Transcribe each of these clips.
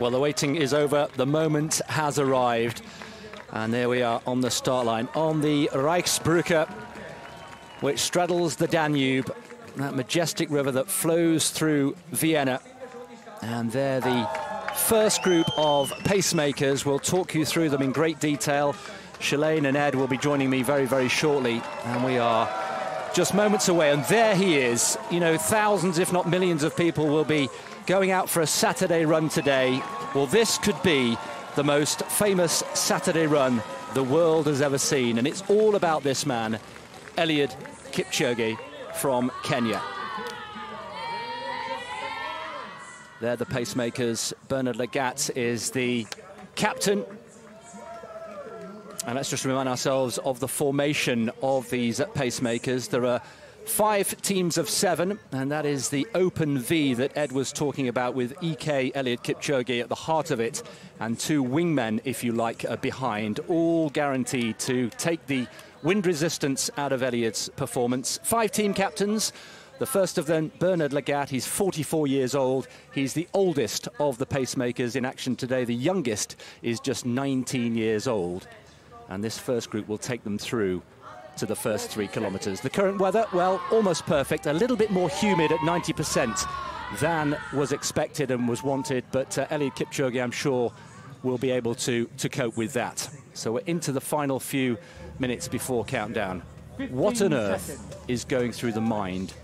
Well, the waiting is over. The moment has arrived. And there we are on the start line, on the Reichsbrücke, which straddles the Danube, that majestic river that flows through Vienna. And there the first group of pacemakers. We'll talk you through them in great detail. Shalane and Ed will be joining me very, very shortly. And we are just moments away. And there he is. You know, thousands, if not millions of people will be going out for a Saturday run today. Well, this could be the most famous Saturday run the world has ever seen. And it's all about this man, Eliud Kipchoge from Kenya. They're the pacemakers. Bernard Lagat is the captain. And let's just remind ourselves of the formation of these pacemakers. There are Five teams of seven, and that is the open V that Ed was talking about with EK Eliud Kipchoge at the heart of it, and two wingmen, if you like, behind, all guaranteed to take the wind resistance out of Eliud's performance. Five team captains. The first of them, Bernard Lagat, he's 44 years old. He's the oldest of the pacemakers in action today. The youngest is just 19 years old. And this first group will take them through to the first three kilometres. The current weather, well, almost perfect. A little bit more humid at 90% than was expected and was wanted, but uh, Eliud Kipchoge, I'm sure, will be able to, to cope with that. So we're into the final few minutes before countdown. What on earth is going through the mind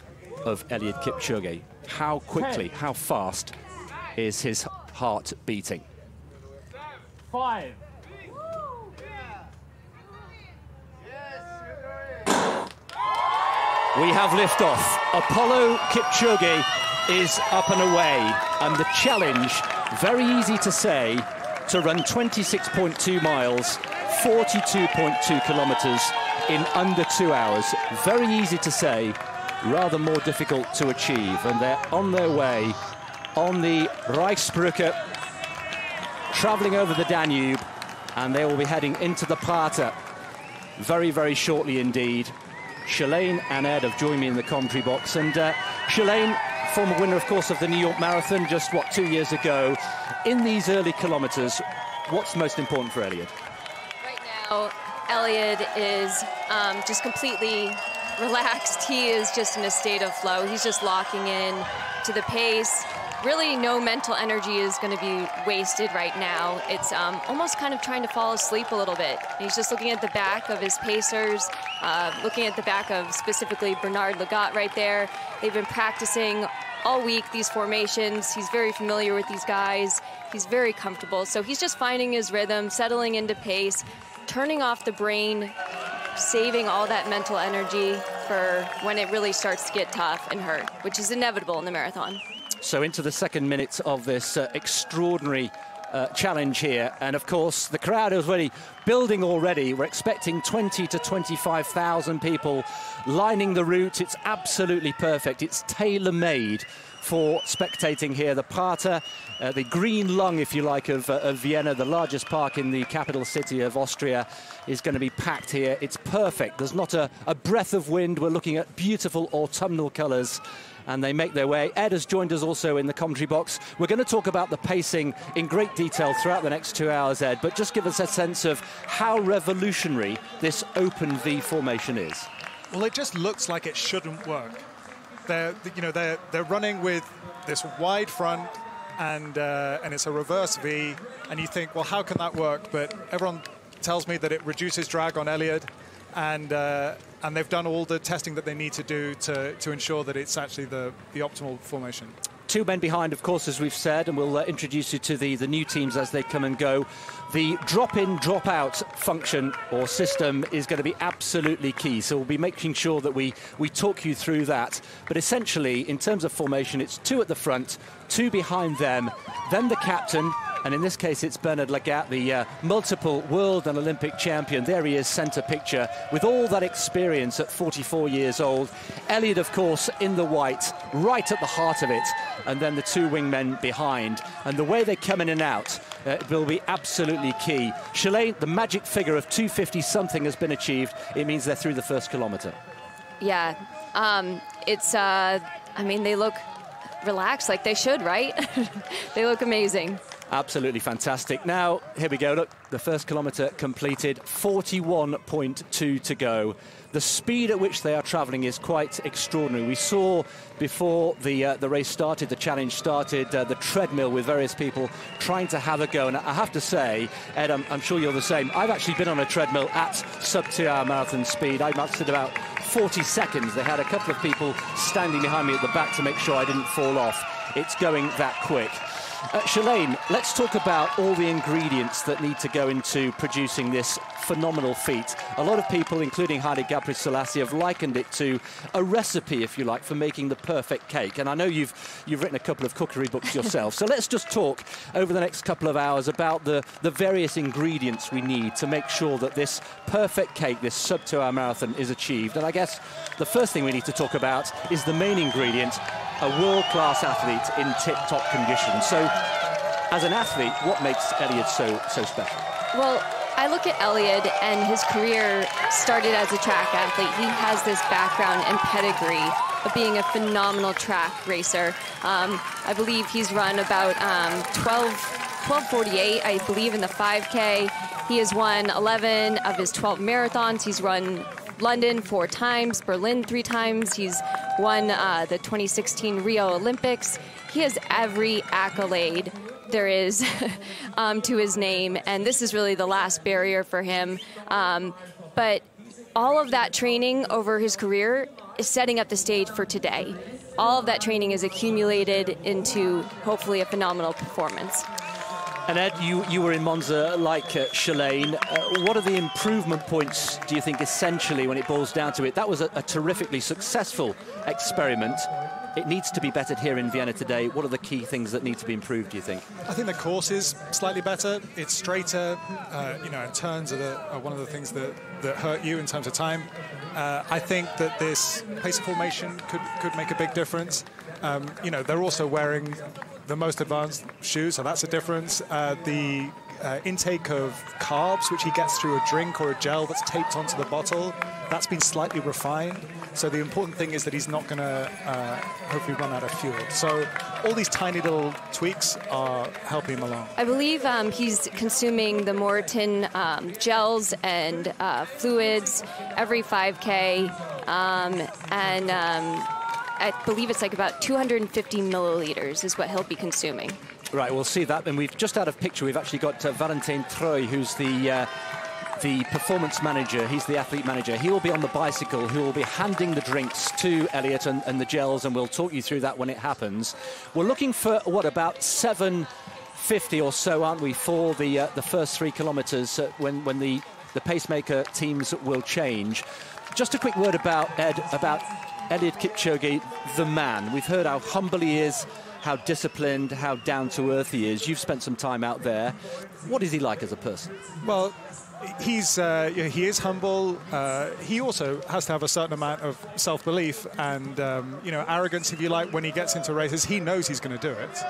of Eliud Kipchoge? How quickly, how fast is his heart beating? Five, We have liftoff. Apollo Kipchoge is up and away. And the challenge, very easy to say, to run 26.2 miles, 42.2 kilometres in under two hours. Very easy to say, rather more difficult to achieve. And they're on their way on the Reichsbrücke, travelling over the Danube, and they will be heading into the Prater very, very shortly indeed. Shalane and Ed have joined me in the commentary box. And uh, Shalane, former winner, of course, of the New York Marathon just, what, two years ago. In these early kilometres, what's most important for Eliud? Right now, Eliud is um, just completely relaxed. He is just in a state of flow. He's just locking in to the pace really no mental energy is going to be wasted right now. It's um, almost kind of trying to fall asleep a little bit. He's just looking at the back of his pacers, uh, looking at the back of specifically Bernard Lagat right there. They've been practicing all week these formations. He's very familiar with these guys. He's very comfortable. So he's just finding his rhythm, settling into pace, turning off the brain, saving all that mental energy for when it really starts to get tough and hurt, which is inevitable in the marathon. So into the second minute of this uh, extraordinary uh, challenge here. And of course, the crowd is already building already. We're expecting 20 to 25,000 people lining the route. It's absolutely perfect. It's tailor-made for spectating here. The Prater, uh, the green lung, if you like, of, uh, of, Vienna, the largest park in the capital city of Austria, is going to be packed here. It's perfect. There's not a, a breath of wind. We're looking at beautiful autumnal colours and they make their way. Ed has joined us also in the commentary box. We're going to talk about the pacing in great detail throughout the next two hours, Ed, but just give us a sense of how revolutionary this open V formation is. Well, it just looks like it shouldn't work. They're, you know, they're, they're running with this wide front and, uh, and it's a reverse V, and you think, well, how can that work? But everyone tells me that it reduces drag on Eliud, and uh, and they've done all the testing that they need to do to, to ensure that it's actually the, the optimal formation. Two men behind, of course, as we've said, and we'll uh, introduce you to the, the new teams as they come and go. The drop-in, drop-out function or system is going to be absolutely key, so we'll be making sure that we, we talk you through that. But essentially, in terms of formation, it's two at the front, two behind them, then the captain, and in this case, it's Bernard Lagat, the uh, multiple world and Olympic champion. There he is, centre picture, with all that experience at 44 years old. Eliud, of course, in the white, right at the heart of it, and then the two wingmen behind. And the way they come in and out uh, will be absolutely key. Shalane, the magic figure of 250 something has been achieved. It means they're through the first kilometre. Yeah, um, it's, uh, I mean, they look relaxed like they should, right? they look amazing. Absolutely fantastic. Now, here we go. Look, the first kilometre completed, 41.2 to go. The speed at which they are travelling is quite extraordinary. We saw before the uh, the race started, the challenge started, uh, the treadmill with various people trying to have a go. And I have to say, Ed, I'm, I'm sure you're the same. I've actually been on a treadmill at sub-two-hour marathon speed. I must about 40 seconds. They had a couple of people standing behind me at the back to make sure I didn't fall off. It's going that quick. Uh, Shalane, let's talk about all the ingredients that need to go into producing this phenomenal feat. A lot of people, including Heidi Haile Gebrselassie, have likened it to a recipe, if you like, for making the perfect cake. And I know you've you've written a couple of cookery books yourself. so let's just talk over the next couple of hours about the, the various ingredients we need to make sure that this perfect cake, this sub-two-hour marathon, is achieved. And I guess the first thing we need to talk about is the main ingredient, a world-class athlete in tip-top condition. So as an athlete, what makes Eliud so, so special? Well, I look at Eliud and his career started as a track athlete. He has this background and pedigree of being a phenomenal track racer. Um, I believe he's run about um, 12, 1248, I believe, in the 5K. He has won 11 of his 12 marathons. He's run London four times, Berlin three times. He's won uh, the 2016 Rio Olympics. He has every accolade there is um, to his name, and this is really the last barrier for him. Um, but all of that training over his career is setting up the stage for today. All of that training is accumulated into hopefully a phenomenal performance. And Ed, you, you were in Monza like uh, Shalane. Uh, what are the improvement points, do you think, essentially, when it boils down to it? That was a, a terrifically successful experiment. It needs to be bettered here in Vienna today. What are the key things that need to be improved, do you think? I think the course is slightly better. It's straighter. Uh, you know, turns are, the, are, one of the things that, that hurt you in terms of time. Uh, I think that this pace formation could, could make a big difference. Um, you know, they're also wearing the most advanced shoes, so that's a difference. Uh, the uh, intake of carbs, which he gets through a drink or a gel that's taped onto the bottle, that's been slightly refined. So the important thing is that he's not going to uh, hopefully run out of fuel. So all these tiny little tweaks are helping him along. I believe um, he's consuming the Maurten um, gels and uh, fluids every 5K, um, and um, I believe it's like about 250 milliliters is what he'll be consuming. Right, we'll see that. And we've just out of picture, we've actually got uh, Valentijn Trouw, who's the uh, the performance manager. He's the athlete manager. He will be on the bicycle, who will be handing the drinks to Eliud and, and the gels, and we'll talk you through that when it happens. We're looking for what about seven. 50 or so, aren't we, for the uh, the first three kilometres uh, when when the the pacemaker teams will change. Just a quick word about Ed about Eliud Kipchoge, the man. We've heard how humble he is, how disciplined, how down to earth he is. You've spent some time out there. What is he like as a person? Well, he's uh, he is humble. Uh, he also has to have a certain amount of self-belief and um, you know arrogance, if you like. When he gets into races, he knows he's going to do it.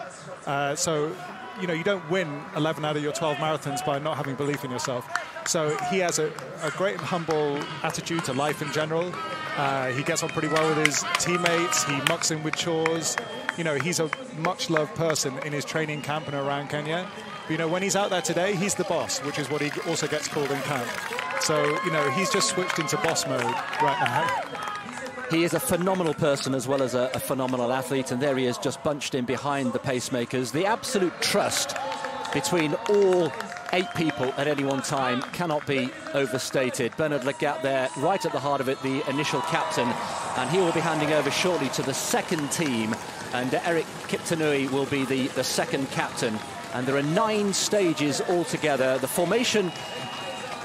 Uh, so you know you don't win 11 out of your 12 marathons by not having belief in yourself. So he has a, a great humble attitude to life in general. Uh, he gets on pretty well with his teammates. He mucks in with chores. You know, he's a much loved person in his training camp and around Kenya. But, you know, when he's out there today, he's the boss, which is what he also gets called in camp. So, you know, he's just switched into boss mode right now. He is a phenomenal person as well as a, a phenomenal athlete, and there he is just bunched in behind the pacemakers. The absolute trust between all eight people at any one time cannot be overstated. Bernard Lagat there, right at the heart of it, the initial captain, and he will be handing over shortly to the second team, and Eric Kiptanui will be the, the second captain. And there are nine stages altogether. The formation,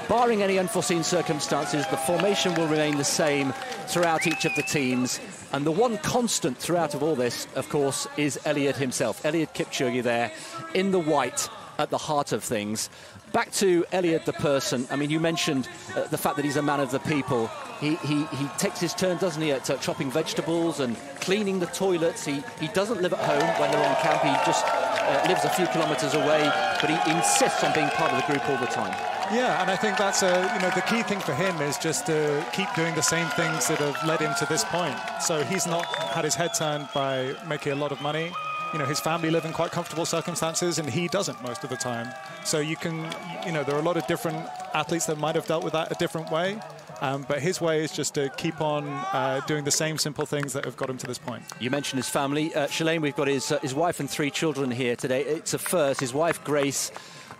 barring any unforeseen circumstances, the formation will remain the same throughout each of the teams. And the one constant throughout of all this, of course, is Eliud himself. Eliud Kipchoge there in the white at the heart of things. Back to Eliud the person. I mean, you mentioned uh, the fact that he's a man of the people. He, he, he takes his turn, doesn't he, at uh, chopping vegetables and cleaning the toilets. He, he doesn't live at home when they're on camp. He just uh, lives a few kilometres away, but he insists on being part of the group all the time. Yeah, and I think that's a you know the key thing for him is just to keep doing the same things that have led him to this point. So he's not had his head turned by making a lot of money. You know, his family live in quite comfortable circumstances, and he doesn't most of the time. So you can, you know, there are a lot of different athletes that might have dealt with that a different way. Um, but his way is just to keep on uh, doing the same simple things that have got him to this point. You mentioned his family. Uh, Shalane, we've got his, uh, his wife and three children here today. It's a first, his wife Grace,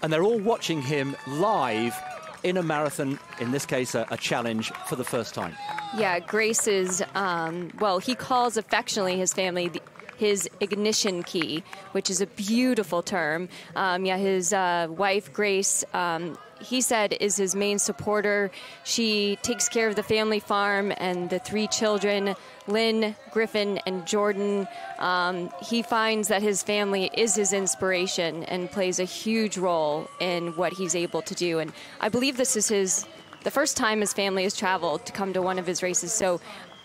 and they're all watching him live in a marathon, in this case, a, a challenge for the first time. Yeah, Grace is, um, well, he calls affectionately his family the, his ignition key, which is a beautiful term. Um, yeah, his uh, wife, Grace, um, he said is his main supporter. She takes care of the family farm and the three children, Lynn, Griffin, and Jordan. Um, he finds that his family is his inspiration and plays a huge role in what he's able to do. And I believe this is his the first time his family has traveled to come to one of his races. So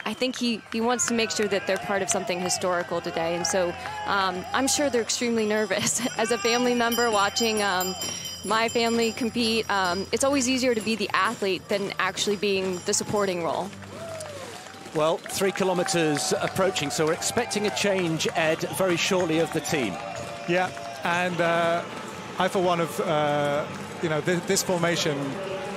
I think he, he wants to make sure that they're part of something historical today. And so um, I'm sure they're extremely nervous. As a family member watching um, my family compete, um, it's always easier to be the athlete than actually being the supporting role. Well, three kilometres approaching, so we're expecting a change, Ed, very shortly of the team. Yeah, and uh, I, for one, of uh, you know th this formation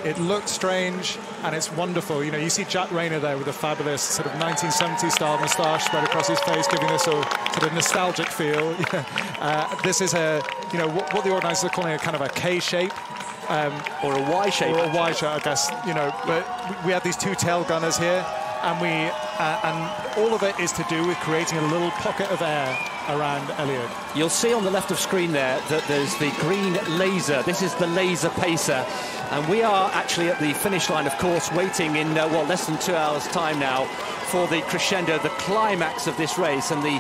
it looked strange and it's wonderful. You know, you see Jack Rayner there with a fabulous sort of 1970s style moustache spread across his face, giving this a sort of nostalgic feel. uh, this is a, you know, what, what the organisers are calling a kind of a K shape. Um, or a Y shape. Or a Y shape, I guess, you know, but we have these two tail gunners here and we uh, and all of it is to do with creating a little pocket of air around Eliud. You'll see on the left of screen there that there's the green laser. This is the laser pacer. And we are actually at the finish line, of course, waiting in, uh, well, less than two hours' time now for the crescendo, the climax of this race. And the,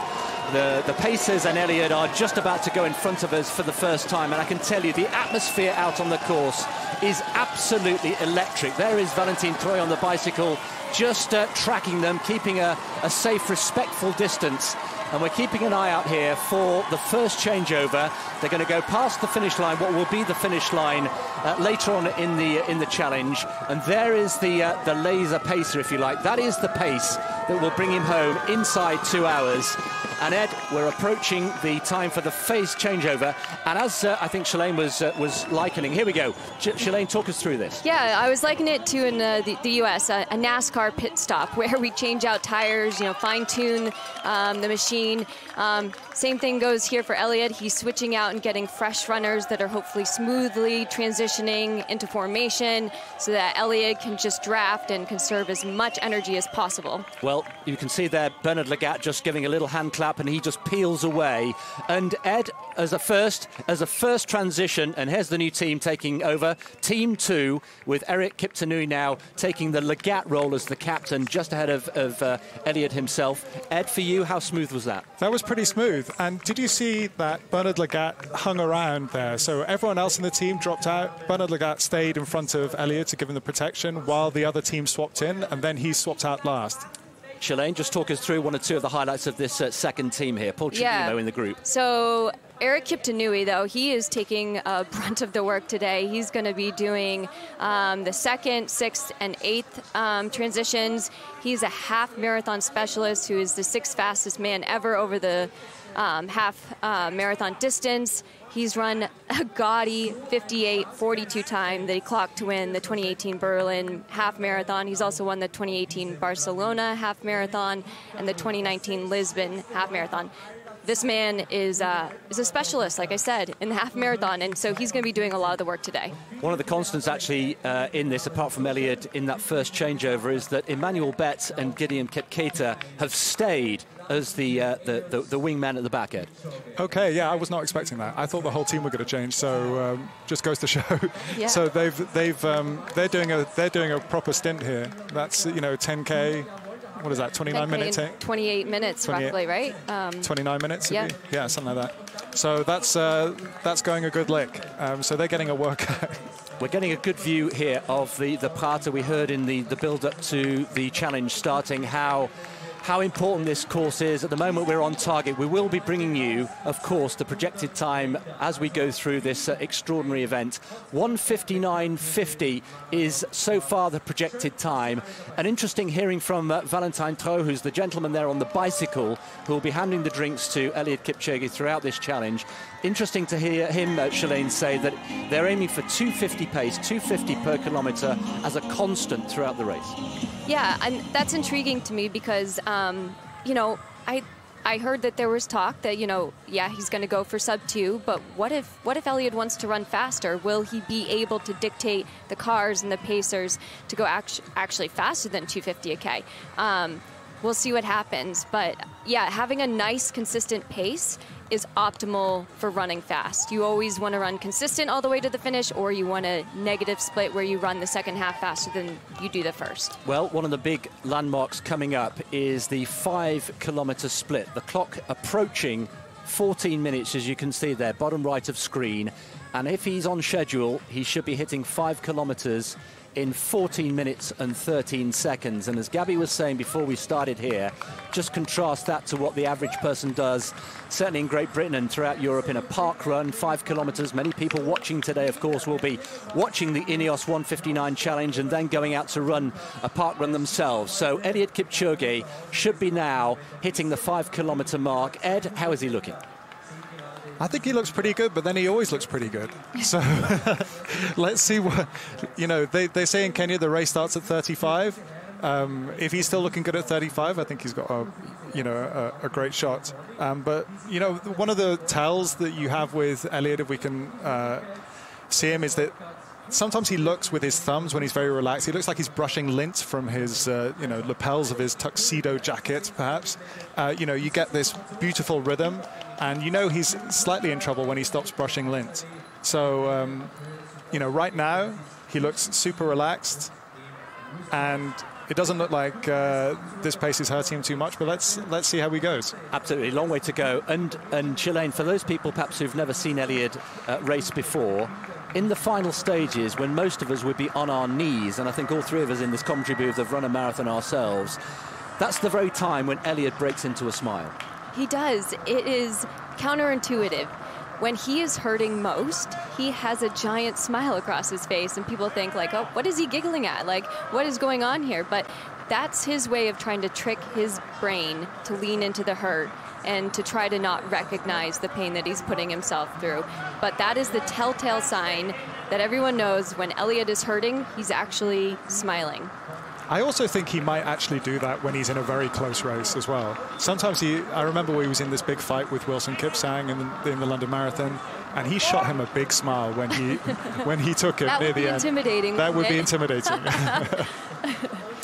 the, the Pacers and Eliud are just about to go in front of us for the first time. And I can tell you, the atmosphere out on the course is absolutely electric. There is Valentijn Trouw on the bicycle, just uh, tracking them, keeping a, a safe, respectful distance and we're keeping an eye out here for the first changeover. They're going to go past the finish line, what will be the finish line uh, later on in the in the challenge, and there is the uh, the laser pacer, if you like. That is the pace that will bring him home inside two hours. And Ed, we're approaching the time for the phase changeover. And as uh, I think Shalane was uh, was likening, here we go. Sh Shalane, talk us through this. Yeah, I was likening it to in uh, the, the, U.S. a NASCAR pit stop where we change out tires, you know, fine tune um, the machine. Um, same thing goes here for Eliud. He's switching out and getting fresh runners that are hopefully smoothly transitioning into formation so that Eliud can just draft and conserve as much energy as possible. Well, you can see there Bernard Lagat just giving a little hand clap and he just peels away. And Ed, as a first, as a first transition, and here's the new team taking over, Team 2, with Eric Kiptanui now taking the Lagat role as the captain, just ahead of, of uh, Eliud himself. Ed, for you, how smooth was that? That was pretty smooth. And did you see that Bernard Lagat hung around there? So everyone else in the team dropped out. Bernard Lagat stayed in front of Eliud to give him the protection while the other team swapped in, and then he swapped out last. Shalane, just talk us through one or two of the highlights of this uh, second team here. Paul Chelimo yeah. in the group. So Eric Kiptanui, though, he is taking a brunt of the work today. He's going to be doing um, the second, sixth, and eighth um, transitions. He's a half marathon specialist who is the sixth fastest man ever over the um, half uh, marathon distance. He's run a gaudy 58-42 time that he clocked to win the 2018 Berlin half marathon. He's also won the 2018 Barcelona half marathon and the 2019 Lisbon half marathon this man is uh, is a specialist, like I said, in the half marathon, and so he's going to be doing a lot of the work today. One of the constants actually uh, in this, apart from Eliud in that first changeover, is that Emmanuel Betts and Gideon Kipketer have stayed as the, uh, the, the, the wingman at the back end. Okay, yeah, I was not expecting that. I thought the whole team were going to change, so um, just goes to show. Yeah. so they've they've um, they're doing a they're doing a proper stint here. That's you know 10k what is that, 29 minutes? 28 minutes 28, roughly, right? Um, 29 minutes? Yeah. Yeah, something like that. So that's, uh, that's going a good lick. Um, so they're getting a workout. We're getting a good view here of the, the Prater we heard in the, the build-up to the challenge starting, how how important this course is. At the moment, we're on target. We will be bringing you, of course, the projected time as we go through this uh, extraordinary event. 159.50 is so far the projected time. And interesting hearing from uh, Valentijn Trouw, who's the gentleman there on the bicycle, who will be handing the drinks to Eliud Kipchoge throughout this challenge. Interesting to hear him, uh, Shalane, say that they're aiming for 250 pace, 250 per kilometre as a constant throughout the race. Yeah, and that's intriguing to me because, um, you know, I I heard that there was talk that you know, yeah, he's going to go for sub two, but what if what if Eliud wants to run faster? Will he be able to dictate the cars and the pacers to go act- actually faster than 250 a k? Um, we'll see what happens, but yeah, having a nice consistent pace is optimal for running fast. You always want to run consistent all the way to the finish, or you want a negative split where you run the second half faster than you do the first. Well, one of the big landmarks coming up is the five kilometre split. The clock approaching 14 minutes, as you can see there, bottom right of screen. And if he's on schedule, he should be hitting five kilometres in 14 minutes and 13 seconds. And as Gabby was saying before we started here, just contrast that to what the average person does, certainly in Great Britain and throughout Europe in a park run, five kilometres. Many people watching today, of course, will be watching the Ineos 159 challenge and then going out to run a park run themselves. So Eliud Kipchoge should be now hitting the five kilometre mark. Ed, how is he looking? I think he looks pretty good, but then he always looks pretty good. So let's see what, you know, they, they say in Kenya the race starts at 35. Um, if he's still looking good at 35, I think he's got a, you know, a, a great shot. Um, but, you know, one of the tells that you have with Eliud, if we can uh, see him, is that sometimes he looks with his thumbs when he's very relaxed. He looks like he's brushing lint from his, uh, you know, lapels of his tuxedo jacket, perhaps. Uh, you know, you get this beautiful rhythm. And you know he's slightly in trouble when he stops brushing lint. So, um, you know, right now he looks super relaxed, and it doesn't look like uh, this pace is hurting him too much. But let's let's see how he goes. Absolutely, long way to go. And and Shalane, for those people perhaps who've never seen Eliud uh, race before. In the final stages, when most of us would be on our knees, and I think all three of us in this commentary booth have run a marathon ourselves, that's the very time when Eliud breaks into a smile. He does. It is counterintuitive. When he is hurting most, he has a giant smile across his face, and people think like, "Oh, what is he giggling at? Like, what is going on here?" But that's his way of trying to trick his brain to lean into the hurt and to try to not recognize the pain that he's putting himself through. But that is the telltale sign that everyone knows when Eliud is hurting, he's actually smiling. I also think he might actually do that when he's in a very close race as well. Sometimes he, I remember when he was in this big fight with Wilson Kipsang in the, in the London Marathon, and he shot him a big smile when he when he took it that near would be the end. intimidating. That would be eh? intimidating.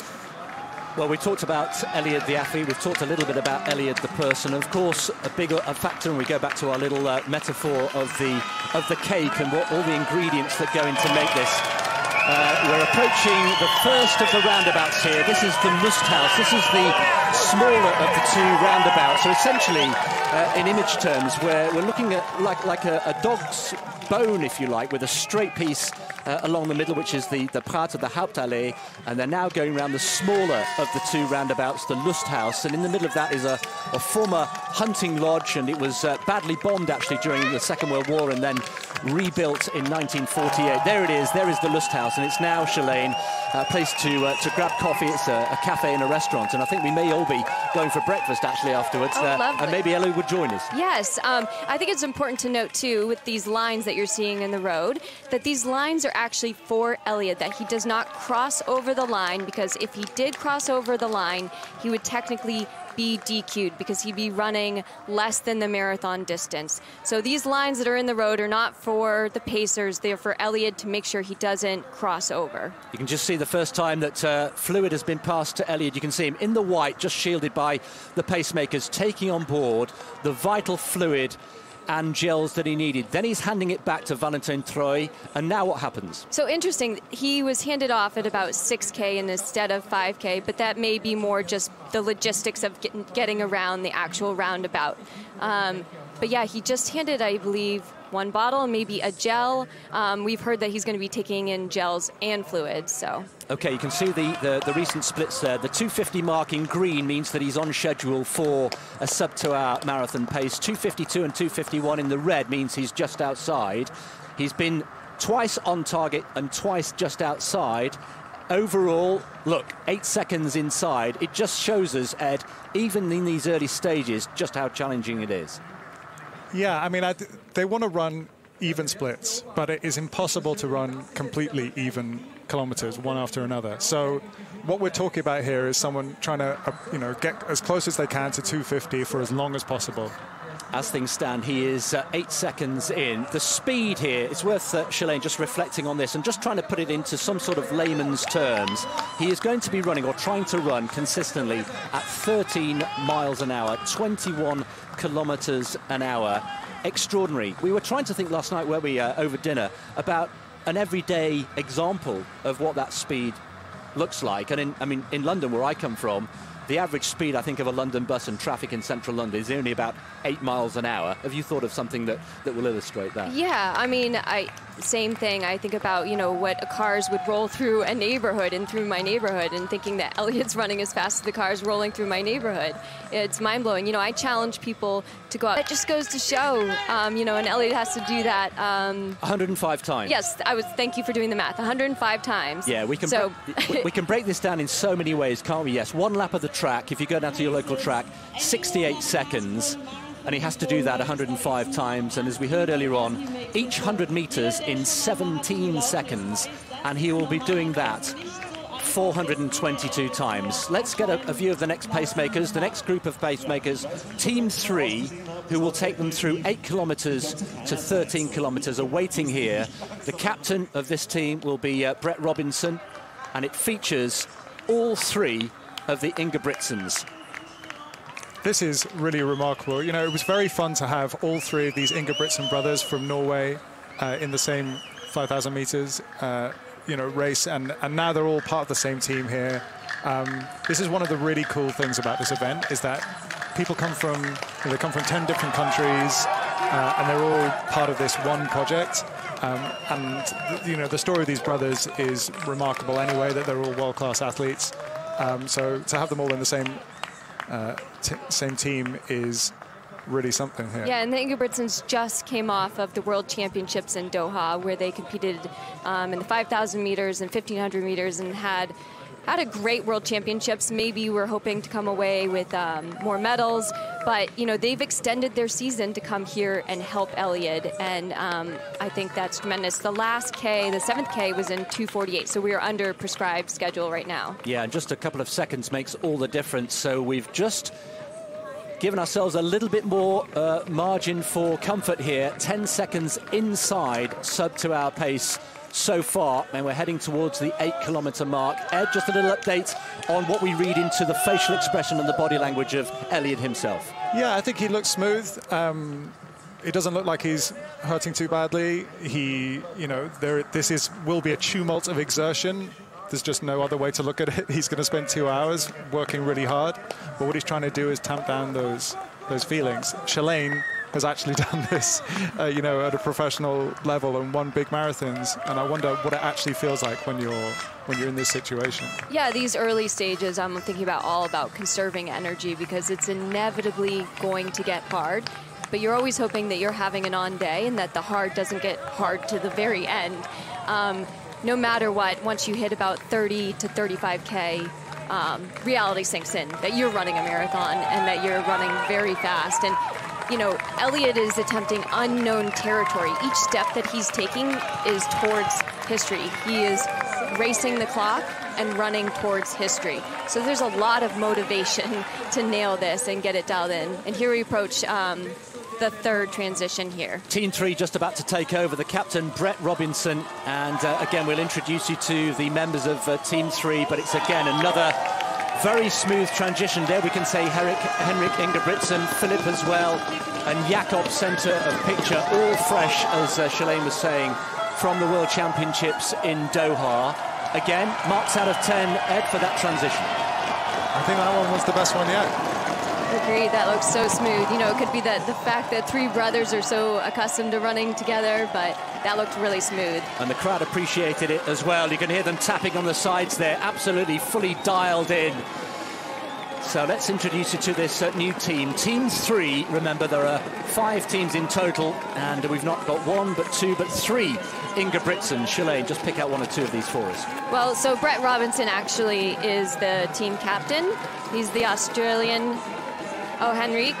Well, we talked about Eliud the athlete. We've talked a little bit about Eliud the person. Of course, a big a factor, and we go back to our little uh, metaphor of the of the cake and what all the ingredients that go into make this. Uh, we're approaching the first of the roundabouts here. This is the Lusthaus. This is the smaller of the two roundabouts. So essentially, uh, in image terms, we're, we're looking at like, like a, a dog's bone, if you like, with a straight piece uh, along the middle, which is the, the part of the Hauptallee. And they're now going around the smaller of the two roundabouts, the Lusthaus. And in the middle of that is a, a former hunting lodge, and it was uh, badly bombed actually during the Second World War and then rebuilt in 1948. There it is, there is the Lusthaus, and it's now, Shalane, a place to, uh, to grab coffee. It's a, a, cafe and a restaurant, and I think we may all be going for breakfast actually afterwards. Oh, uh, and maybe Ellie would join us. Yes, um, I think it's important to note too with these lines that you're seeing in the road that these lines are actually for Eliud, that he does not cross over the line because if he did cross over the line, he would technically be DQ'd because he'd be running less than the marathon distance. So these lines that are in the road are not for the pacers, they're for Eliud to make sure he doesn't cross over. You can just see the first time that uh, fluid has been passed to Eliud. You can see him in the white, just shielded by the pacemakers, taking on board the vital fluid and gels that he needed. Then he's handing it back to Valentijn Trouw, And now what happens? So interesting. He was handed off at about 6K instead of 5K, but that may be more just the logistics of getting, around the actual roundabout. Um, but yeah, he just handed, I believe, one bottle, maybe a gel. Um, we've heard that he's going to be taking in gels and fluids. So. Okay, you can see the, the, the, recent splits there. The 250 mark in green means that he's on schedule for a sub two hour marathon pace. 252 and 251 in the red means he's just outside. He's been twice on target and twice just outside. Overall, look, eight seconds inside. It just shows us, Ed, even in these early stages, just how challenging it is. Yeah, I mean, I, they want to run even splits, but it is impossible to run completely even kilometers one after another. So what we're talking about here is someone trying to, uh, you know, get as close as they can to 250 for as long as possible. As things stand, he is uh, eight seconds in. The speed here, it's worth uh, Shalane just reflecting on this and just trying to put it into some sort of layman's terms. He is going to be running or trying to run consistently at 13 miles an hour, 21 kilometers an hour. Extraordinary. We were trying to think last night, where we, uh, over dinner, about an everyday example of what that speed looks like. And in, I mean, in London, where I come from, the average speed, I think, of a London bus and traffic in central London is only about eight miles an hour. Have you thought of something that, that will illustrate that? Yeah, I mean, I same thing. I think about, you know, what cars would roll through a neighborhood and through my neighborhood and thinking that Eliud's running as fast as the cars rolling through my neighborhood. It's mind blowing. You know, I challenge people to go out. That just goes to show, um, you know, and Eliud has to do that. Um, 105 times. Yes, I was. Thank you for doing the math. 105 times. Yeah, we can. So break, we can break this down in so many ways, can't we? Yes, one lap of the track. If you go down to your local track, 68 seconds and he has to do that 105 times. And as we heard earlier on, each 100 meters in 17 seconds, and he will be doing that 422 times. Let's get a, a, view of the next pacemakers, the next group of pacemakers, Team 3, who will take them through 8 kilometres to 13 kilometres, are waiting here. The captain of this team will be uh, Brett Robinson, and it features all three of the Ingebrigtsens this is really remarkable. You know, it was very fun to have all three of these Ingebrigtsen brothers from Norway uh, in the same 5,000 meters, uh, you know, race, and, and now they're all part of the same team here. Um, this is one of the really cool things about this event is that people come from, you know, they come from 10 different countries, uh, and they're all part of this one project. Um, and, you know, the story of these brothers is remarkable anyway, that they're all world-class athletes. Um, so to have them all in the same uh, same team is really something here. Yeah, and the Ingebrigtsens just came off of the World Championships in Doha, where they competed um, in the 5,000 meters and 1,500 meters and had had a great World Championships. Maybe we're hoping to come away with um, more medals, but you know they've extended their season to come here and help Eliud, and um, I think that's tremendous. The last K, the seventh K, was in 2:48, so we are under prescribed schedule right now. Yeah, and just a couple of seconds makes all the difference. So we've just given ourselves a little bit more uh, margin for comfort here. 10 seconds inside sub two hour pace so far, and we're heading towards the eight kilometre mark. Ed, just a little update on what we read into the facial expression and the body language of Eliud himself. Yeah, I think he looks smooth. Um, it doesn't look like he's hurting too badly. He, you know, there, this is will be a tumult of exertion. There's just no other way to look at it. He's going to spend two hours working really hard, but what he's trying to do is tamp down those those feelings. Shalane has actually done this, uh, you know, at a professional level and won big marathons. And I wonder what it actually feels like when you're when you're in this situation. Yeah, these early stages, I'm thinking about all about conserving energy because it's inevitably going to get hard. But you're always hoping that you're having an on day and that the hard doesn't get hard to the very end. Um, no matter what, once you hit about 30 to 35K, um, reality sinks in that you're running a marathon and that you're running very fast. And you know, Eliud is attempting unknown territory. Each step that he's taking is towards history. He is racing the clock and running towards history. So there's a lot of motivation to nail this and get it dialed in. And here we approach um, the third transition here. Team three just about to take over. The captain, Brett Robinson. And uh, again, we'll introduce you to the members of uh, Team three, but it's again another very smooth transition there. We can say Henrik, Henrik Ingebrigtsen, Filip as well, and Jakob centre of picture, all fresh, as uh, Shalane was saying, from the World Championships in Doha. Again, marks out of 10, Ed, for that transition. I think that one was the best one yet. Agreed, that looks so smooth. You know, it could be that the fact that three brothers are so accustomed to running together, but that looked really smooth. And the crowd appreciated it as well. You can hear them tapping on the sides there, absolutely fully dialed in. So let's introduce you to this uh, new team. Team three, remember there are five teams in total, and we've not got one, but two, but three Ingebrigtsen. Shalane, just pick out one or two of these for us. Well, so Brett Robinson actually is the team captain. He's the Australian. Oh, Henrik.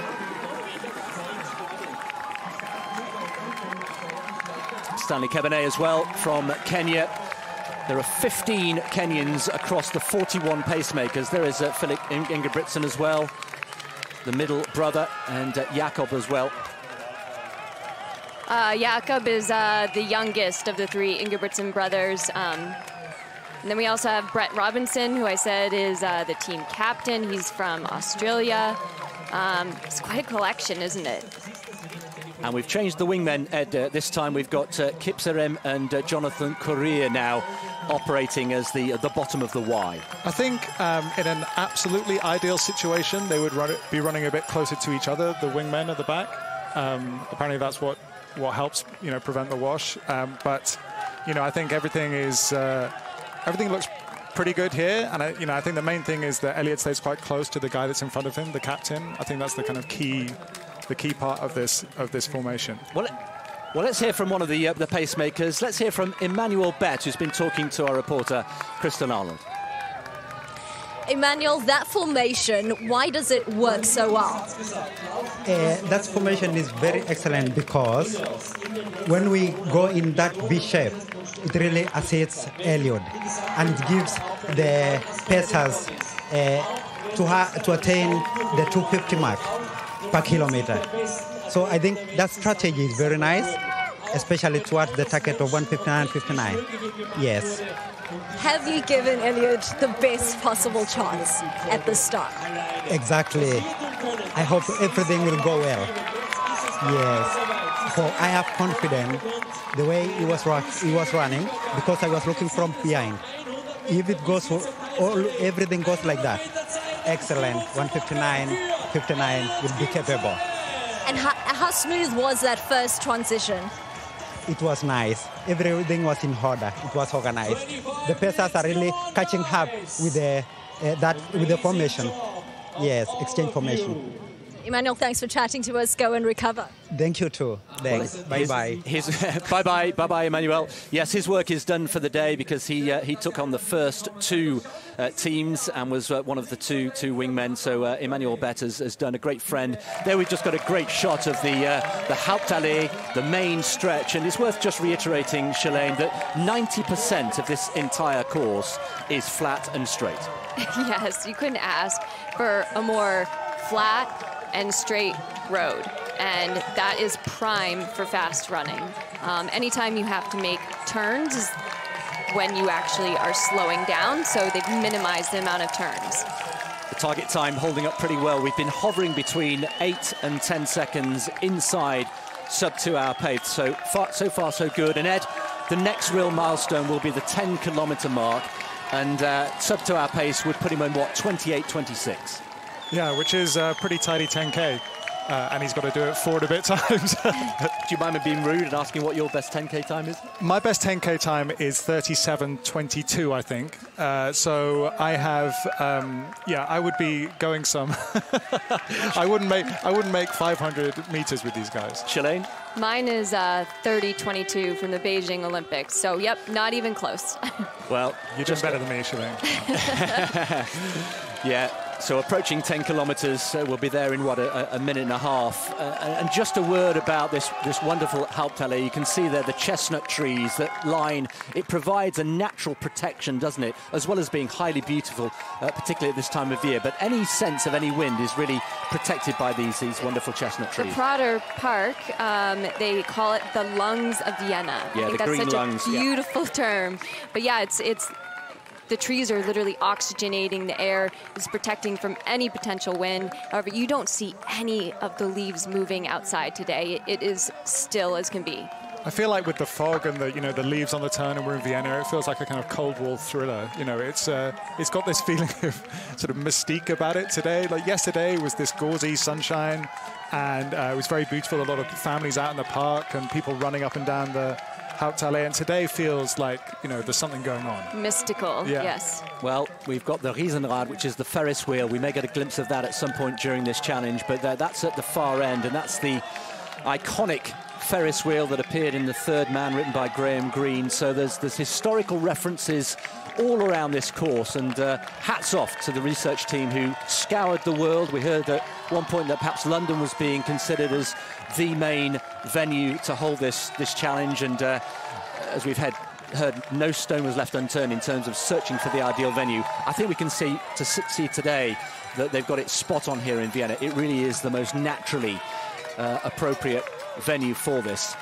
Stanley Kebenei as well from Kenya. There are 15 Kenyans across the 41 pacemakers. There is uh, Filip Ingebrigtsen as well, the middle brother, and uh, Jakob as well. Uh, Jakob is uh, the youngest of the three Ingebrigtsen brothers. Um, and then we also have Brett Robinson, who I said is uh, the team captain. He's from Australia. Um, it's quite a collection, isn't it? And we've changed the wingmen, Ed. Uh, this time we've got uh, Kipserem and uh, Jonathan Correa now operating as the the bottom of the Y. I think um, in an absolutely ideal situation, they would run it, be running a bit closer to each other, the wingmen at the back. Um, apparently, that's what what helps you know prevent the wash. Um, but you know, I think everything is uh, everything looks pretty good here. And I, you know, I think the main thing is that Eliud stays quite close to the guy that's in front of him, the captain. I think that's the kind of key the key part of this of this formation. Well, well, let's hear from one of the uh, the pacemakers. Let's hear from Emmanuel Bett, who's been talking to our reporter, Kristen Arnold. Emmanuel, that formation, why does it work so well? Uh, that formation is very excellent because when we go in that V shape, it really assists Eliud and it gives the pacers uh, to, to attain the 250 mark per kilometer. So I think that strategy is very nice, especially towards the target of 159.59. Yes. Have you given Eliud the best possible chance at the start? Exactly. I hope everything will go well. Yes. So I have confidence the way he was he was running because I was looking from behind. If it goes all everything goes like that, excellent. 159, 59 will be capable. And how, how smooth was that first transition? It was nice. Everything was in order. It was organized. The pacers are really catching up with the uh, that with the formation. Yes, exchange formation. Emmanuel, thanks for chatting to us. Go and recover. Thank you too. Thanks. Bye bye. Bye bye. Bye bye, Emmanuel. Yes, his work is done for the day because he uh, he took on the first two uh, teams and was uh, one of the two two wingmen. So uh, Emmanuel Bett has, has, done a great friend. There we've just got a great shot of the uh, the Hauptallee, the main stretch, and it's worth just reiterating, Shalane, that 90% of this entire course is flat and straight. yes, you couldn't ask for a more flat and straight road. And that is prime for fast running. Um, anytime you have to make turns is when you actually are slowing down, so they've minimized the amount of turns. The target time holding up pretty well. We've been hovering between 8 and 10 seconds inside sub two hour pace. So far, so far, so good. And Ed, the next real milestone will be the 10 kilometer mark. And uh, sub two hour pace would put him in what, 28, 26? Yeah, which is a pretty tidy 10K. Uh, and he's got to do it four and a bit times. do you mind me being rude and asking what your best 10k time is? My best 10k time is 37.22, I think. Uh, so I have, um, yeah, I would be going some. I wouldn't make, I wouldn't make 500 meters with these guys. Shalane? Mine is uh, 30.22 from the Beijing Olympics. So, yep, not even close. well, you're just better than me, Shalane. yeah, so approaching 10 kilometres, uh, we'll be there in what a, a minute and a half. Uh, and just a word about this this wonderful Hauptallee. You can see there the chestnut trees that line. It provides a natural protection, doesn't it? As well as being highly beautiful, uh, particularly at this time of year. But any sense of any wind is really protected by these these wonderful chestnut trees. The Prater Park, um, they call it the lungs of Vienna. Yeah, I think the that's green such lungs. a beautiful yeah. term. But yeah, it's it's the trees are literally oxygenating the air, is protecting from any potential wind. However, you don't see any of the leaves moving outside today. It is still as can be. I feel like with the fog and the you know the leaves on the turn and we're in Vienna, it feels like a kind of Cold War thriller. You know, it's uh, it's got this feeling of sort of mystique about it today. Like yesterday was this gauzy sunshine, and uh, it was very beautiful. A lot of families out in the park and people running up and down the Hauptallee. And today feels like you know there's something going on. Mystical, Yeah. yes. Well, we've got the Riesenrad, which is the Ferris wheel. We may get a glimpse of that at some point during this challenge, but that's at the far end, and that's the iconic Ferris wheel that appeared in The Third Man, written by Graham Greene. So there's, there's historical references all around this course, and uh, hats off to the research team who scoured the world. We heard at one point that perhaps London was being considered as the main venue to hold this, this challenge, and uh, as we've had heard, no stone was left unturned in terms of searching for the ideal venue. I think we can see to see today that they've got it spot on here in Vienna. It really is the most naturally uh, appropriate venue for this.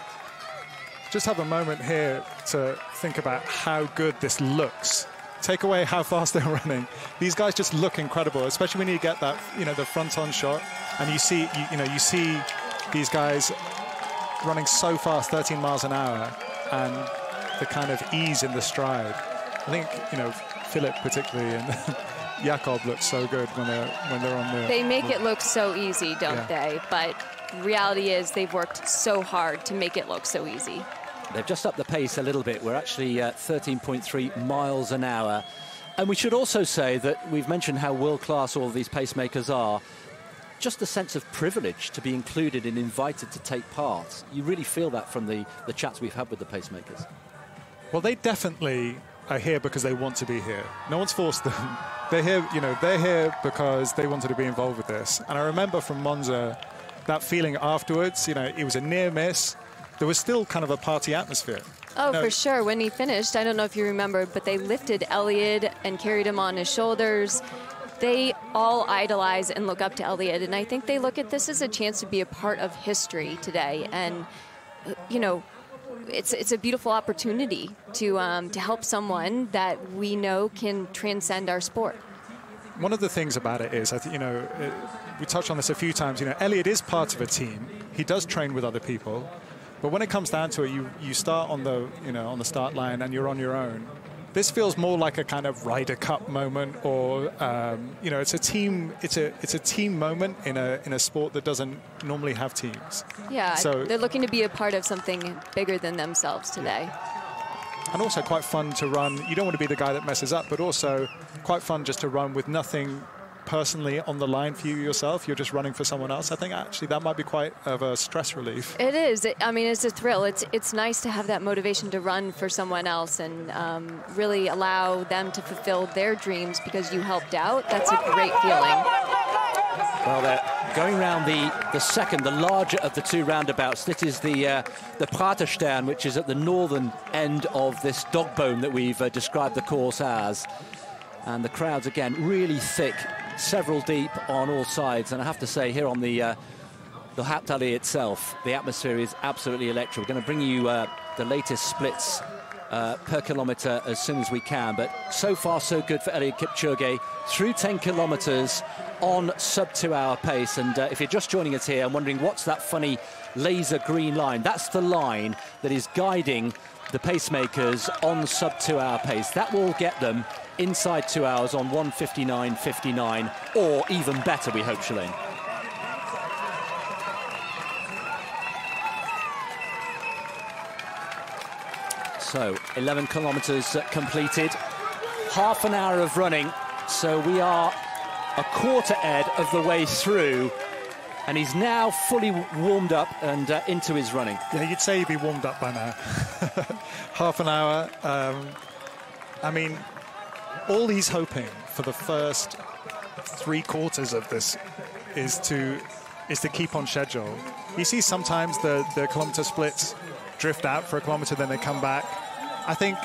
Just have a moment here to think about how good this looks. Take away how fast they're running. These guys just look incredible, especially when you get that, you know, the front-on shot, and you see, you, you know, you see these guys running so fast, 13 miles an hour, and the kind of ease in the stride. I think, you know, Filip particularly and Jakob look so good when they're when they're on the. They make it look so easy, don't Yeah. they? But reality is they've worked so hard to make it look so easy. They've just upped the pace a little bit. We're actually uh, 13.3 miles an hour. And we should also say that we've mentioned how world class all these pacemakers are. Just the sense of privilege to be included and invited to take part. You really feel that from the, the chats we've had with the pacemakers. Well, they definitely are here because they want to be here. No one's forced them. They're here, you know, they're here because they wanted to be involved with this. And I remember from Monza that feeling afterwards, you know, it was a near miss. There was still kind of a party atmosphere. Oh, No. for sure. When he finished, I don't know if you remember, but they lifted Eliud and carried him on his shoulders. They all idolize and look up to Eliud, and I think they look at this as a chance to be a part of history today. And you know, it's it's a beautiful opportunity to um, to help someone that we know can transcend our sport. One of the things about it is, I think, you know, uh, we touched on this a few times, you know, Eliud is part of a team. He does train with other people. But when it comes down to it, you, you start on the, you know, on the start line and you're on your own. This feels more like a kind of Ryder Cup moment, or um, you know, it's a team. It's a it's a team moment in a in a sport that doesn't normally have teams. Yeah, So- they're looking to be a part of something bigger than themselves today. and also quite fun to run. You don't want to be the guy that messes up, but also quite fun just to run with nothing personally on the line for you yourself. You're just running for someone else. I think actually that might be quite of a stress relief. It is. It, I mean, it's a thrill. It's it's nice to have that motivation to run for someone else and um, really allow them to fulfill their dreams because you helped out. That's a great feeling. Well, they're going round the, the second, the larger of the two roundabouts. This is the uh, the Praterstern, which is at the northern end of this dog bone that we've uh, described the course as. And the crowds, again, really thick, several deep on all sides. And I have to say, here on the uh, the Hauptallee itself, the atmosphere is absolutely electric. We're going to bring you uh, the latest splits uh, per kilometre as soon as we can. But so far, so good for Eliud Kipchoge through 10 kilometres on sub two hour pace. And uh, if you're just joining us here and wondering what's that funny laser green line, that's the line that is guiding the pacemakers on sub two hour pace. That will get them inside two hours on 159.59 or even better, we hope, Shalane. So 11 kilometres completed, half an hour of running. So we are a quarter ed of the way through, and he's now fully warmed up and uh, into his running. Yeah, you'd say he'd be warmed up by now. Half an hour. Um, I mean, all he's hoping for the first three quarters of this is to is to keep on schedule. You see sometimes the, the kilometer splits drift out for a kilometer, then they come back. I think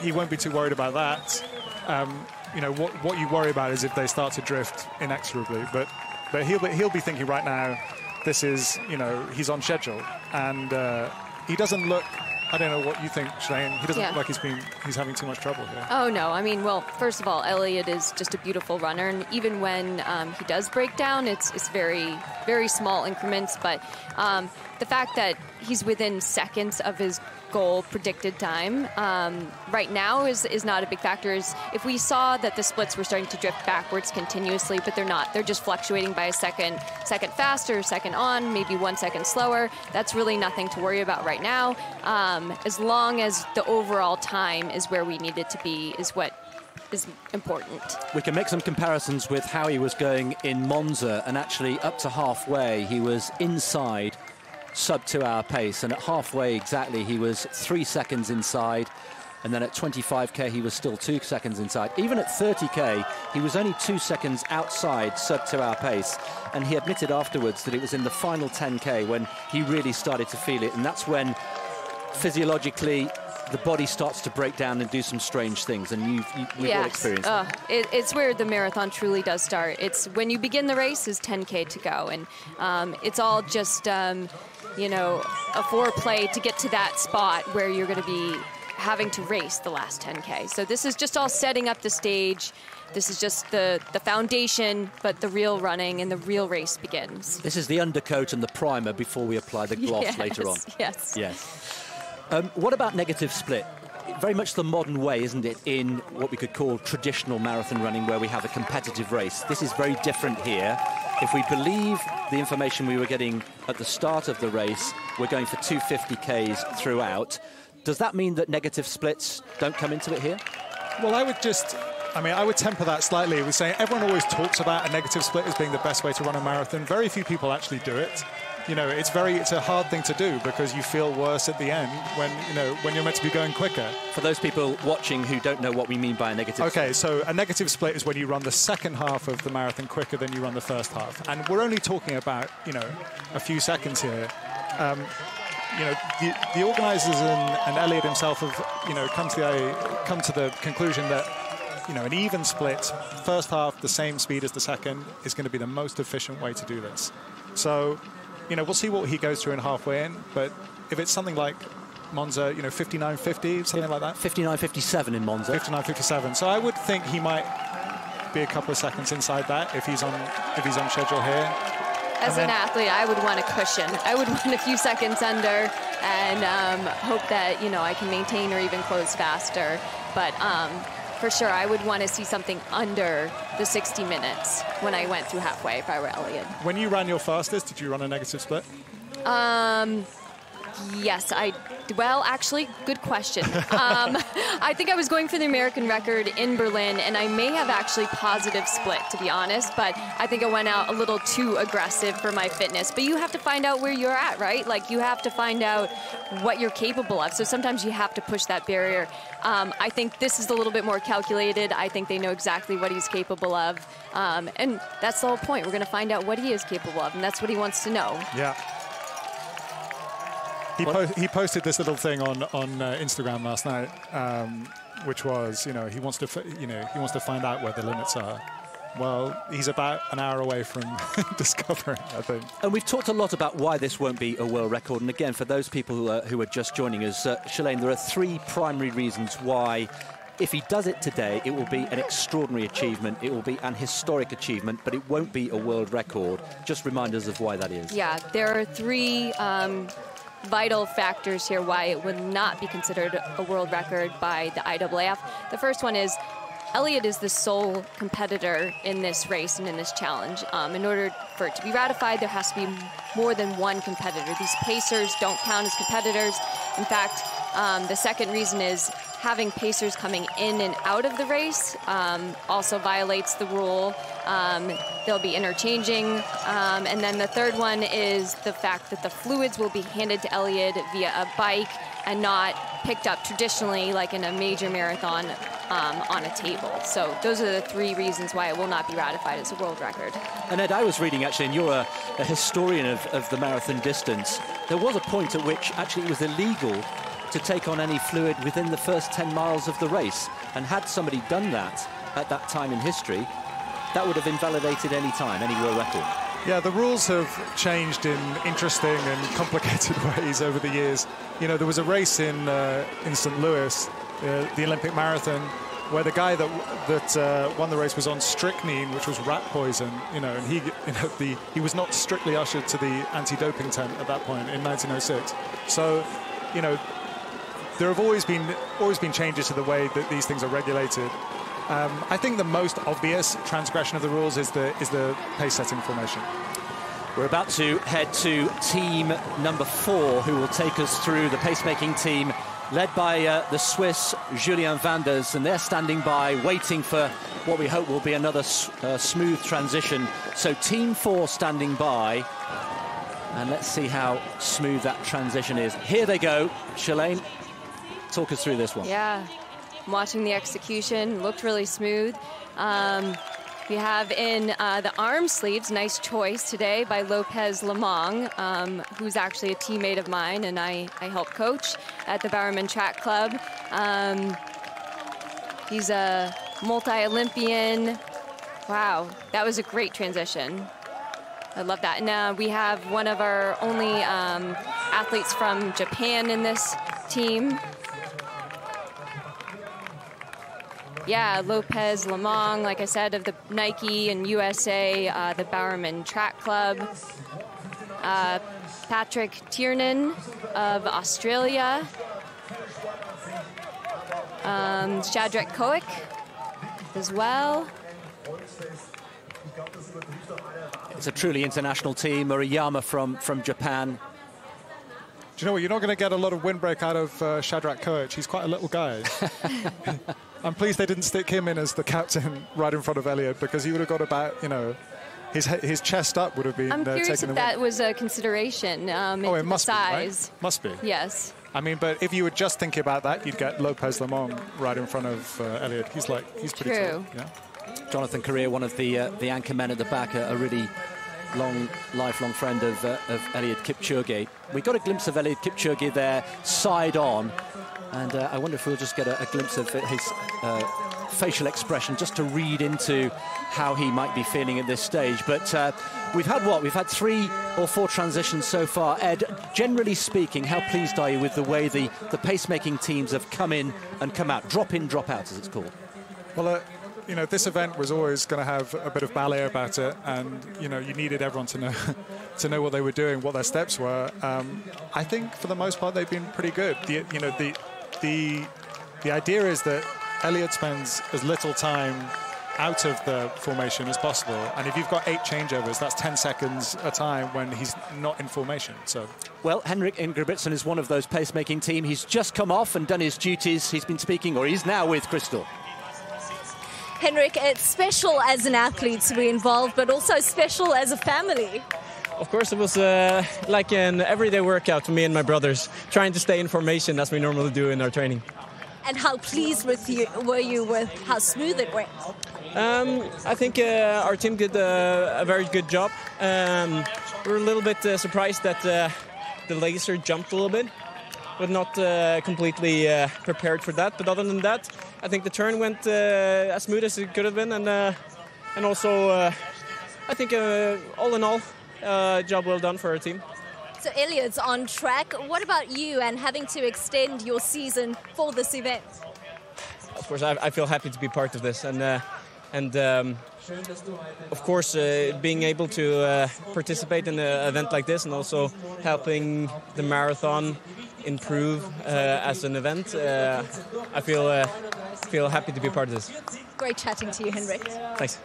he won't be too worried about that. Um, you know, what, what you worry about is if they start to drift inexorably. But but he'll be, he'll be thinking right now, this is you know he's on schedule, and uh, he doesn't look I don't know what you think, Shane. He doesn't Yeah. look like he's been he's having too much trouble here. Oh no! I mean, well, first of all, Eliud is just a beautiful runner, and even when um, he does break down, it's it's very very small increments. But um, the fact that he's within seconds of his goal predicted time um, right now is is not a big factor. Is if we saw that the splits were starting to drift backwards continuously, but they're not. They're just fluctuating by a second, second faster, second on, maybe one second slower. That's really nothing to worry about right now. Um, as long as the overall time is where we need it to be, is what is important. We can make some comparisons with how he was going in Monza, and actually up to halfway, he was inside sub two hour pace, and at halfway exactly, he was three seconds inside. And then at 25k, he was still two seconds inside. Even at 30k, he was only two seconds outside sub two hour pace. And he admitted afterwards that it was in the final 10k when he really started to feel it. And that's when physiologically the body starts to break down and do some strange things. And you've, you, we've all experienced Uh, it, it's where the marathon truly does start. It's when you begin the race is 10k to go, and um, it's all just um, you know a foreplay to get to that spot where you're going to be having to race the last 10k. So this is just all setting up the stage. This is just the the foundation, but the real running and the real race begins. This is the undercoat and the primer before we apply the gloss later on. Yes. Yes. Um, what about negative split? Very much the modern way, isn't it, in what we could call traditional marathon running, where we have a competitive race. This is very different here. If we believe the information we were getting at the start of the race, we're going for 250Ks throughout. Does that mean that negative splits don't come into it here? Well, I would just, I mean, I would temper that slightly with saying everyone always talks about a negative split as being the best way to run a marathon. Very few people actually do it. You know, it's very, it's a hard thing to do because you feel worse at the end when, you know, when you're meant to be going quicker. For those people watching who don't know what we mean by a negative Okay, so a negative split is when you run the second half of the marathon quicker than you run the first half. And we're only talking about, you know, a few seconds here. Um, you know, the, the organisers and, and Eliud himself have, you know, come to the come to the conclusion that, you know, an even split, first half the same speed as the second, is going to be the most efficient way to do this. So, you know, we'll see what he goes through in halfway in. But if it's something like Monza, you know, 59.50, something like that, 59.57 in Monza. 59.57. So I would think he might be a couple of seconds inside that if he's on if he's on schedule here. As And an athlete, I would want a cushion. I would want a few seconds under and um, hope that, you know, I can maintain or even close faster. But um, for sure, I would want to see something under the 60 minutes when I went through halfway if I were Eliud. When you ran your fastest, did you run a negative split? Um, yes, I. Well, actually, good question. Um, I think I was going for the American record in Berlin, and I may have actually positive split, to be honest. But I think I went out a little too aggressive for my fitness. But you have to find out where you're at, right? Like you have to find out what you're capable of. So sometimes you have to push that barrier. Um, I think this is a little bit more calculated. I think they know exactly what he's capable of, um, and that's the whole point. We're going to find out what he is capable of, and that's what he wants to know. Yeah. He, po- he posted this little thing on on uh, Instagram last night, um, which was you know he wants to f- you know he wants to find out where the limits are. Well, he's about an hour away from discovering, I think. And we've talked a lot about why this won't be a world record. And again, for those people who are, who are just joining us, uh, Shalane, there are three primary reasons why, if he does it today, it will be an extraordinary achievement. It will be an historic achievement, but it won't be a world record. Just remind us of why that is. Yeah, there are three um, vital factors here why it would not be considered a world record by the IAAF. The first one is Eliud is the sole competitor in this race and in this challenge. Um, in order for it to be ratified, there has to be more than one competitor. These pacers don't count as competitors. In fact, um, the second reason is having pacers coming in and out of the race um, also violates the rule. Um, they'll be interchanging. Um, and then the third one is the fact that the fluids will be handed to Eliud via a bike and not picked up traditionally like in a major marathon um, on a table. So those are the three reasons why it will not be ratified as a world record. And Ed, I was reading actually, and you're a, a historian of, of the marathon distance. There was a point at which actually it was illegal to take on any fluid within the first 10 miles of the race. And had somebody done that at that time in history, that would have invalidated any time, any world record. Yeah, the rules have changed in interesting and complicated ways over the years. You know, there was a race in uh, in St. Louis, uh, the Olympic marathon, where the guy that that uh, won the race was on strychnine, which was rat poison. You know, and he you know the he was not strictly ushered to the anti-doping tent at that point in 1906. So, you know, there have always been always been changes to the way that these things are regulated. Um, I think the most obvious transgression of the rules is the is the pace setting formation. We're about to head to team number four, who will take us through the pacemaking team, led by uh, the Swiss Julien Wanders, and they're standing by, waiting for what we hope will be another uh, smooth transition. So team four standing by, and let's see how smooth that transition is. Here they go. Shalane, talk us through this one. Yeah, I'm watching the execution, looked really smooth. Um, we have in uh, the arm sleeves, nice choice today by Lopez Lomong, um, who's actually a teammate of mine and I, I help coach at the Bowerman Track Club. Um, he's a multi-Olympian. Wow, that was a great transition. I love that. And uh, we have one of our only um, athletes from Japan in this team, yeah, Lopez Lomong, like I said, of the Nike and USA, uh, the Bowerman Track Club. Uh, Patrick Tiernan of Australia. Um, Shadrach Koick as well. It's a truly international team. Murayama from, from Japan. Do you know what? You're not going to get a lot of windbreak out of uh, Shadrach Koick. He's quite a little guy. I'm pleased they didn't stick him in as the captain right in front of Eliud because he would have got about, you know, his his chest up would have been. I'm uh, curious if that was a consideration. Um, oh, it must size. be. Right? Must be. Yes. I mean, but if you were just thinking about that, you'd get Lopez Lomong right in front of uh, Eliud. He's like, he's pretty True. tall. Yeah. Jonathan Korir, one of the uh, the anchor men at the back, a, a really long, lifelong friend of, uh, of Eliud Kipchoge. We got a glimpse of Eliud Kipchoge there, side on, and uh, I wonder if we'll just get a, a glimpse of his uh, facial expression just to read into how he might be feeling at this stage. But uh, we've had what? We've had three or four transitions so far. Ed, generally speaking, how pleased are you with the way the, the pacemaking teams have come in and come out? Drop in, drop out, as it's called. Well, uh, you know, this event was always going to have a bit of ballet about it, and you know, you needed everyone to know to know what they were doing, what their steps were. Um, I think for the most part they've been pretty good. The, you know, the the the idea is that Eliud spends as little time out of the formation as possible. And if you've got eight changeovers, that's 10 seconds a time when he's not in formation. So, Well, Henrik Ingebrigtsen is one of those pacemaking team. He's just come off and done his duties. He's been speaking, or he's now with Crystal. Henrik, it's special as an athlete to be involved, but also special as a family. Of course, it was uh, like an everyday workout for me and my brothers, trying to stay in formation as we normally do in our training. And how pleased with you were you with how smooth it went? Um, I think uh, our team did uh, a very good job. Um, we were a little bit uh, surprised that uh, the laser jumped a little bit, but not uh, completely uh, prepared for that. But other than that, I think the turn went as smooth as it could have been, and and also I think all in all, job well done for our team. So Eliud's on track. What about you and having to extend your season for this event? Of course, I, I feel happy to be part of this, and uh, and um, of course, uh, being able to uh, participate in an event like this, and also helping the marathon improve uh, as an event, uh, I feel uh, feel happy to be part of this. Great chatting to you, Henrik. Thanks.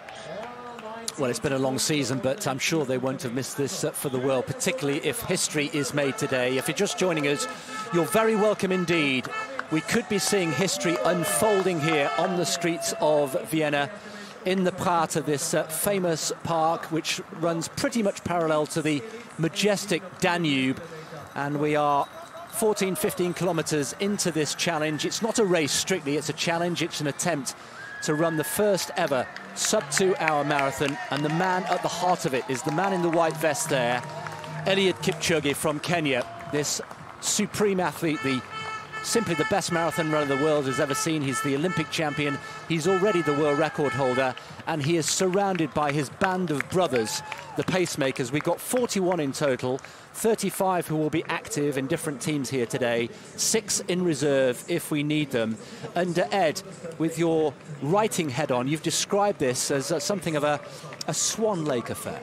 Well, it's been a long season, but I'm sure they won't have missed this uh, for the world, particularly if history is made today. If you're just joining us, you're very welcome indeed. We could be seeing history unfolding here on the streets of Vienna in the Prater, this uh, famous park which runs pretty much parallel to the majestic Danube. And we are 14, 15 kilometres into this challenge. It's not a race strictly, it's a challenge, it's an attempt to run the first ever sub two hour marathon. And the man at the heart of it is the man in the white vest there, Eliud Kipchoge from Kenya, this supreme athlete, the simply the best marathon runner the world has ever seen. He's the Olympic champion. He's already the world record holder, and he is surrounded by his band of brothers, the pacemakers. We've got 41 in total, 35 who will be active in different teams here today, six in reserve if we need them. And uh, Ed, with your writing head on, you've described this as uh, something of a, a Swan Lake affair.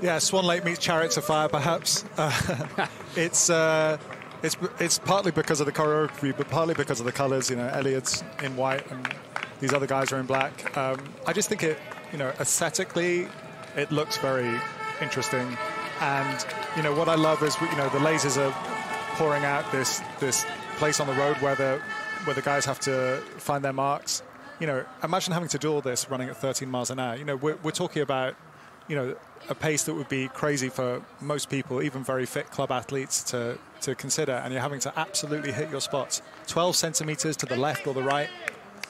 Yeah, Swan Lake meets Chariots of Fire, perhaps. Uh, it's uh, it's it's partly because of the choreography, but partly because of the colours. You know, Eliud's in white and these other guys are in black. Um, I just think it, you know, aesthetically, it looks very interesting. And you know what I love is you know the lasers are pouring out this this place on the road where the where the guys have to find their marks. You know, imagine having to do all this running at 13 miles an hour. You know, we're, we're talking about you know a pace that would be crazy for most people, even very fit club athletes, to, to consider. And you're having to absolutely hit your spots. 12 centimeters to the left or the right,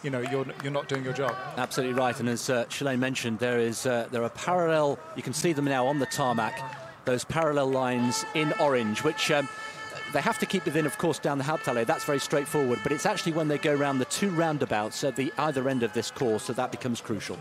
you know, you're, you're not doing your job. Absolutely right. And as uh, mentioned, there is uh, there are parallel, you can see them now on the tarmac, those parallel lines in orange, which um, they have to keep within, of course, down the Hauptallee. That's very straightforward. But it's actually when they go around the two roundabouts at the either end of this course that that becomes crucial.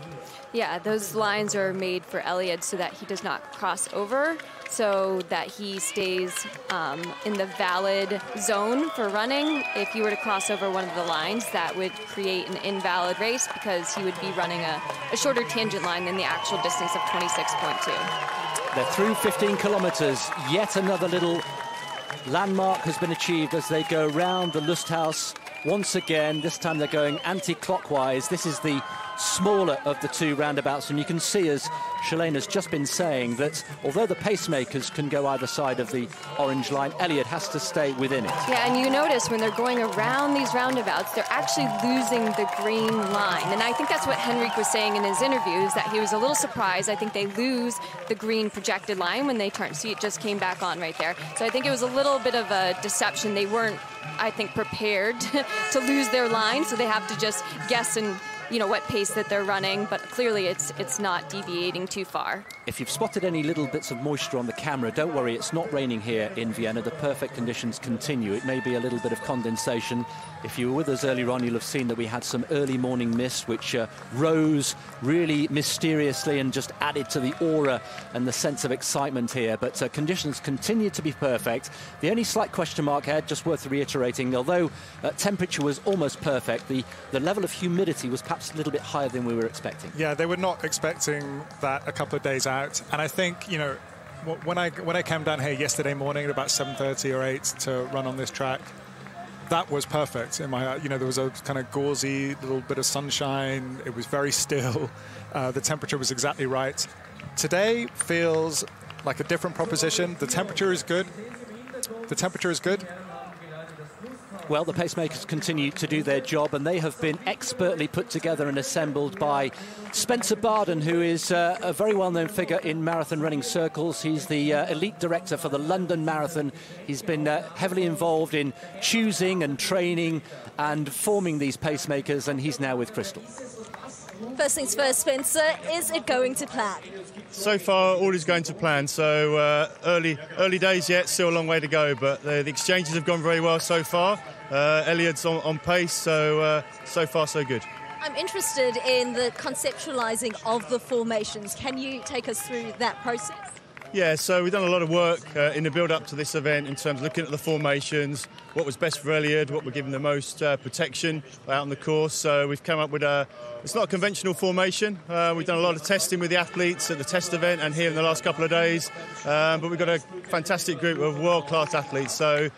Yeah, those lines are made for Eliud so that he does not cross over, so that he stays um, in the valid zone for running. If you were to cross over one of the lines, that would create an invalid race because he would be running a, a shorter tangent line than the actual distance of 26.2. They're through 15 kilometres. Yet another little landmark has been achieved as they go round the Lusthaus once again. This time they're going anti-clockwise. This is the smaller of the two roundabouts. And you can see, as Shalane has just been saying, that although the pacemakers can go either side of the orange line, Eliud has to stay within it. Yeah, and you notice when they're going around these roundabouts, they're actually losing the green line. And I think that's what Henrik was saying in his interviews, that he was a little surprised. I think they lose the green projected line when they turn. See, it just came back on right there. So I think it was a little bit of a deception. They weren't I think, prepared to lose their line, so they have to just guess and you know what pace that they're running, but clearly it's it's not deviating too far. If you've spotted any little bits of moisture on the camera, don't worry, it's not raining here in Vienna. The perfect conditions continue. It may be a little bit of condensation. If you were with us earlier on, you'll have seen that we had some early morning mist, which uh, rose really mysteriously and just added to the aura and the sense of excitement here. But uh, conditions continue to be perfect. The only slight question mark here, just worth reiterating, although uh, temperature was almost perfect, the, the level of humidity was perhaps a little bit higher than we were expecting. Yeah, they were not expecting that a couple of days out. And I think, you know, when I when I came down here yesterday morning at about 7:30 or 8 to run on this track, that was perfect in my you know there was a kind of gauzy little bit of sunshine. It was very still. Uh, the temperature was exactly right. Today feels like a different proposition. The temperature is good. The temperature is good well, the pacemakers continue to do their job, and they have been expertly put together and assembled by Spencer Barden, who is uh, a very well known figure in marathon running circles. He's the uh, elite director for the London Marathon. He's been uh, heavily involved in choosing and training and forming these pacemakers, and he's now with Crystal. First things first, Spencer, is it going to plan? So far, all is going to plan. So uh, early, early days yet, still a long way to go. But the, the exchanges have gone very well so far. Uh, Eliud's on, on, pace, so uh, so far so good. I'm interested in the conceptualizing of the formations. Can you take us through that process? Yeah, so we've done a lot of work uh, in the build up to this event in terms of looking at the formations, what was best for Eliud, what give him the most uh, protection out on the course. So we've come up with a, it's not a conventional formation. Uh, we've done a lot of testing with the athletes at the test event and here in the last couple of days. Um, but we've got a fantastic group of world class athletes. So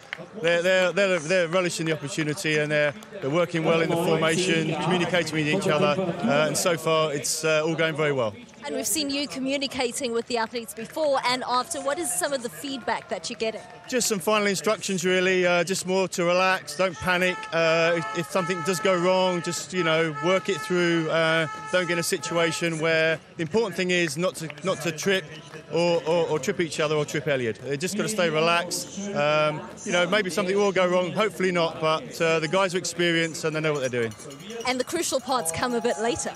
they're, they're, they're, they're, relishing the opportunity and they're, they're working well in the formation, communicating with each other. Uh, and so far, it's uh, all going very well. And we've seen you communicating with the athletes before and after. What is some of the feedback that you're getting? Just some final instructions, really. Uh, just more to relax, don't panic. Uh, if, if, something does go wrong, just you know work it through. Uh, don't get in a situation where the important thing is not to not to trip or, or, or trip each other or trip Eliud. They just got to stay relaxed. Um, you know, maybe something will go wrong. Hopefully not, but uh, the guys are experienced and they know what they're doing. And the crucial parts come a bit later.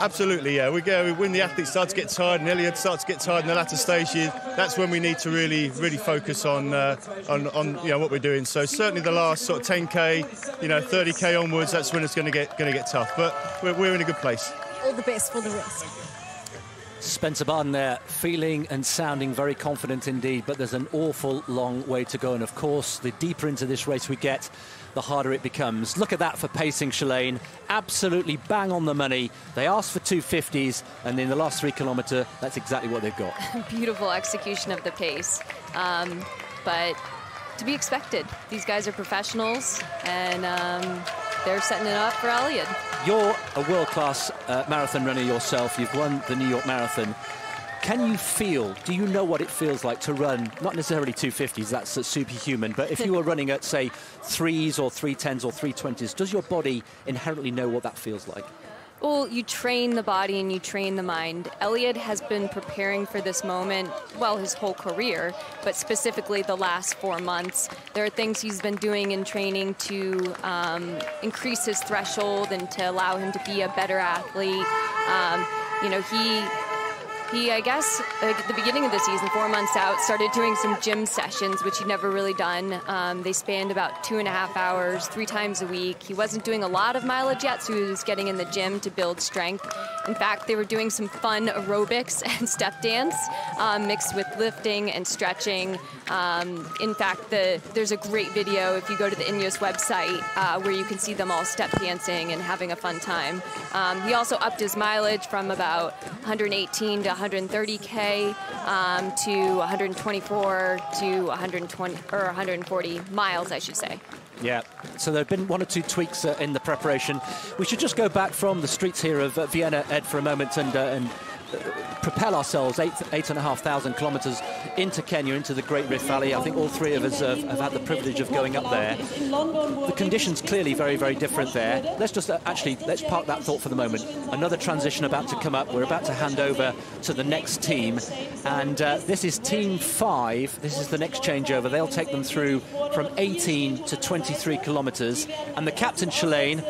Absolutely, yeah. We go when the athletes start to get tired and Eliud starts to get tired in the latter stages. That's when we need to really, really focus on uh, on, on you know what we're doing. So certainly the last sort of 10k, you know, 30k onwards, that's when it's going to get going to get tough. But we're, we're in a good place. All the best for the rest. Spencer Barden there, feeling and sounding very confident indeed, but there's an awful long way to go. And of course, the deeper into this race we get, the harder it becomes. Look at that for pacing Shalane. Absolutely bang on the money. They asked for 250s, and in the last three kilometre, that's exactly what they've got. Beautiful execution of the pace. Um, but to be expected. These guys are professionals, and um, they're setting it up for Eliud. You're a world-class uh, marathon runner yourself. You've won the New York Marathon. Can you feel, do you know what it feels like to run, not necessarily 250s, that's superhuman, but if you were running at, say, threes or 310s or 320s, does your body inherently know what that feels like? Well, you train the body and you train the mind. Eliud has been preparing for this moment, well, his whole career, but specifically the last four months. There are things he's been doing in training to um, increase his threshold and to allow him to be a better athlete. Um, you know, he he, I guess, at the beginning of the season, four months out, started doing some gym sessions, which he'd never really done. Um, they spanned about two and a half hours, three times a week. He wasn't doing a lot of mileage yet, so he was getting in the gym to build strength. In fact, they were doing some fun aerobics and step dance um, mixed with lifting and stretching. Um, in fact, the, there's a great video if you go to the Ineos website uh, where you can see them all step dancing and having a fun time. Um, he also upped his mileage from about 118 to 130k um, to 124 to 120 or 140 miles, I should say. Yeah, so there have been one or two tweaks uh, in the preparation. We should just go back from the streets here of uh, Vienna, Ed, for a moment and, uh, and propel ourselves eight, eight and a half thousand kilometres into Kenya, into the Great Rift Valley. I think all three of us have, have, had the privilege of going up there. The conditions clearly very, very different there. Let's just uh, actually, let's park that thought for the moment. Another transition about to come up. We're about to hand over to the next team. And uh, this is team five. This is the next changeover. They'll take them through from 18 to 23 kilometres. And the captain, Shalane,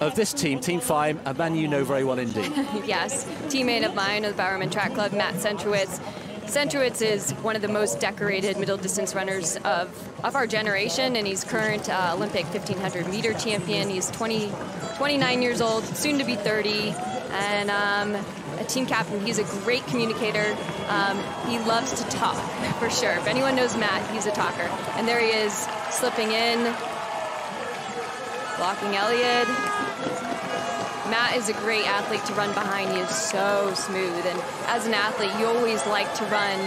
of this team, Team 5, a man you know very well indeed. yes, teammate of mine of the Bowerman Track Club, Matt Centrowitz. Centrowitz is one of the most decorated middle distance runners of, of our generation, and he's current uh, Olympic 1500 meter champion. He's 20, 29 years old, soon to be 30, and um, a team captain. He's a great communicator. Um, he loves to talk, for sure. If anyone knows Matt, he's a talker. And there he is, slipping in, blocking Eliud. Matt is a great athlete to run behind. He is so smooth. And as an athlete, you always like to run,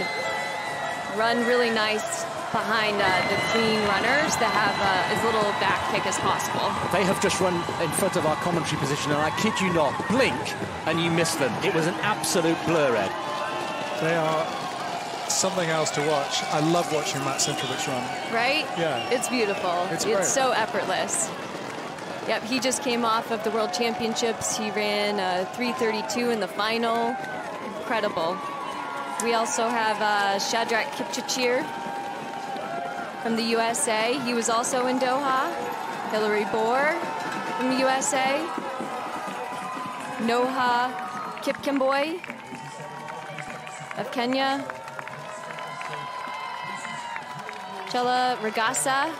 run really nice behind uh, the clean runners that have uh, as little back kick as possible. They have just run in front of our commentary position, and I kid you not, blink and you miss them. It was an absolute blur, Ed. They are something else to watch. I love watching Matt Centrowitz run. Right? Yeah. It's beautiful. It's, it's so effortless. Yep, he just came off of the World Championships. He ran uh, 332 in the final. Incredible. We also have uh, Shadrack Kipchirchir from the USA. He was also in Doha. Hillary Bor from the USA. Noah Kipkemboi of Kenya. Chala Regasa.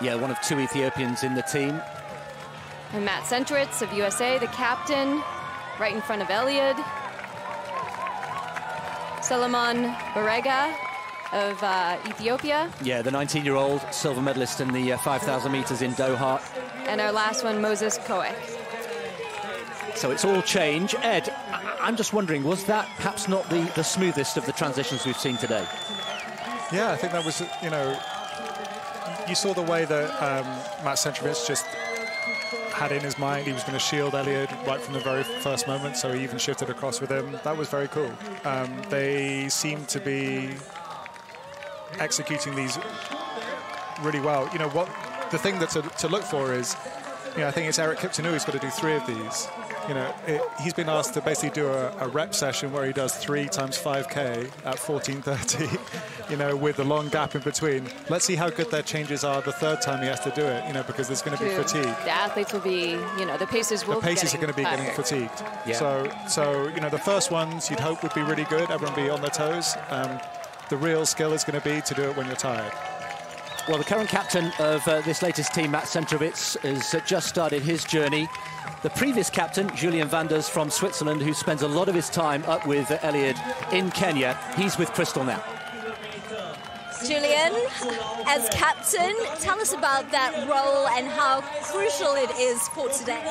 Yeah, one of two Ethiopians in the team. And Matt Centrowitz of USA, the captain, right in front of Eliud. Selemon Barega of uh, Ethiopia. Yeah, the 19-year-old silver medalist in the uh, 5,000 meters in Doha. And our last one, Moses Koech. So it's all change. Ed, I- am just wondering, was that perhaps not the, the smoothest of the transitions we've seen today? Yeah, I think that was, you know, you saw the way that um, Matt Centrowitz just had in his mind he was going to shield Eliud right from the very first moment, so he even shifted across with him. That was very cool. Um, they seem to be executing these really well. You know what? The thing that to, to look for is, you know, I think it's Eric Kiptanui who's got to do three of these. You know, it, he's been asked to basically do a, a, rep session where he does three times 5K at 14:30, you know, with a long gap in between. Let's see how good their changes are the third time he has to do it, you know, because there's going to be fatigue. The athletes will be, you know, the paces will. The paces are going to be tired. getting fatigued. Yeah. So, so you know, the first ones you'd hope would be really good. Everyone be on their toes. Um, the real skill is going to be to do it when you're tired. Well, the current captain of uh, this latest team, Matt Centrowitz, has uh, just started his journey. The previous captain, Julien Wanders from Switzerland, who spends a lot of his time up with uh, Eliud in Kenya, he's with Crystal now. Julien, as captain, tell us about that role and how crucial it is for today.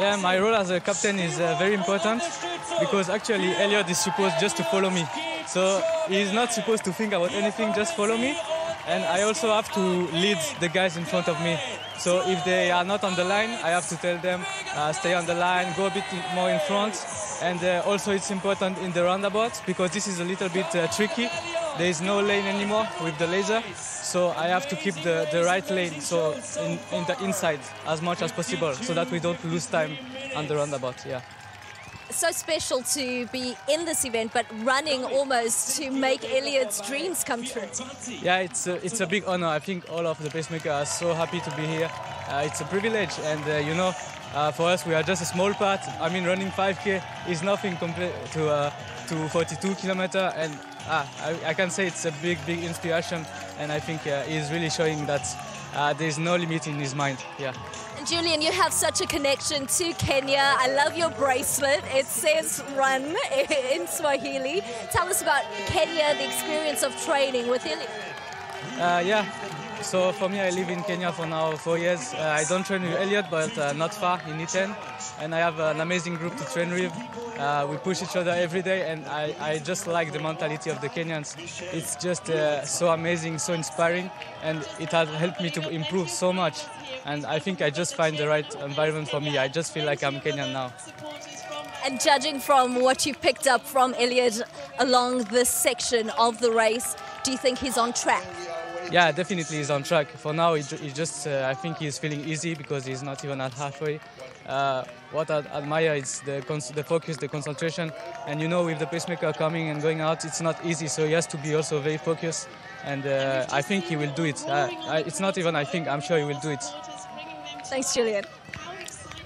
Yeah, my role as a captain is uh, very important because actually Eliud is supposed just to follow me. So he's not supposed to think about anything, just follow me. And I also have to lead the guys in front of me. So if they are not on the line, I have to tell them, uh, stay on the line, go a bit more in front. And uh, also it's important in the roundabout because this is a little bit uh, tricky. There is no lane anymore with the laser. So I have to keep the, the right lane, so in, in the inside as much as possible so that we don't lose time on the roundabout, yeah so special to be in this event, but running almost to make Eliud's dreams come true. Yeah, it's a, it's a big honor. I think all of the pacemakers are so happy to be here. Uh, it's a privilege, and uh, you know, uh, for us, we are just a small part. I mean, running 5k is nothing compared to uh, to 42 kilometer, and ah, I, I, can say it's a big, big inspiration. And I think uh, he's really showing that uh, there's no limit in his mind. Yeah. Julien, you have such a connection to Kenya. I love your bracelet. It says run in Swahili. Tell us about Kenya, the experience of training with Eliud. Uh, yeah, so for me, I live in Kenya for now four years. Uh, I don't train with Eliud, but uh, not far in Iten. And I have an amazing group to train with. Uh, we push each other every day, and I, I, just like the mentality of the Kenyans. It's just uh, so amazing, so inspiring, and it has helped me to improve so much and I think I just find the right environment for me. I just feel like I'm Kenyan now. And judging from what you picked up from Eliud along this section of the race, do you think he's on track? Yeah, definitely he's on track. For now, he, he just, uh, I think he's feeling easy because he's not even at halfway. Uh, what I admire is the, the focus, the concentration. And you know, with the pacemaker coming and going out, it's not easy. So he has to be also very focused. And uh, I think he will do it. Uh, I, it's not even I think, I'm sure he will do it. Thanks, Julien.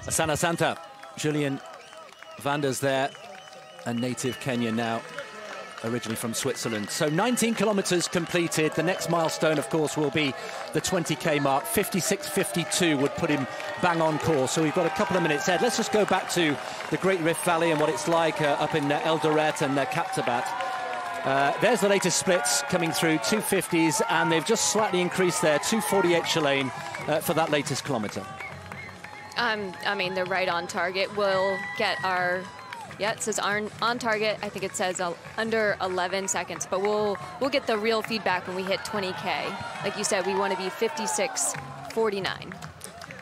Asante sana, Julien Wanders there, a native Kenyan now, originally from Switzerland. So 19 kilometres completed. The next milestone, of course, will be the 20k mark. 56.52 would put him bang on course. So we've got a couple of minutes ahead. Let's just go back to the Great Rift Valley and what it's like uh, up in uh, Eldoret and uh, Kaptagat. Uh, there's the latest splits coming through, 250s, and they've just slightly increased there, 248 Shalane uh, for that latest kilometre. Um, I mean, they're right on target. We'll get our, yeah, it says on, on target. I think it says uh, under 11 seconds, but we'll we'll get the real feedback when we hit 20K. Like you said, we want to be 56.49.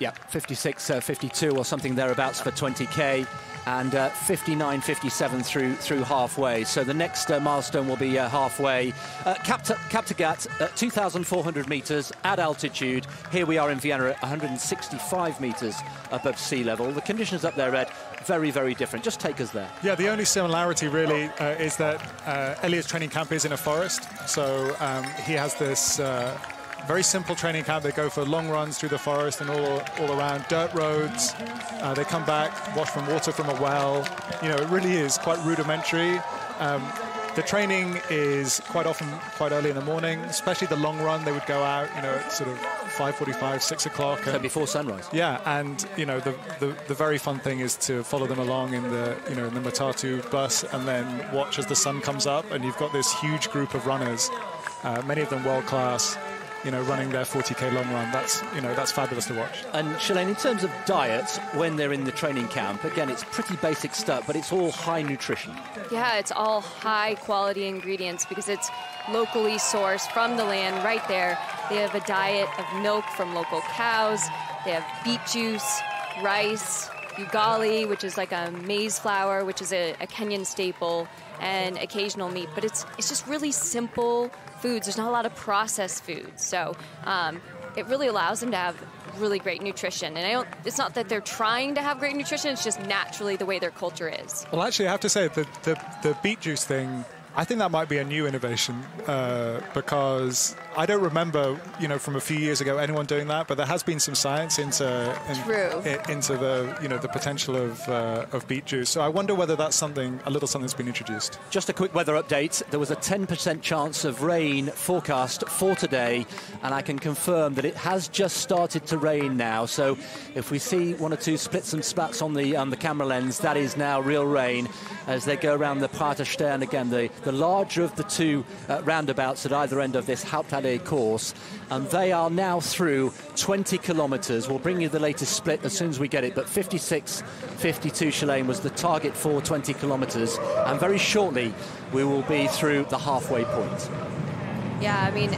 Yeah, 56, uh, 52 or something thereabouts for 20K and uh, 59 57 through through halfway. So the next uh, milestone will be uh, halfway. Uh, Kaptagat at 2400 meters at altitude. Here we are in Vienna at 165 meters above sea level. The conditions up there Ed very very different. Just take us there. Yeah the only similarity really uh, is that uh, Eliud's training camp is in a forest. So um, he has this uh, very simple training camp. They go for long runs through the forest and all, all around dirt roads. Uh, they come back, wash from water from a well. You know, it really is quite rudimentary. Um, the training is quite often quite early in the morning, especially the long run. They would go out, you know, at sort of 5:45, 6 o'clock. So before sunrise. Yeah, and you know, the, the, the very fun thing is to follow them along in the you know in the Matatu bus and then watch as the sun comes up, and you've got this huge group of runners, uh, many of them world class you know, running their 40k long run. That's you know that's fabulous to watch. And Shalane, in terms of diets, when they're in the training camp, again, it's pretty basic stuff, but it's all high nutrition. Yeah, it's all high quality ingredients because it's locally sourced from the land right there. They have a diet of milk from local cows. They have beet juice, rice, ugali, which is like a maize flour, which is a, a Kenyan staple, and occasional meat. But it's it's just really simple foods. There's not a lot of processed foods, so um, it really allows them to have really great nutrition. And I don't, it's not that they're trying to have great nutrition, it's just naturally the way their culture is. Well, actually, I have to say the, the, the beet juice thing I think that might be a new innovation uh, because I don't remember, you know, from a few years ago anyone doing that. But there has been some science into in, into the you know the potential of uh, of beet juice. So I wonder whether that's something a little something's been introduced. Just a quick weather update. There was a 10% chance of rain forecast for today, and I can confirm that it has just started to rain now. So if we see one or two splits and spats on the on the camera lens, that is now real rain as they go around the Prater Stern again. The the larger of the two uh, roundabouts at either end of this Hauptallee course. And they are now through 20 kilometres. We'll bring you the latest split as soon as we get it. But 56 52 Shalane was the target for 20 kilometres. And very shortly, we will be through the halfway point. Yeah, I mean,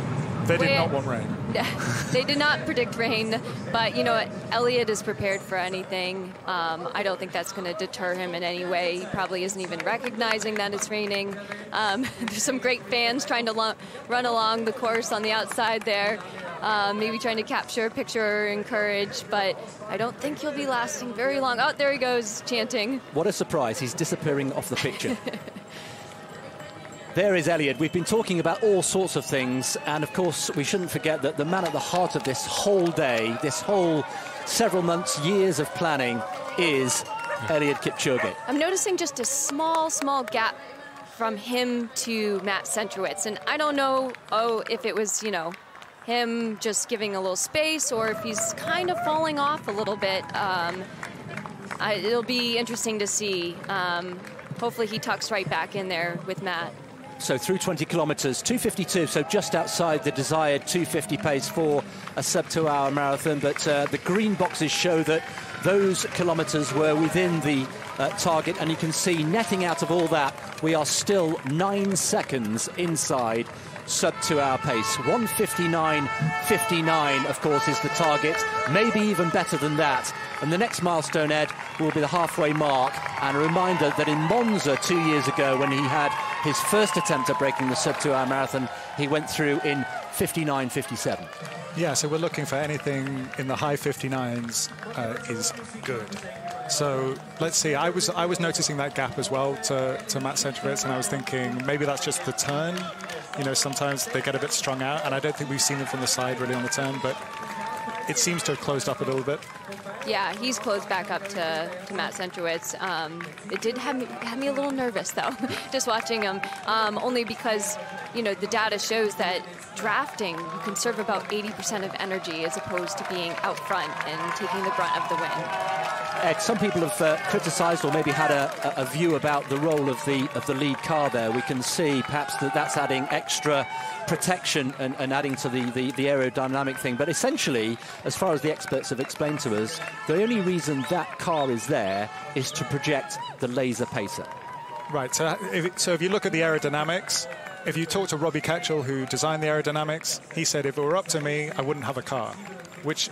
they did not want rain. they did not predict rain, but you know, Eliud is prepared for anything. Um, I don't think that's going to deter him in any way. He probably isn't even recognizing that it's raining. Um, there's some great fans trying to lo- run along the course on the outside there, uh, maybe trying to capture a picture or encourage, but I don't think he'll be lasting very long. Oh, there he goes, chanting. What a surprise. He's disappearing off the picture. There is Eliud. We've been talking about all sorts of things, and of course, we shouldn't forget that the man at the heart of this whole day, this whole several months, years of planning, is Eliud Kipchoge. I'm noticing just a small, small gap from him to Matt Centrowitz, and I don't know, oh, if it was, you know, him just giving a little space or if he's kind of falling off a little bit. Um, I, it'll be interesting to see. Um, hopefully, he tucks right back in there with Matt. So through 20 kilometres, 252, so just outside the desired 250 pace for a sub two hour marathon. But uh, the green boxes show that those kilometres were within the uh, target. And you can see netting out of all that, we are still nine seconds inside sub two hour pace. 159.59, of course, is the target. Maybe even better than that. And the next milestone, Ed, will be the halfway mark. And a reminder that in Monza two years ago, when he had his first attempt at breaking the sub two hour marathon, he went through in 59.57. Yeah, so we're looking for anything in the high 59s uh, is good. So let's see. I was I was noticing that gap as well to, to Matt Centrowitz, and I was thinking maybe that's just the turn. You know, sometimes they get a bit strung out, and I don't think we've seen them from the side really on the turn, but it seems to have closed up a little bit. Yeah, he's closed back up to, to Matt Centrowitz. Um, it did have me, have me a little nervous, though, just watching him, um, only because, you know, the data shows that drafting, you conserve about 80% of energy as opposed to being out front and taking the brunt of the win. Ed, some people have uh, criticised or maybe had a, a, view about the role of the of the lead car there. We can see perhaps that that's adding extra protection and, and adding to the, the, the, aerodynamic thing. But essentially, as far as the experts have explained to us, the only reason that car is there is to project the laser pacer. Right. So if, so if you look at the aerodynamics, if you talk to Robbie Ketchell, who designed the aerodynamics, he said if it were up to me, I wouldn't have a car, which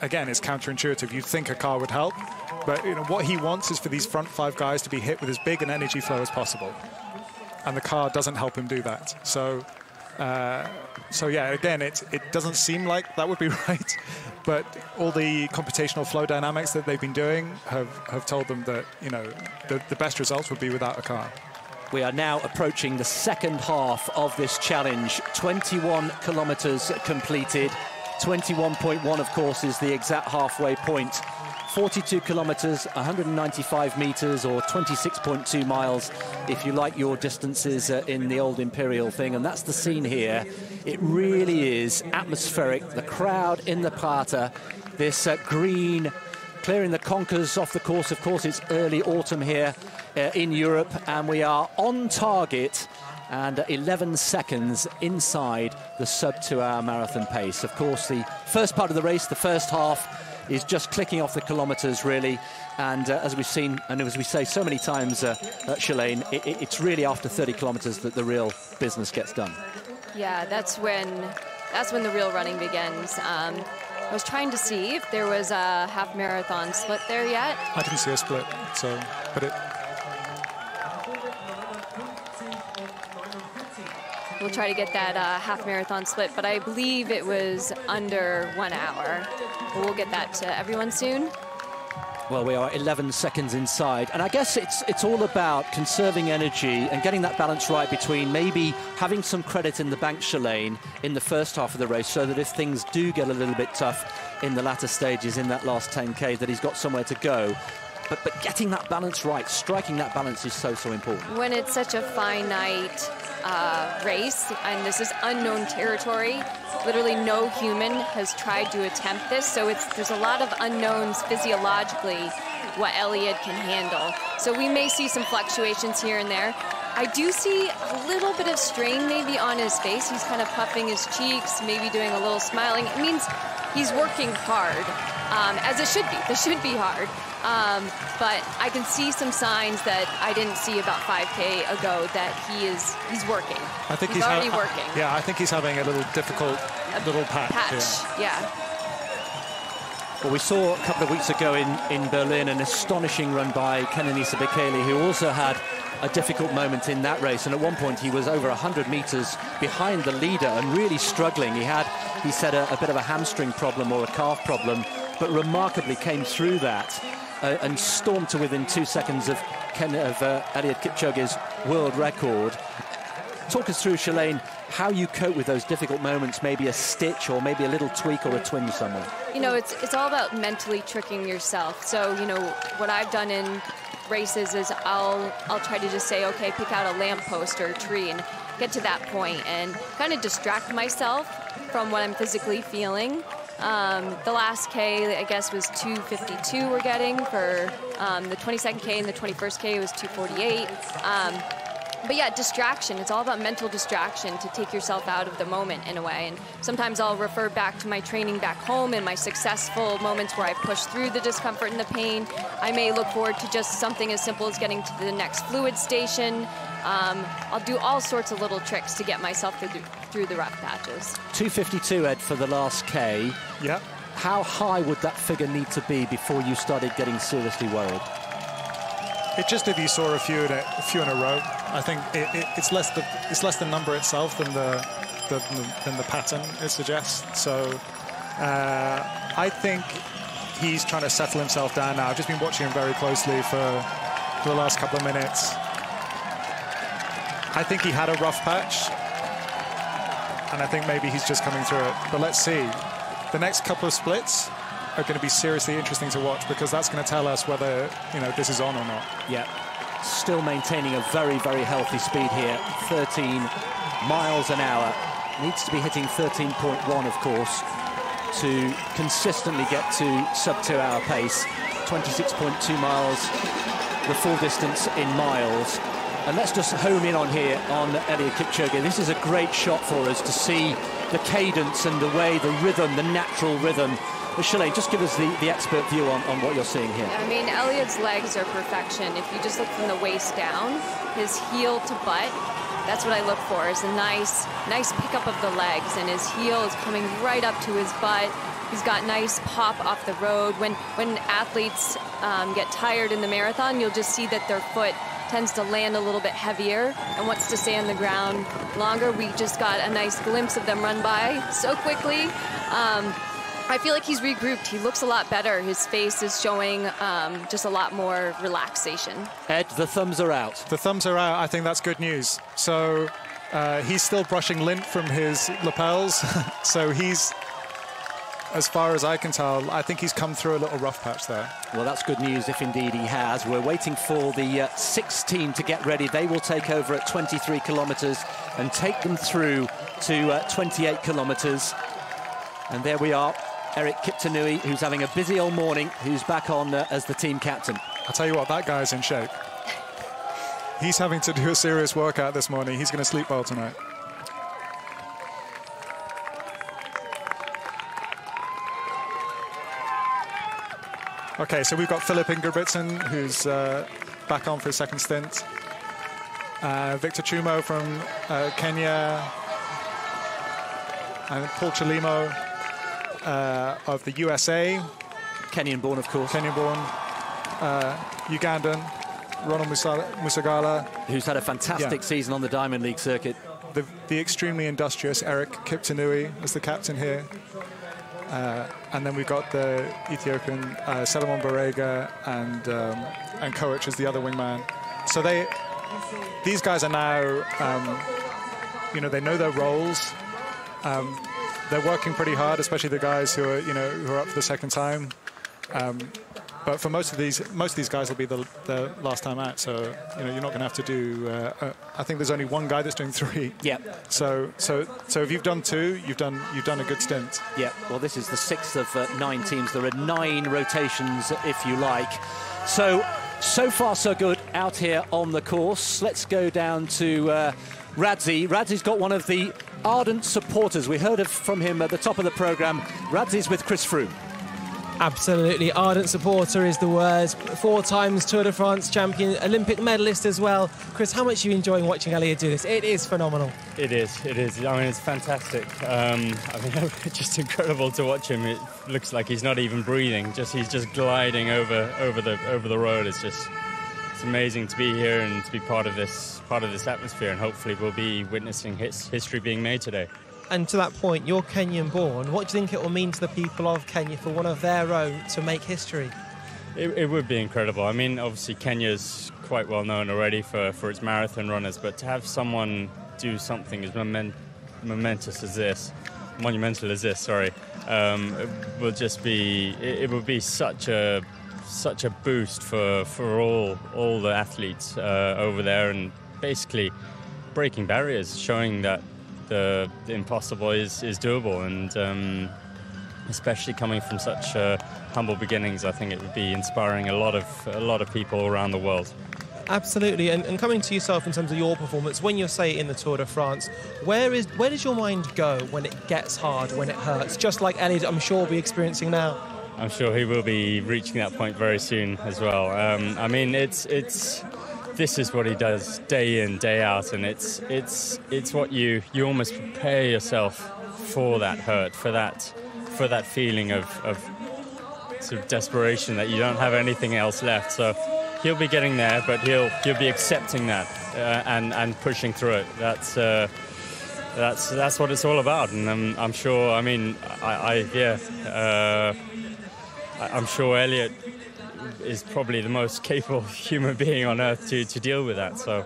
again is counterintuitive. You'd think a car would help, but you know, what he wants is for these front five guys to be hit with as big an energy flow as possible, and the car doesn't help him do that. So uh, so yeah, again, it, it doesn't seem like that would be right, but all the computational flow dynamics that they've been doing have, have told them that, you know, the, the best results would be without a car. We are now approaching the second half of this challenge. 21 kilometers completed. 21.1, of course, is the exact halfway point. 42 kilometers, 195 meters, or 26.2 miles, if you like your distances uh, in the old imperial thing. And that's the scene here. It really is atmospheric. The crowd in the Prater, this uh, green clearing the conkers off the course. Of course, it's early autumn here uh, in Europe, and we are on target and 11 seconds inside the sub two hour marathon pace. Of course, the first part of the race, the first half, is just clicking off the kilometres, really. And uh, as we've seen, and as we say so many times uh, at Shalane, it, it's really after 30 kilometres that the real business gets done. Yeah, that's when that's when the real running begins. Um, I was trying to see if there was a half marathon split there yet. I didn't see a split, so but it. We'll try to get that uh, half marathon split, but I believe it was under one hour. We'll get that to everyone soon. Well, we are 11 seconds inside, and I guess it's it's all about conserving energy and getting that balance right between maybe having some credit in the bank, Shalane, in the first half of the race, so that if things do get a little bit tough in the latter stages in that last 10k, that he's got somewhere to go. But but getting that balance right, striking that balance is so so important. When it's such a finite uh, race, and this is unknown territory. Literally, no human has tried to attempt this, so it's there's a lot of unknowns physiologically what Eliud can handle. So we may see some fluctuations here and there. I do see a little bit of strain maybe on his face. He's kind of puffing his cheeks, maybe doing a little smiling. It means he's working hard, um, as it should be. This should be hard. Um, but I can see some signs that I didn't see about 5K ago that he is he's working. I think he's, he's already working. Yeah, I think he's having a little difficult little patch. Patch, yeah. yeah. Well, we saw a couple of weeks ago in, in Berlin an astonishing run by Kenenisa Bekele, who also had a difficult moment in that race. And at one point, he was over 100 metres behind the leader and really struggling. He had, he said, a, a bit of a hamstring problem or a calf problem, but remarkably came through that uh, and stormed to within two seconds of, Ken, of uh, Eliud Kipchoge's world record. Talk us through, Shalane, how you cope with those difficult moments, maybe a stitch or maybe a little tweak or a twinge somewhere. You know, it's it's all about mentally tricking yourself. So, you know, what I've done in races is I'll I'll try to just say, okay, pick out a lamppost or a tree and get to that point and kind of distract myself from what I'm physically feeling. Um, the last K, I guess, was 252 we're getting for um, the 22nd K and the 21st K was 248. Um, but yeah, distraction. It's all about mental distraction to take yourself out of the moment in a way. And sometimes I'll refer back to my training back home and my successful moments where I push through the discomfort and the pain. I may look forward to just something as simple as getting to the next fluid station. Um, I'll do all sorts of little tricks to get myself through the, through the rough patches. 252, Ed, for the last K. Yeah. How high would that figure need to be before you started getting seriously worried? It just if you saw a few in a, a few in a row, I think it, it, it's less the it's less the number itself than the, the than the pattern it suggests. So uh, I think he's trying to settle himself down now. I've just been watching him very closely for, for the last couple of minutes. I think he had a rough patch, and I think maybe he's just coming through it. But let's see. The next couple of splits are going to be seriously interesting to watch because that's going to tell us whether you know this is on or not. Yeah, still maintaining a very, very healthy speed here. 13 miles an hour. Needs to be hitting 13.1, of course, to consistently get to sub two-hour pace. 26.2 miles, the full distance in miles. And let's just home in on here on Eliud Kipchoge. This is a great shot for us to see the cadence and the way, the rhythm, the natural rhythm. But just give us the, the expert view on, on what you're seeing here. I mean, Eliud's legs are perfection. If you just look from the waist down, his heel to butt, that's what I look for, is a nice, nice pickup of the legs. And his heel is coming right up to his butt. He's got nice pop off the road. When, when athletes um, get tired in the marathon, you'll just see that their foot tends to land a little bit heavier and wants to stay on the ground longer. We just got a nice glimpse of them run by so quickly. Um, I feel like he's regrouped. He looks a lot better. His face is showing um, just a lot more relaxation. Ed, the thumbs are out. The thumbs are out. I think that's good news. So uh, he's still brushing lint from his lapels. so he's, as far as I can tell, I think he's come through a little rough patch there. Well, that's good news if indeed he has. We're waiting for the uh, 16 to get ready. They will take over at 23 kilometres and take them through to uh, 28 kilometres. And there we are. Eric Kiptanui, who's having a busy old morning, who's back on uh, as the team captain. I'll tell you what, that guy's in shape. He's having to do a serious workout this morning. He's going to sleep well tonight. Okay, so we've got Filip Ingebrigtsen, who's uh, back on for his second stint. Uh, Victor Chumo from uh, Kenya. And Paul Chelimo. uh, of the USA. Kenyan born, of course. Kenyan born. Uh, Ugandan, Ronald Musa- Musagala. Who's had a fantastic Yeah. season on the Diamond League circuit. The, the extremely industrious Eric Kiptanui as the captain here. Uh, and then we've got the Ethiopian uh, Selemon Barega and um, and Koech as the other wingman. So they, these guys are now, um, you know, they know their roles. Um, they're working pretty hard, especially the guys who are, you know, who are up for the second time. Um, but for most of these, most of these guys will be the, the last time out. So you know, you're not going to have to do. Uh, uh, I think there's only one guy that's doing three. Yeah. So so so if you've done two, you've done you've done a good stint. Yeah, well, this is the sixth of uh, nine teams. There are nine rotations, if you like. So, so far, so good out here on the course. Let's go down to uh, Radzi. Radzi's got one of the ardent supporters. We heard of, from him at the top of the programme. Radzi's with Chris Froome. Absolutely, ardent supporter is the word. Four times Tour de France champion, Olympic medalist as well. Chris, how much are you enjoying watching Eliud do this? It is phenomenal. It is, it is. I mean, it's fantastic. Um, I mean, just incredible to watch him. It looks like he's not even breathing. Just he's just gliding over over the over the road. It's just it's amazing to be here and to be part of this part of this atmosphere. And hopefully, we'll be witnessing his history being made today. And to that point, you're Kenyan born. What do you think it will mean to the people of Kenya for one of their own to make history? It, it would be incredible. I mean, obviously Kenya's quite well known already for, for its marathon runners, but to have someone do something as moment, momentous as this, monumental as this, sorry, um, will just be. It, it would be such a such a boost for, for all all the athletes uh, over there, and basically breaking barriers, showing that the, the impossible is, is doable, and um, especially coming from such uh, humble beginnings, I think it would be inspiring a lot of a lot of people around the world. Absolutely, and, and coming to yourself in terms of your performance, when you're say in the Tour de France, where is where does your mind go when it gets hard, when it hurts? Just like Eliud, I'm sure will be experiencing now. I'm sure he will be reaching that point very soon as well. Um, I mean, it's it's this is what he does day in day out, and it's it's it's what you you almost prepare yourself for that hurt, for that for that feeling of, of sort of desperation that you don't have anything else left. So he'll be getting there, but he'll he'll be accepting that uh, and and pushing through it. That's. Uh, that's that's what it's all about, and I'm, I'm sure. I mean, I, I yeah, uh, I- I'm sure Eliud is probably the most capable human being on earth to, to deal with that. So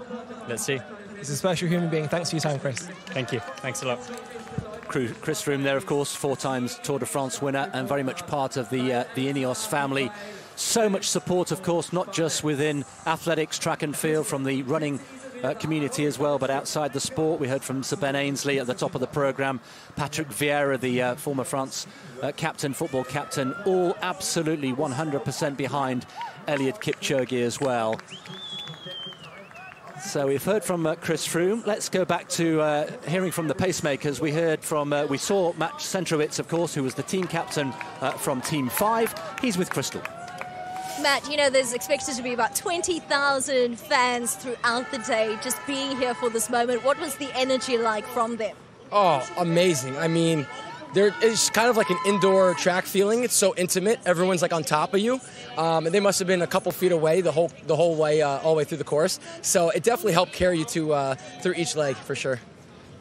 let's see. He's a special human being. Thanks for your time, Chris. Thank you. Thanks a lot. Chris Froome there, of course, four times Tour de France winner and very much part of the uh, the Ineos family. So much support, of course, not just within athletics, track and field, from the running uh, community as well, but outside the sport. We heard from Sir Ben Ainslie at the top of the programme, Patrick Vieira, the uh, former France uh, captain, football captain, all absolutely 100% behind Eliud Kipchoge as well. So we've heard from uh, Chris Froome. Let's go back to uh, hearing from the pacemakers. We heard from, uh, we saw Matt Centrowitz, of course, who was the team captain uh, from Team 5. He's with Crystal. Matt, you know, there's expected to be about 20,000 fans throughout the day just being here for this moment. What was the energy like from them? Oh, amazing. I mean, there is kind of like an indoor track feeling. It's so intimate. Everyone's like on top of you. Um, and they must have been a couple feet away the whole the whole way uh, all the way through the course. So it definitely helped carry you to uh, through each leg for sure.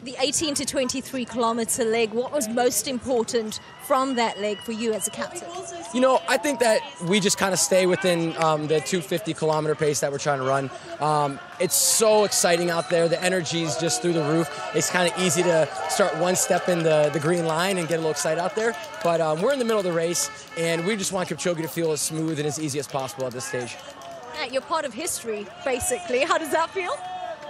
The 18 to 23 kilometer leg, what was most important from that leg for you as a captain? You know, I think that we just kind of stay within um, the 250 kilometer pace that we're trying to run. Um, it's so exciting out there. The energy is just through the roof. It's kind of easy to start one step in the, the green line and get a little excited out there. But um, we're in the middle of the race, and we just want Kipchoge to feel as smooth and as easy as possible at this stage. You're part of history, basically. How does that feel?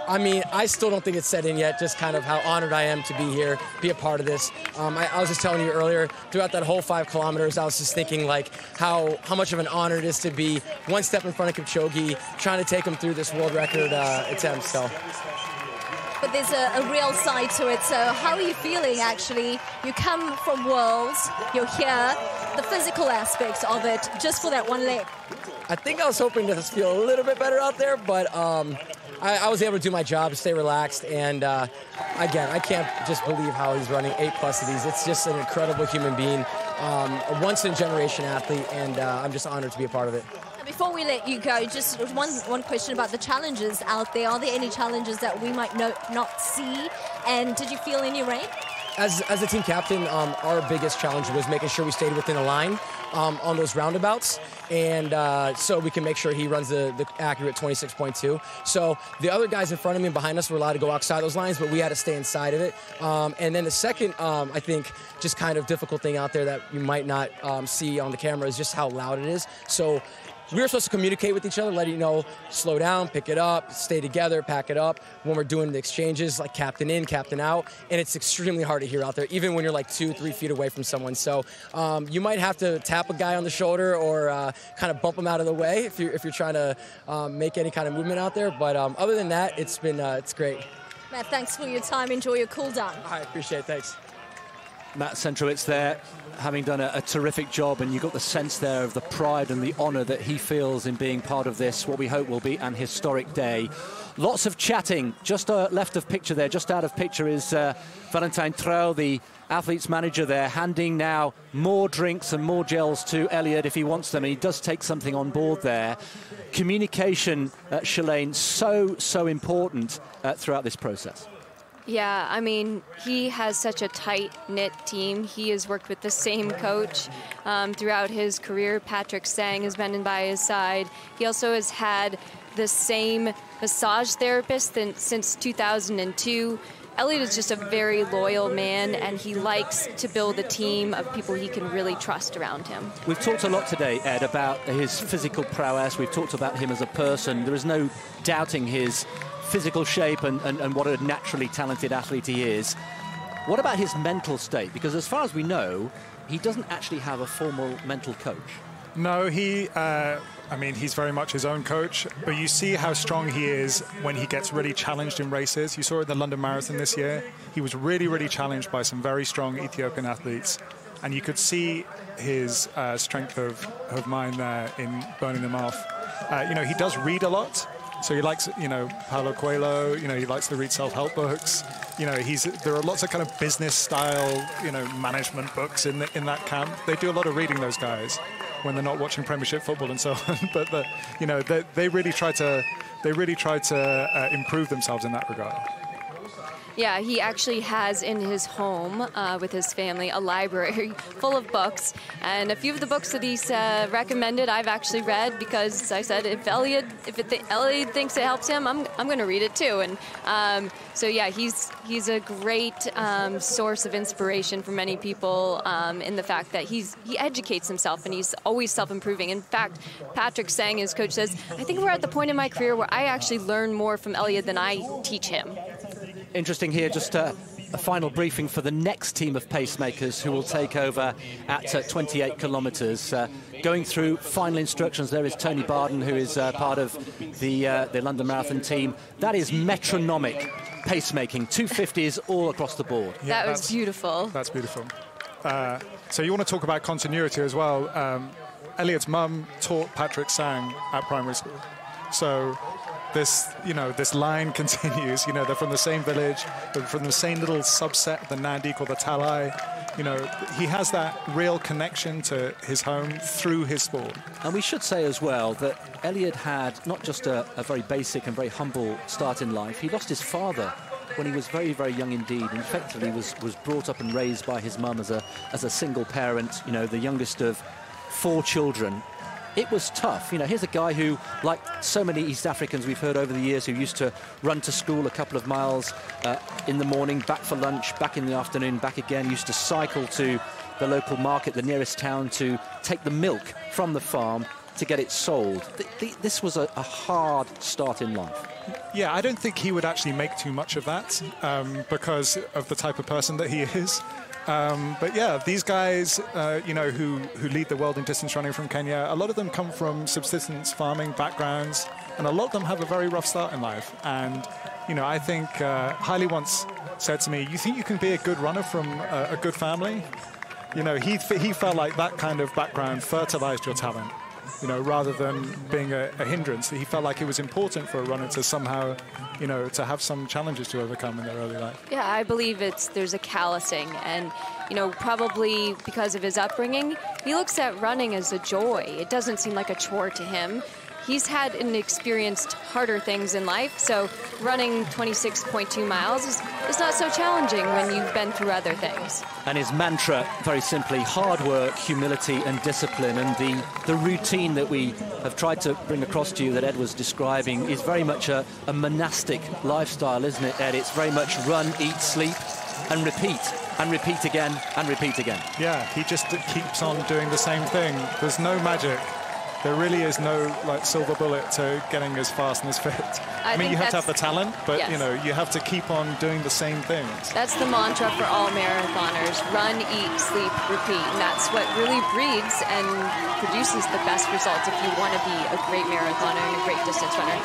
I mean, I still don't think it's set in yet, just kind of how honored I am to be here, be a part of this. Um, I, I was just telling you earlier, throughout that whole five kilometers, I was just thinking like how, how much of an honor it is to be one step in front of Kipchoge, trying to take him through this world record uh, attempt. So. But there's a, a real side to it. So, how are you feeling actually? You come from Worlds, you're here, the physical aspects of it, just for that one leg. I think I was hoping to feel a little bit better out there, but um, I, I, was able to do my job, stay relaxed, and uh, again, I can't just believe how he's running eight plus of these. It's just an incredible human being, um, a once-in-a-generation athlete, and uh, I'm just honored to be a part of it. Before we let you go, just one one question about the challenges out there. Are there any challenges that we might no, not see? And did you feel any rain? As, as the team captain, um, our biggest challenge was making sure we stayed within a line um, on those roundabouts, and uh, so we can make sure he runs the, the accurate 26.2. So the other guys in front of me and behind us were allowed to go outside those lines, but we had to stay inside of it. Um, and then the second, um, I think, just kind of difficult thing out there that you might not um, see on the camera is just how loud it is. So we were supposed to communicate with each other, letting you know, slow down, pick it up, stay together, pack it up. When we're doing the exchanges, like captain in, captain out, and it's extremely hard to hear out there, even when you're like two, three feet away from someone. So um, you might have to tap a guy on the shoulder or uh, kind of bump him out of the way if you're if you're trying to um, make any kind of movement out there. But um, other than that, it's been uh, it's great. Matt, thanks for your time. Enjoy your cool down. I appreciate it. Thanks. Matt Centrowitz there, having done a, a, terrific job, and you got the sense there of the pride and the honour that he feels in being part of this, what we hope will be an historic day. Lots of chatting. Just uh, left of picture there, just out of picture is uh, Valentijn Trouw, the athletes manager there, handing now more drinks and more gels to Eliud if he wants them, and he does take something on board there. Communication, uh, Shalane, so, so important uh, throughout this process. Yeah, I mean, he has such a tight knit team. He has worked with the same coach um, throughout his career. Patrick Sang has been by his side. He also has had the same massage therapist since 2002. Eliud is just a very loyal man, and he likes to build a team of people he can really trust around him. We've talked a lot today, Ed, about his physical prowess. We've talked about him as a person. There is no doubting his physical shape and, and, and what a naturally talented athlete he is. What about his mental state? Because as far as we know, he doesn't actually have a formal mental coach. No, he, uh, I mean, he's very much his own coach, but you see how strong he is when he gets really challenged in races. You saw it in the London Marathon this year. He was really, really challenged by some very strong Ethiopian athletes, and you could see his uh, strength of, of mind there in burning them off. Uh, you know, he does read a lot, so he likes, you know, Paulo Coelho. You know, he likes to read self-help books. You know, he's there are lots of kind of business style, you know, management books in the, in that camp. They do a lot of reading those guys when they're not watching Premiership football and so on. but the, you know, they, they really try to they really try to uh, improve themselves in that regard. Yeah, he actually has in his home uh, with his family a library full of books. And a few of the books that he's uh, recommended, I've actually read because I said if Eliud, if th- Eliud thinks it helps him, I'm, I'm going to read it too. And um, so yeah, he's he's a great um, source of inspiration for many people um, in the fact that he's he educates himself and he's always self-improving. In fact, Patrick Sang, his coach, says, I think we're at the point in my career where I actually learn more from Eliud than I teach him interesting here, just a, a, final briefing for the next team of pacemakers who will take over at uh, 28 kilometres. Uh, going through final instructions, there is Tony Barden, who is uh, part of the, uh, the London Marathon team. That is metronomic pacemaking, 250s all across the board. Yeah, that was beautiful. That's beautiful. Uh, so you want to talk about continuity as well. Um, Eliud's mum taught Patrick Sang at primary school. So this, you know, this line continues. You know, they're from the same village, they're from the same little subset, the Nandi called the Talai. You know, he has that real connection to his home through his sport. And we should say as well that Eliud had not just a, a very basic and very humble start in life, he lost his father when he was very, very young indeed. And effectively was, was brought up and raised by his mum as a, as a single parent, you know, the youngest of four children it was tough. You know, here's a guy who, like so many East Africans we've heard over the years, who used to run to school a couple of miles uh, in the morning, back for lunch, back in the afternoon, back again, used to cycle to the local market, the nearest town, to take the milk from the farm to get it sold. this was a, a, hard start in life. Yeah, I don't think he would actually make too much of that um, because of the type of person that he is. Um, but yeah, these guys, uh, you know, who, who lead the world in distance running from Kenya, a lot of them come from subsistence farming backgrounds, and a lot of them have a very rough start in life. And, you know, I think uh, Haile once said to me, you think you can be a good runner from a, a good family? You know, he, he felt like that kind of background fertilized your talent. You know, rather than being a, a hindrance. He felt like it was important for a runner to somehow, you know, to have some challenges to overcome in their early life. Yeah, I believe it's there's a callousing, and you know, probably because of his upbringing, he looks at running as a joy. It doesn't seem like a chore to him. He's had and experienced harder things in life, so running 26.2 miles is, is not so challenging when you've been through other things. And his mantra, very simply, hard work, humility, and discipline. And the, the routine that we have tried to bring across to you that Ed was describing is very much a, a monastic lifestyle, isn't it, Ed? It's very much run, eat, sleep, and repeat and repeat again and repeat again. Yeah, he just keeps on doing the same thing. There's no magic. There really is no like silver bullet to getting as fast and as fit. I I, mean, you have to have the talent, but yes. you know, you have to keep on doing the same things. That's the mantra for all marathoners run, eat, sleep, repeat. And that's what really breeds and produces the best results if you want to be a great marathoner and a great distance runner.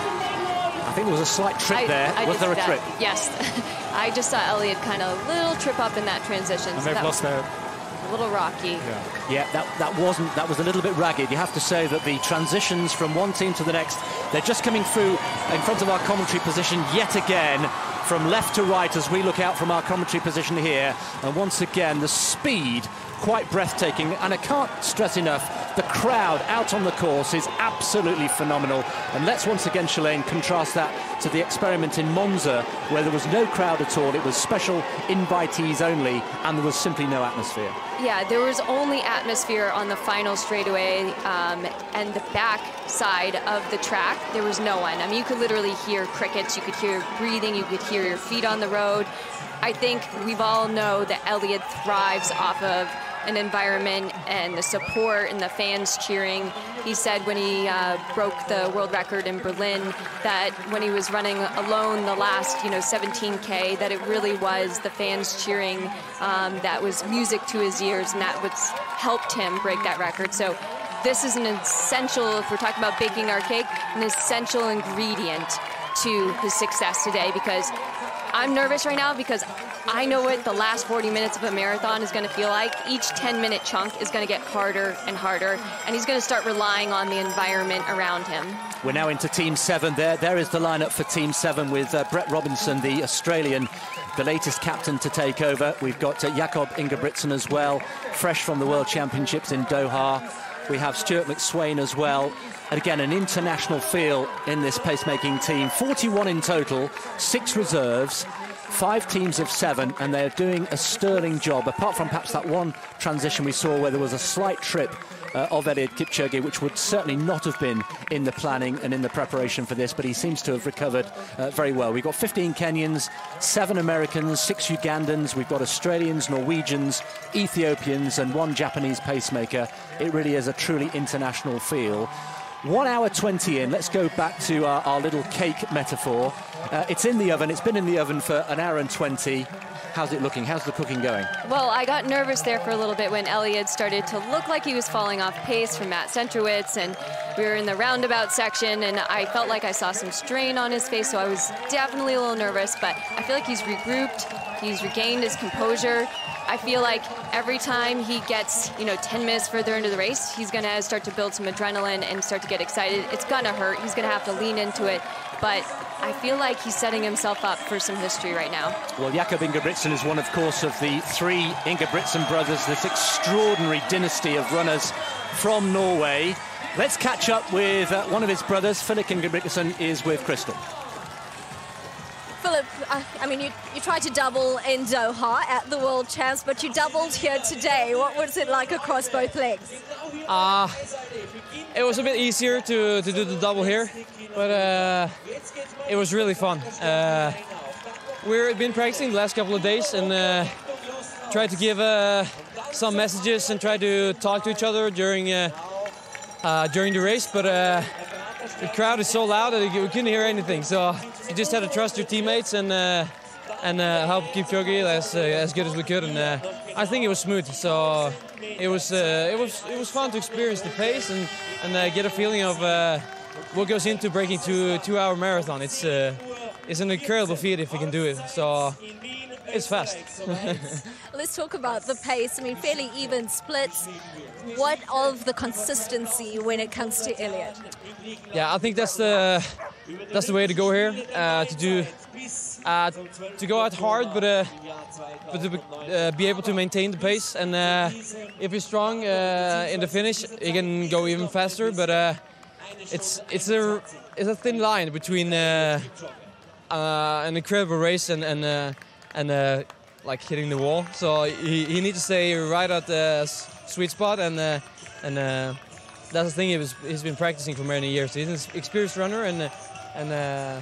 I think there was a slight trip I- there. I was there a that. trip? Yes. I just saw Eliud kind of a little trip up in that transition. And so they've that lost was their- a little rocky. Yeah, yeah that, that wasn't, that was a little bit ragged. You have to say that the transitions from one team to the next, they're just coming through in front of our commentary position yet again, from left to right as we look out from our commentary position here. And once again, the speed quite breathtaking. And I can't stress enough, the crowd out on the course is absolutely phenomenal. And let's once again, Shalane, contrast that to the experiment in Monza, where there was no crowd at all. It was special invitees only, and there was simply no atmosphere. Yeah, there was only atmosphere on the final straightaway um, and the back side of the track. There was no one. I mean, you could literally hear crickets, you could hear breathing, you could hear your feet on the road. I think we've all know that Eliud thrives off of an environment and the support and the fans cheering. He said when he uh, broke the world record in Berlin that when he was running alone the last, you know, 17K, that it really was the fans cheering um, that was music to his ears and that what's helped him break that record. So this is an essential, if we're talking about baking our cake, an essential ingredient to his success today because I'm nervous right now because I know what the last 40 minutes of a marathon is going to feel like. Each 10 minute chunk is going to get harder and harder, and he's going to start relying on the environment around him. We're now into Team 7 there. There is the lineup for Team 7 with uh, Brett Robinson, the Australian, the latest captain to take over. We've got uh, Jakob Ingebrigtsen as well, fresh from the World Championships in Doha. We have Stewart McSweyn as well. And again, an international feel in this pacemaking team. 41 in total, six reserves, five teams of seven, and they're doing a sterling job, apart from perhaps that one transition we saw where there was a slight trip uh, of Eliud Kipchoge, which would certainly not have been in the planning and in the preparation for this, but he seems to have recovered uh, very well. We've got 15 Kenyans, seven Americans, six Ugandans, we've got Australians, Norwegians, Ethiopians, and one Japanese pacemaker. It really is a truly international feel. One hour 20 in, let's go back to our, our little cake metaphor. Uh, it's in the oven, it's been in the oven for an hour and 20. How's it looking? How's the cooking going? Well, I got nervous there for a little bit when Eliud started to look like he was falling off pace from Matt Centrowitz, and we were in the roundabout section, and I felt like I saw some strain on his face, so I was definitely a little nervous, but I feel like he's regrouped, he's regained his composure. I feel like every time he gets, you know, 10 minutes further into the race, he's going to start to build some adrenaline and start to get excited. It's going to hurt. He's going to have to lean into it. But I feel like he's setting himself up for some history right now. Well, Jakob Ingebrigtsen is one, of course, of the three Ingebrigtsen brothers, this extraordinary dynasty of runners from Norway. Let's catch up with uh, one of his brothers. Filip Ingebrigtsen is with Crystal. Filip, I, mean, you, you tried to double in Doha at the World Champs, but you doubled here today. What was it like across both legs? Uh, it was a bit easier to, to do the double here, but uh, it was really fun. Uh, we've been practicing the last couple of days and uh, tried to give uh, some messages and try to talk to each other during uh, uh, during the race, but uh, the crowd is so loud that we couldn't hear anything. So you just had to trust your teammates and uh, and uh, help Kipchoge as uh, as good as we could. And uh, I think it was smooth. So it was uh, it was it was fun to experience the pace and and uh, get a feeling of uh, what goes into breaking two two hour marathon. It's it's an incredible feat if you can do it. So it's fast. Let's talk about the pace. I mean, fairly even splits. What of the consistency when it comes to Eliud? Yeah, I think that's the that's the way to go here. Uh, to do uh, to go out hard, but uh, but to uh, be able to maintain the pace. And uh, if he's strong uh, in the finish, he can go even faster. But uh, it's it's a it's a thin line between uh, uh, an incredible race and and uh, and uh, like hitting the wall. So he, he needs to stay right at the sweet spot, and uh, and uh, that's the thing he was he's been practicing for many years. He's an experienced runner, and uh, and uh,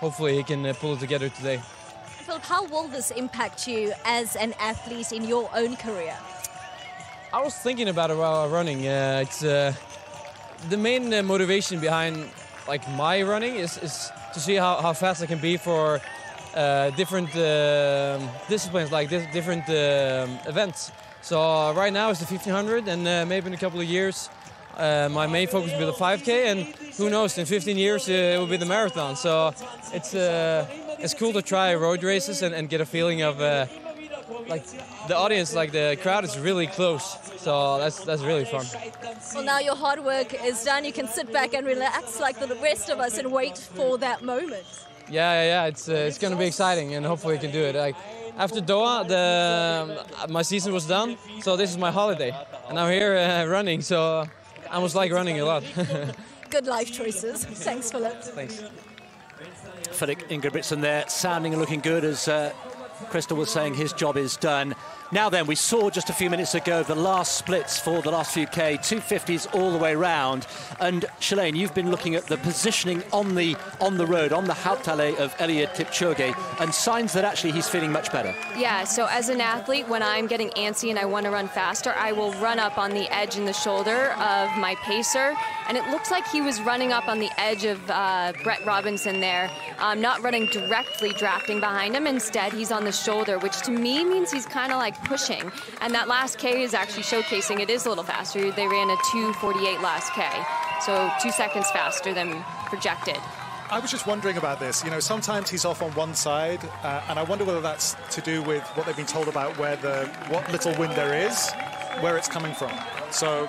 hopefully he can uh, pull it together today. Filip, how will this impact you as an athlete in your own career? I was thinking about it while running. Uh, it's uh, the main uh, motivation behind like my running is, is to see how, how fast I can be for uh, different um disciplines, like di- different um events. So uh, right now it's the 1500, and uh, maybe in a couple of years. Uh, my main focus will be the 5K, and who knows? In 15 years, uh, it will be the marathon. So it's uh, it's cool to try road races and, and get a feeling of uh, like the audience, like the crowd is really close. So that's that's really fun. Well, now your hard work is done. You can sit back and relax like the rest of us and wait for that moment. Yeah, yeah, yeah. It's uh, it's gonna be exciting, and hopefully we can do it. Like after Doha, the um, my season was done, so this is my holiday, and I'm here uh, running. So I was like running a lot. Good life choices. Thanks, Filip. Thanks. Filip Ingebrigtsen there, sounding and looking good as uh, Crystal was saying his job is done. Now then, we saw just a few minutes ago the last splits for the last few K, 250s all the way round. And Shalane, you've been looking at the positioning on the on the road, on the Hauptallee of Eliud Kipchoge, and signs that actually he's feeling much better. Yeah, so as an athlete, when I'm getting antsy and I want to run faster, I will run up on the edge and the shoulder of my pacer. And it looks like he was running up on the edge of uh, Brett Robinson there, um, not running directly drafting behind him. Instead, he's on the shoulder, which to me means he's kind of like pushing. And that last K is actually showcasing it is a little faster. They ran a 248 last K, so two seconds faster than projected. I was just wondering about this. You know, sometimes he's off on one side, uh, and I wonder whether that's to do with what they've been told about where the what little wind there is, where it's coming from. So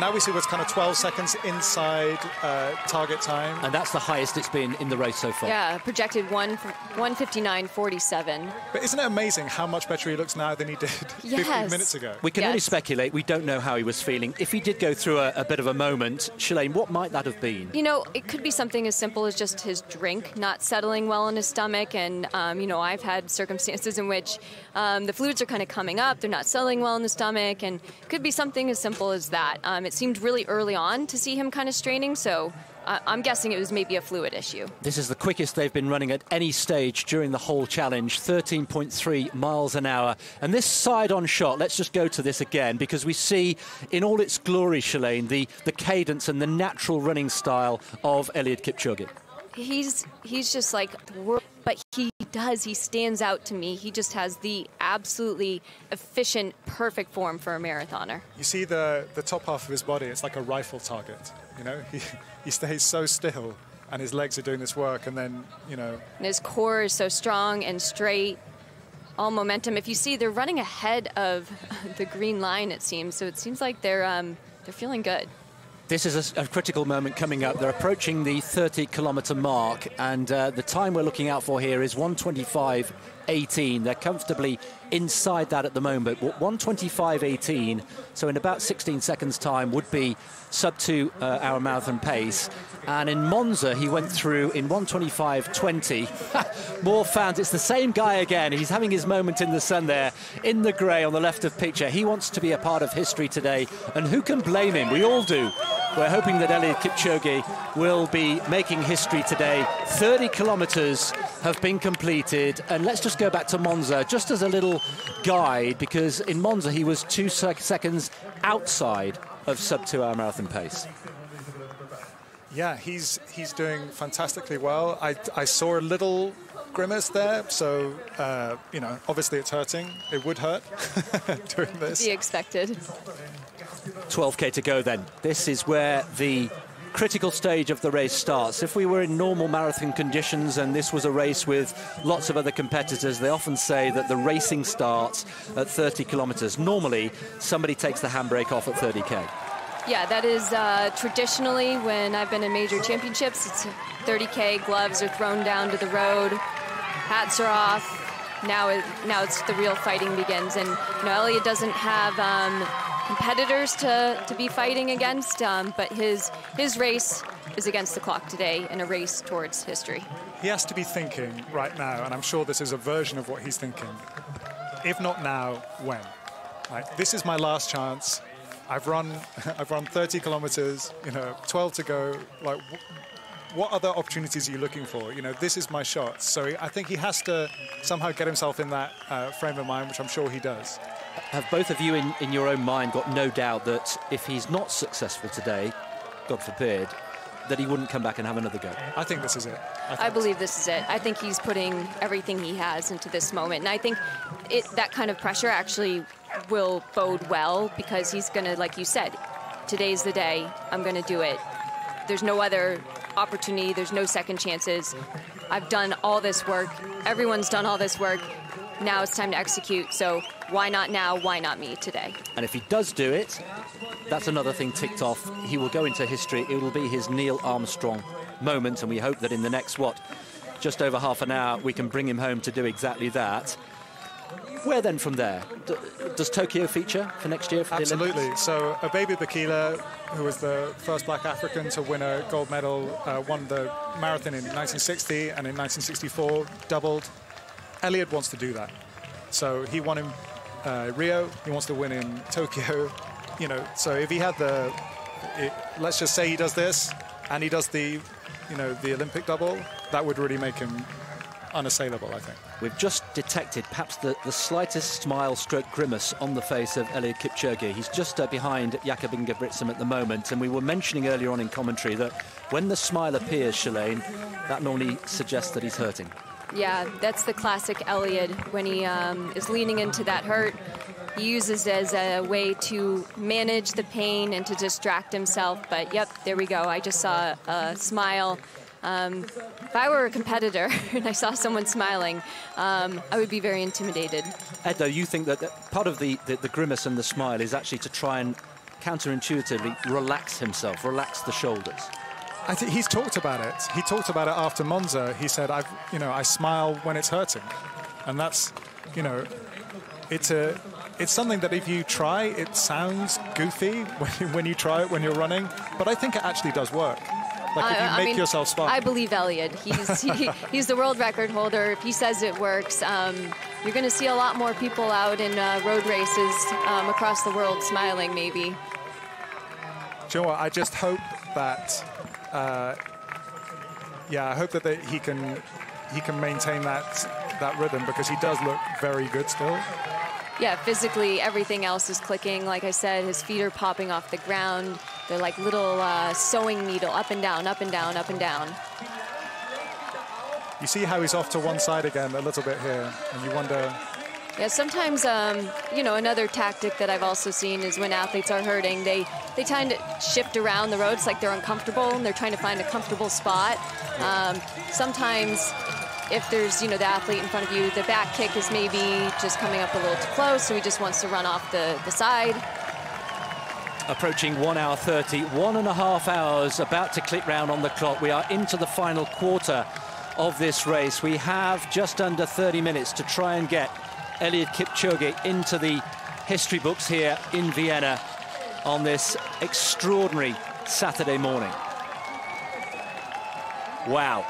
now we see what's kind of 12 seconds inside uh, target time. And that's the highest it's been in the race so far. Yeah, projected one 159.47. But isn't it amazing how much better he looks now than he did 15 minutes ago? We can only speculate. We don't know how he was feeling. If he did go through a, a bit of a moment, Shalane, what might that have been? You know, it could be something as simple as just his drink not settling well in his stomach. And, um, you know, I've had circumstances in which um, the fluids are kind of coming up, they're not settling well in the stomach, and it could be something as simple as that. Um, it seemed really early on to see him kind of straining, so I'm guessing it was maybe a fluid issue. This is the quickest they've been running at any stage during the whole challenge 13.3 miles an hour. And this side on shot, let's just go to this again because we see in all its glory, Shalane, the, the cadence and the natural running style of Eliud Kipchoge. He's he's just like the world, but he does. He stands out to me. He just has the absolutely efficient, perfect form for a marathoner. You see the, the top half of his body, it's like a rifle target. You know, he, he stays so still and his legs are doing this work and then, you know, And his core is so strong and straight. All momentum. If you see, they're running ahead of the green line. It seems so. It seems like they're um, they're feeling good. This is a, a critical moment coming up. They're approaching the 30 kilometre mark, and uh, the time we're looking out for here is 125.18. They're comfortably inside that at the moment. But 125.18, so in about 16 seconds' time, would be sub two uh, hour marathon pace. And in Monza, he went through in 125.20. More fans, it's the same guy again. He's having his moment in the sun there, in the grey on the left of picture. He wants to be a part of history today, and who can blame him? We all do. We're hoping that Eliud Kipchoge will be making history today. 30 kilometres have been completed, and let's just go back to Monza, just as a little guide, because in Monza he was two sec- seconds outside of sub two hour marathon pace. yeah, he's he's doing fantastically well. I, I saw a little grimace there, so, uh, you know, obviously it's hurting. It would hurt doing this. Be expected. 12k to go then. This is where the critical stage of the race starts. If we were in normal marathon conditions and this was a race with lots of other competitors, they often say that the racing starts at 30 kilometers. Normally, somebody takes the handbrake off at 30k. Yeah, that is uh, traditionally when I've been in major championships. It's 30k, gloves are thrown down to the road, hats are off. Now, it, now it's the real fighting begins, and you know Eliud doesn't have um, competitors to, to be fighting against, um, but his his race is against the clock today in a race towards history. He has to be thinking right now, and I'm sure this is a version of what he's thinking. If not now, when? Like, this is my last chance. I've run, I've run 30 kilometers. You know, 12 to go. Like, what other opportunities are you looking for? You know, this is my shot. So I think he has to somehow get himself in that uh, frame of mind, which I'm sure he does. Have both of you, in, in your own mind, got no doubt that if he's not successful today, God forbid, that he wouldn't come back and have another go? I think this is it. I, I believe this is it. I think he's putting everything he has into this moment, and I think it, that kind of pressure actually will bode well because he's going to, like you said, today's the day. I'm going to do it. There's no other opportunity. There's no second chances. I've done all this work. Everyone's done all this work. Now it's time to execute. So why not now? Why not me today? And if he does do it, that's another thing ticked off. He will go into history. It will be his Neil Armstrong moment, and we hope that in the next, what, just over half an hour, we can bring him home to do exactly that. Where then from there? D does Tokyo feature for next year? For Absolutely. So Abebe Bikila, who was the first black African to win a gold medal, uh, won the marathon in 1960 and in 1964, doubled. Eliud wants to do that. So he won in uh, Rio. He wants to win in Tokyo. You know, so if he had the, it, let's just say he does this, and he does the, you know, the Olympic double, that would really make him unassailable, I think. We've just detected perhaps the, the slightest smile stroke grimace on the face of Eliud Kipchoge. He's just uh, behind Jakob Ingebrigtsen at the moment, and we were mentioning earlier on in commentary that when the smile appears, Shalane, that normally suggests that he's hurting. Yeah, that's the classic Eliud when he um, is leaning into that hurt. He uses it as a way to manage the pain and to distract himself. But yep, there we go. I just saw a smile. Um, if I were a competitor and I saw someone smiling, um, I would be very intimidated. Ed, though, you think that part of the, the, the grimace and the smile is actually to try and counterintuitively relax himself, relax the shoulders. I think he's talked about it. He talked about it after Monza. He said, "I've, you know, I smile when it's hurting," and that's, you know, it's a, it's something that if you try, it sounds goofy when, you, when you try it when you're running, but I think it actually does work. Like if you make I mean, yourself smile. I believe Eliud. He's he, he's the world record holder. If he says it works, um, you're going to see a lot more people out in uh, road races um, across the world smiling. Maybe. Do you know what? I just hope that, uh, yeah, I hope that they, he can he can maintain that that rhythm because he does look very good still. Yeah, physically everything else is clicking. Like I said, his feet are popping off the ground. They're like little uh, sewing needle, up and down, up and down, up and down. You see how he's off to one side again a little bit here, and you wonder. Yeah, sometimes, um, you know, another tactic that I've also seen is when athletes are hurting, they, they tend to shift around the road. It's like they're uncomfortable and they're trying to find a comfortable spot. Um, sometimes if there's, you know, the athlete in front of you, the back kick is maybe just coming up a little too close, so he just wants to run off the, the side. Approaching one hour 30, one and a half hours about to click round on the clock. We are into the final quarter of this race. We have just under 30 minutes to try and get Eliud Kipchoge into the history books here in Vienna on this extraordinary Saturday morning. Wow.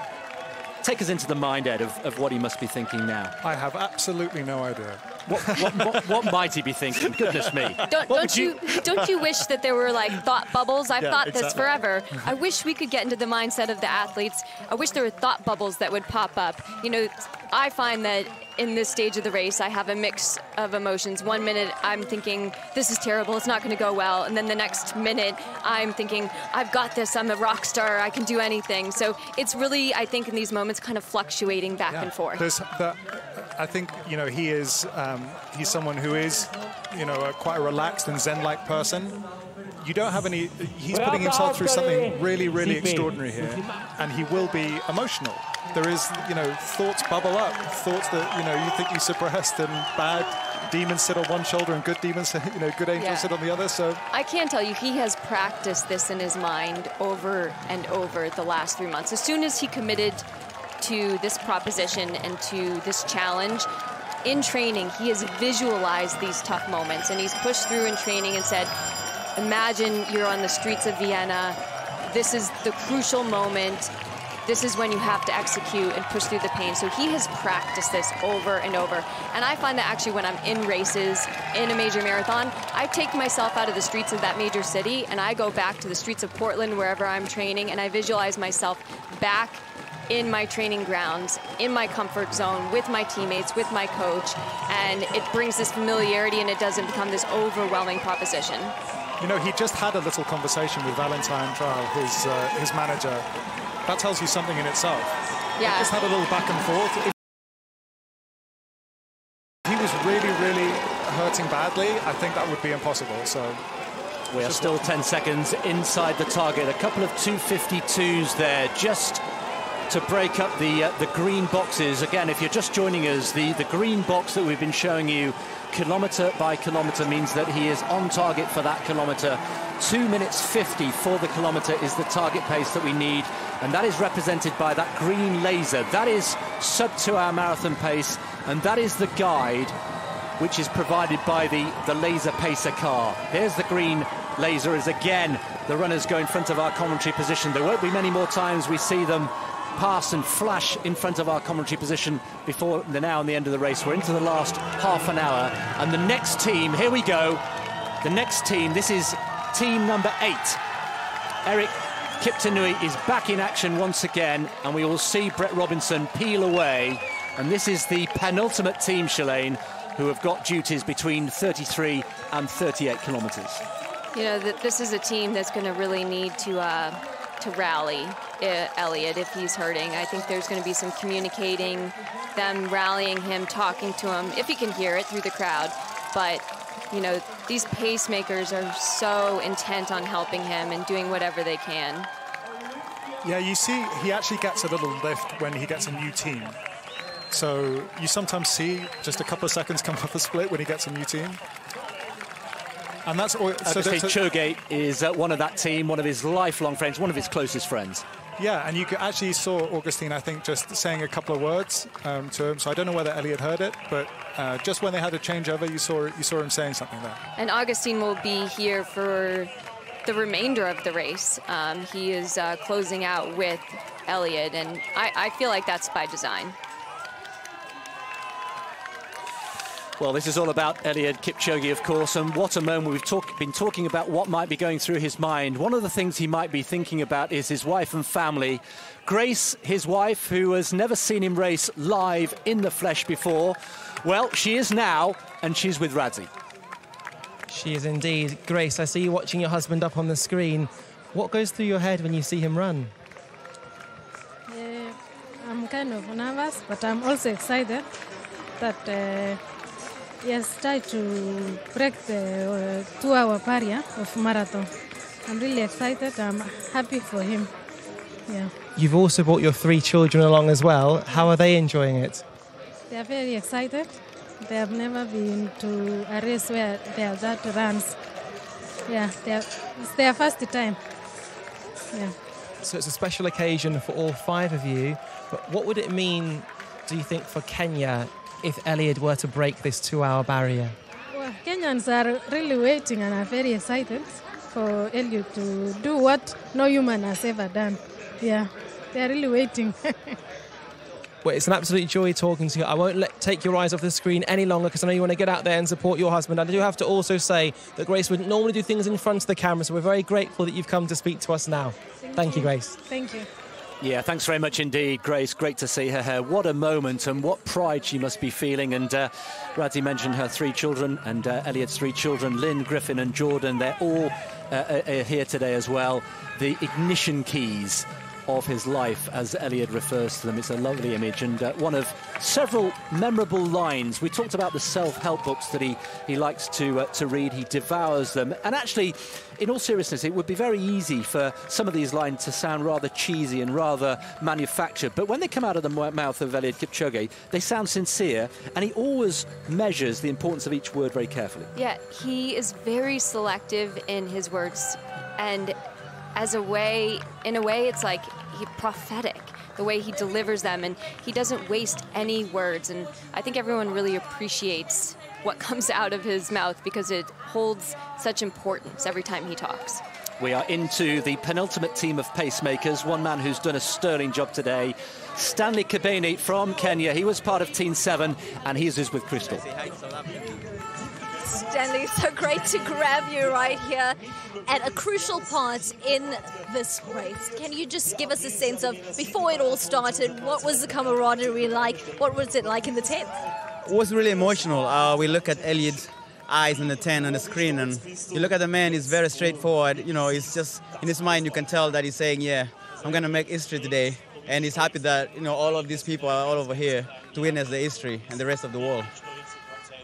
Take us into the mind, Ed, of, of what he must be thinking now. I have absolutely no idea. What, what, what, what might he be thinking? Goodness me. Don't, don't you, don't you wish that there were like thought bubbles? I've Yeah, thought this exactly. forever. I wish we could get into the mindset of the athletes. I wish there were thought bubbles that would pop up. You know, I find that in this stage of the race, I have a mix of emotions. One minute, I'm thinking, this is terrible, it's not going to go well. And then the next minute, I'm thinking, I've got this, I'm a rock star, I can do anything. So it's really, I think, in these moments, kind of fluctuating back and forth. There's the, I think you know he is um, he's someone who is you know a, quite a relaxed and zen-like person, you don't have any. He's putting himself through something really, really extraordinary here, and he will be emotional. There is, you know, thoughts bubble up, thoughts that you know you think you suppressed, and bad demons sit on one shoulder and good demons, you know, good angels Yeah. sit on the other. So I can tell you, he has practiced this in his mind over and over the last three months. As soon as he committed to this proposition and to this challenge, in training, he has visualized these tough moments and he's pushed through in training and said, Imagine you're on the streets of Vienna. This is the crucial moment. This is when you have to execute and push through the pain. So he has practiced this over and over. And I find that actually when I'm in races, in a major marathon, I take myself out of the streets of that major city and I go back to the streets of Portland, wherever I'm training, and I visualize myself back in my training grounds, in my comfort zone, with my teammates, with my coach. And it brings this familiarity and it doesn't become this overwhelming proposition. You know, he just had a little conversation with Valentijn Trouw, his uh, his manager. That tells you something in itself. Yeah. They just had a little back and forth. If he was really, really hurting badly, I think that would be impossible. So We are still 10 seconds inside the target. A couple of 252s there just to break up the uh, the green boxes. Again, if you're just joining us, the, the green box that we've been showing you kilometre by kilometre means that he is on target for that kilometre. 2 minutes 50 for the kilometre is the target pace that we need, and that is represented by that green laser. That is sub two hour marathon pace, and that is the guide which is provided by the, the laser pacer car. Here's the green laser as again the runners go in front of our commentary position. There won't be many more times we see them pass and flash in front of our commentary position before the now and the end of the race. We're into the last half an hour and the next team, here we go. The next team, this is team number eight. Eric Kiptanui is back in action once again and we will see Brett Robinson peel away and this is the penultimate team, Shalane, who have got duties between 33 and 38 kilometres. You know, th- this is a team that's going to really need to uh, to rally Eliud if he's hurting. I think there's going to be some communicating, them rallying him, talking to him, if he can hear it through the crowd. But you know, these pacemakers are so intent on helping him and doing whatever they can. Yeah, you see, he actually gets a little lift when he gets a new team. So you sometimes see just a couple of seconds come off the split when he gets a new team. And that's all. So there's a- Choge is uh, one of that team, one of his lifelong friends, one of his closest friends. Yeah, and you actually saw Augustine, I think, just saying a couple of words um, to him. So I don't know whether Eliud heard it, but uh, just when they had a changeover, you saw you saw him saying something there. And Augustine will be here for the remainder of the race. Um, he is uh, closing out with Eliud, and I, I feel like that's by design. Well, this is all about Eliud Kipchoge, of course, and what a moment. We've talk, been talking about what might be going through his mind. One of the things he might be thinking about is his wife and family. Grace, his wife, who has never seen him race live in the flesh before, well, she is now, and she's with Radzi. She is indeed. Grace, I see you watching your husband up on the screen. What goes through your head when you see him run? Uh, I'm kind of nervous, but I'm also excited that uh, has tried to break the uh, two-hour barrier of marathon. I'm really excited. I'm happy for him. Yeah, You've also brought your three children along as well. How are they enjoying it? they are very excited. They have never been to a race where their dad runs. Yeah, they are, it's their first time. Yeah. So it's a special occasion for all five of you. But what would it mean, do you think, for Kenya if Eliud were to break this two hour barrier? Well, Kenyans are really waiting and are very excited for Eliud to do what no human has ever done. Yeah, they are really waiting. Well, it's an absolute joy talking to you. I won't let, take your eyes off the screen any longer because I know you want to get out there and support your husband. And I do have to also say that Grace wouldn't normally do things in front of the camera, so we're very grateful that you've come to speak to us now. Thank, you, Grace. Thank you. Yeah, thanks very much indeed, Grace. Great to see her here. What a moment and what pride she must be feeling. And uh, Radzi mentioned her three children and uh, Eliud's three children, Lynn, Griffin, and Jordan. They're all uh, uh, uh, here today as well. The ignition keys of his life, as Eliud refers to them. It's a lovely image and uh, one of several memorable lines. We talked about the self-help books that he, he likes to, uh, to read. He devours them. And actually, in all seriousness, it would be very easy for some of these lines to sound rather cheesy and rather manufactured. But when they come out of the mouth of Eliud Kipchoge, they sound sincere, and he always measures the importance of each word very carefully. Yeah, he is very selective in his words, and as a way, in a way, it's like he prophetic the way he delivers them, and he doesn't waste any words. And I think everyone really appreciates what comes out of his mouth because it holds such importance every time he talks. We are into the penultimate team of pacemakers. One man who's done a sterling job today, Stanley Kebenei from Kenya. He was part of Team 7, and he's with Crystal. Stanley, so great to grab you right here at a crucial part in this race. Can you just give us a sense of, before it all started, what was the camaraderie like? What was it like in the tent? It was really emotional. Uh, we look at Eliud's eyes on the tent on the screen, and you look at the man, he's very straightforward. You know, he's just, in his mind, you can tell that he's saying, yeah, I'm going to make history today. And he's happy that, you know, all of these people are all over here to witness the history and the rest of the world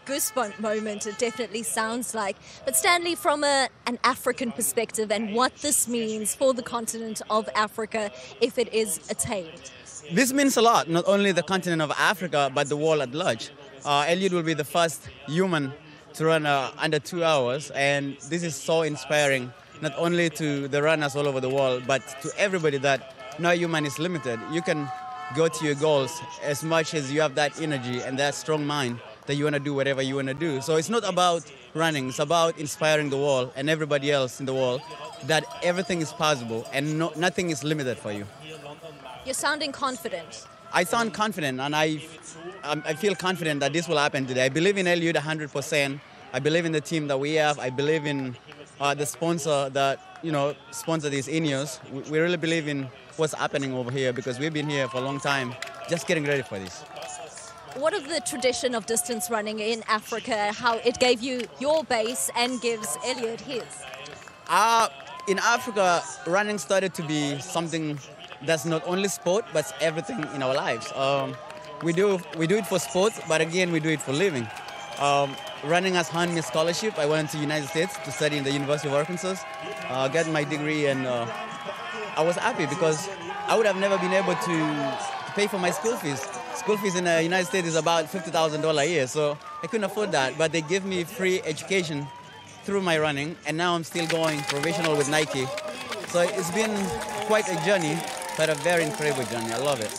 goosebump moment, it definitely sounds like. But Stanley, from a, an African perspective and what this means for the continent of Africa if it is attained. This means a lot, not only the continent of Africa, but the world at large. Uh, Eliud will be the first human to run uh, under two hours, and this is so inspiring, not only to the runners all over the world, but to everybody that no human is limited. You can go to your goals as much as you have that energy and that strong mind that you want to do whatever you want to do. So it's not about running, it's about inspiring the world and everybody else in the world that everything is possible and no, nothing is limited for you. You're sounding confident. I sound confident and I, I feel confident that this will happen today. I believe in Eliud 100%. I believe in the team that we have. I believe in uh, the sponsor that, you know, sponsor these Ineos. We, we really believe in what's happening over here because we've been here for a long time just getting ready for this what of the tradition of distance running in Africa, how it gave you your base and gives Eliud his? Uh, in Africa, running started to be something that's not only sport, but everything in our lives. Um, we, do, we do it for sport, but again, we do it for living. Um, running has earned me a scholarship. I went to the United States to study in the University of Arkansas, uh, get my degree, and uh, I was happy because I would have never been able to pay for my school fees school fees in the United States is about $50,000 a year, so I couldn't afford that. But they give me free education through my running, and now I'm still going professional with Nike. So it's been quite a journey, but a very incredible journey. I love it.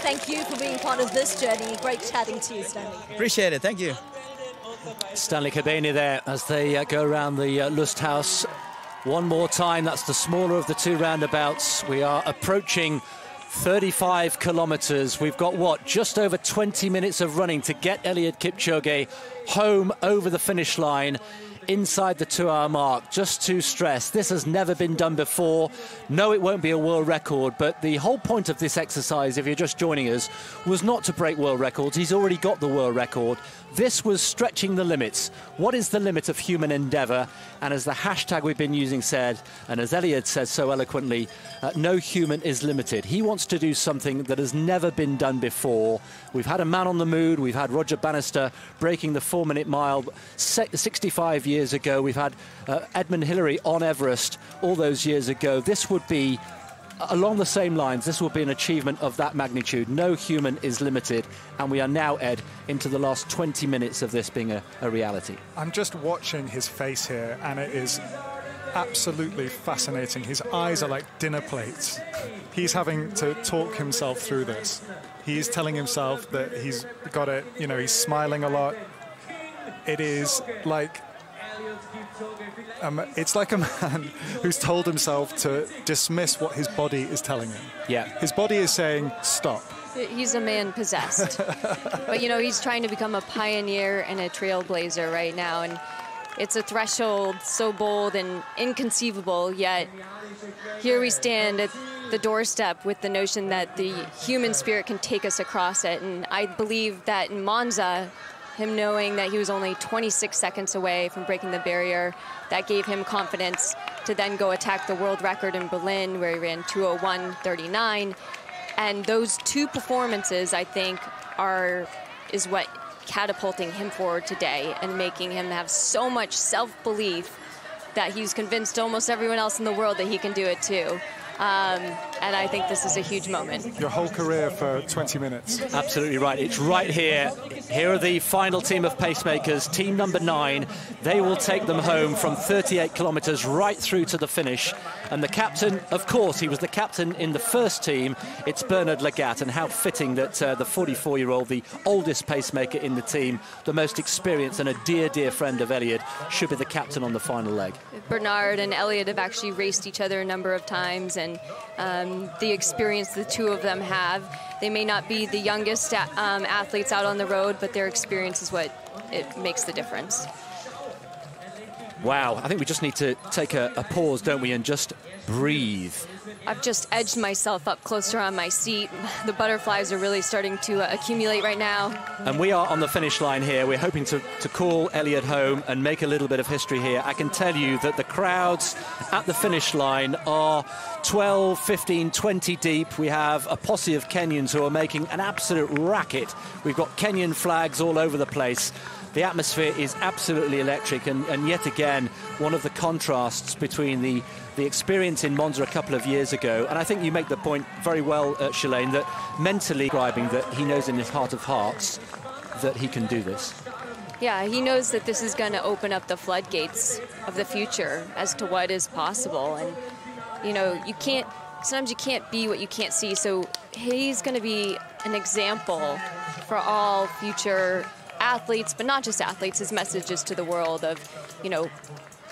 Thank you for being part of this journey. Great chatting to you, Stanley. Appreciate it. Thank you. Stanley Kebenei there as they uh, go around the uh, Lusthaus. One more time, that's the smaller of the two roundabouts. We are approaching 35 kilometres. We've got what? Just over 20 minutes of running to get Eliud Kipchoge home over the finish line inside the two hour mark. Just to stress, this has never been done before. No, it won't be a world record, but the whole point of this exercise, if you're just joining us, was not to break world records. He's already got the world record. This was stretching the limits. What is the limit of human endeavour? And as the hashtag we've been using said, and as Eliud said so eloquently, uh, no human is limited. He wants to do something that has never been done before. We've had a man on the moon. We've had Roger Bannister breaking the four minute mile 65 years ago. We've had uh, Edmund Hillary on Everest all those years ago. This would be along the same lines, this will be an achievement of that magnitude. No human is limited, and we are now, Ed, into the last 20 minutes of this being a, a reality. I'm just watching his face here, and it is absolutely fascinating. His eyes are like dinner plates. He's having to talk himself through this. He's telling himself that he's got it, you know, he's smiling a lot. It is like um, it's like a man who's told himself to dismiss what his body is telling him. Yeah. His body is saying, stop. He's a man possessed. but, you know, he's trying to become a pioneer and a trailblazer right now. And it's a threshold so bold and inconceivable, yet here we stand at the doorstep with the notion that the human spirit can take us across it. And I believe that in Monza, him knowing that he was only 26 seconds away from breaking the barrier. That gave him confidence to then go attack the world record in Berlin, where he ran 201.39. And those two performances, I think, are is what catapulting him forward today and making him have so much self-belief that he's convinced almost everyone else in the world that he can do it too. Um, and I think this is a huge moment. Your whole career for 20 minutes. Absolutely right. It's right here. Here are the final team of pacemakers, team number nine. They will take them home from 38 kilometres right through to the finish. And the captain, of course, he was the captain in the first team. It's Bernard Lagat, and how fitting that uh, the 44-year-old, the oldest pacemaker in the team, the most experienced and a dear, dear friend of Eliud, should be the captain on the final leg. Bernard and Eliud have actually raced each other a number of times, and um, the experience the two of them have. They may not be the youngest um, athletes out on the road, but their experience is what it makes the difference. Wow, I think we just need to take a, a pause, don't we, and just breathe. I've just edged myself up closer on my seat. The butterflies are really starting to uh, accumulate right now. And we are on the finish line here. We're hoping to, to call Eliud home and make a little bit of history here. I can tell you that the crowds at the finish line are 12, 15, 20 deep. We have a posse of Kenyans who are making an absolute racket. We've got Kenyan flags all over the place the atmosphere is absolutely electric and, and, yet again one of the contrasts between the the experience in Monza a couple of years ago and I think you make the point very well uh, Shalane that mentally describing that he knows in his heart of hearts that he can do this. Yeah he knows that this is going to open up the floodgates of the future as to what is possible and you know you can't sometimes you can't be what you can't see so he's going to be an example for all future athletes, but not just athletes, his messages to the world of, you know,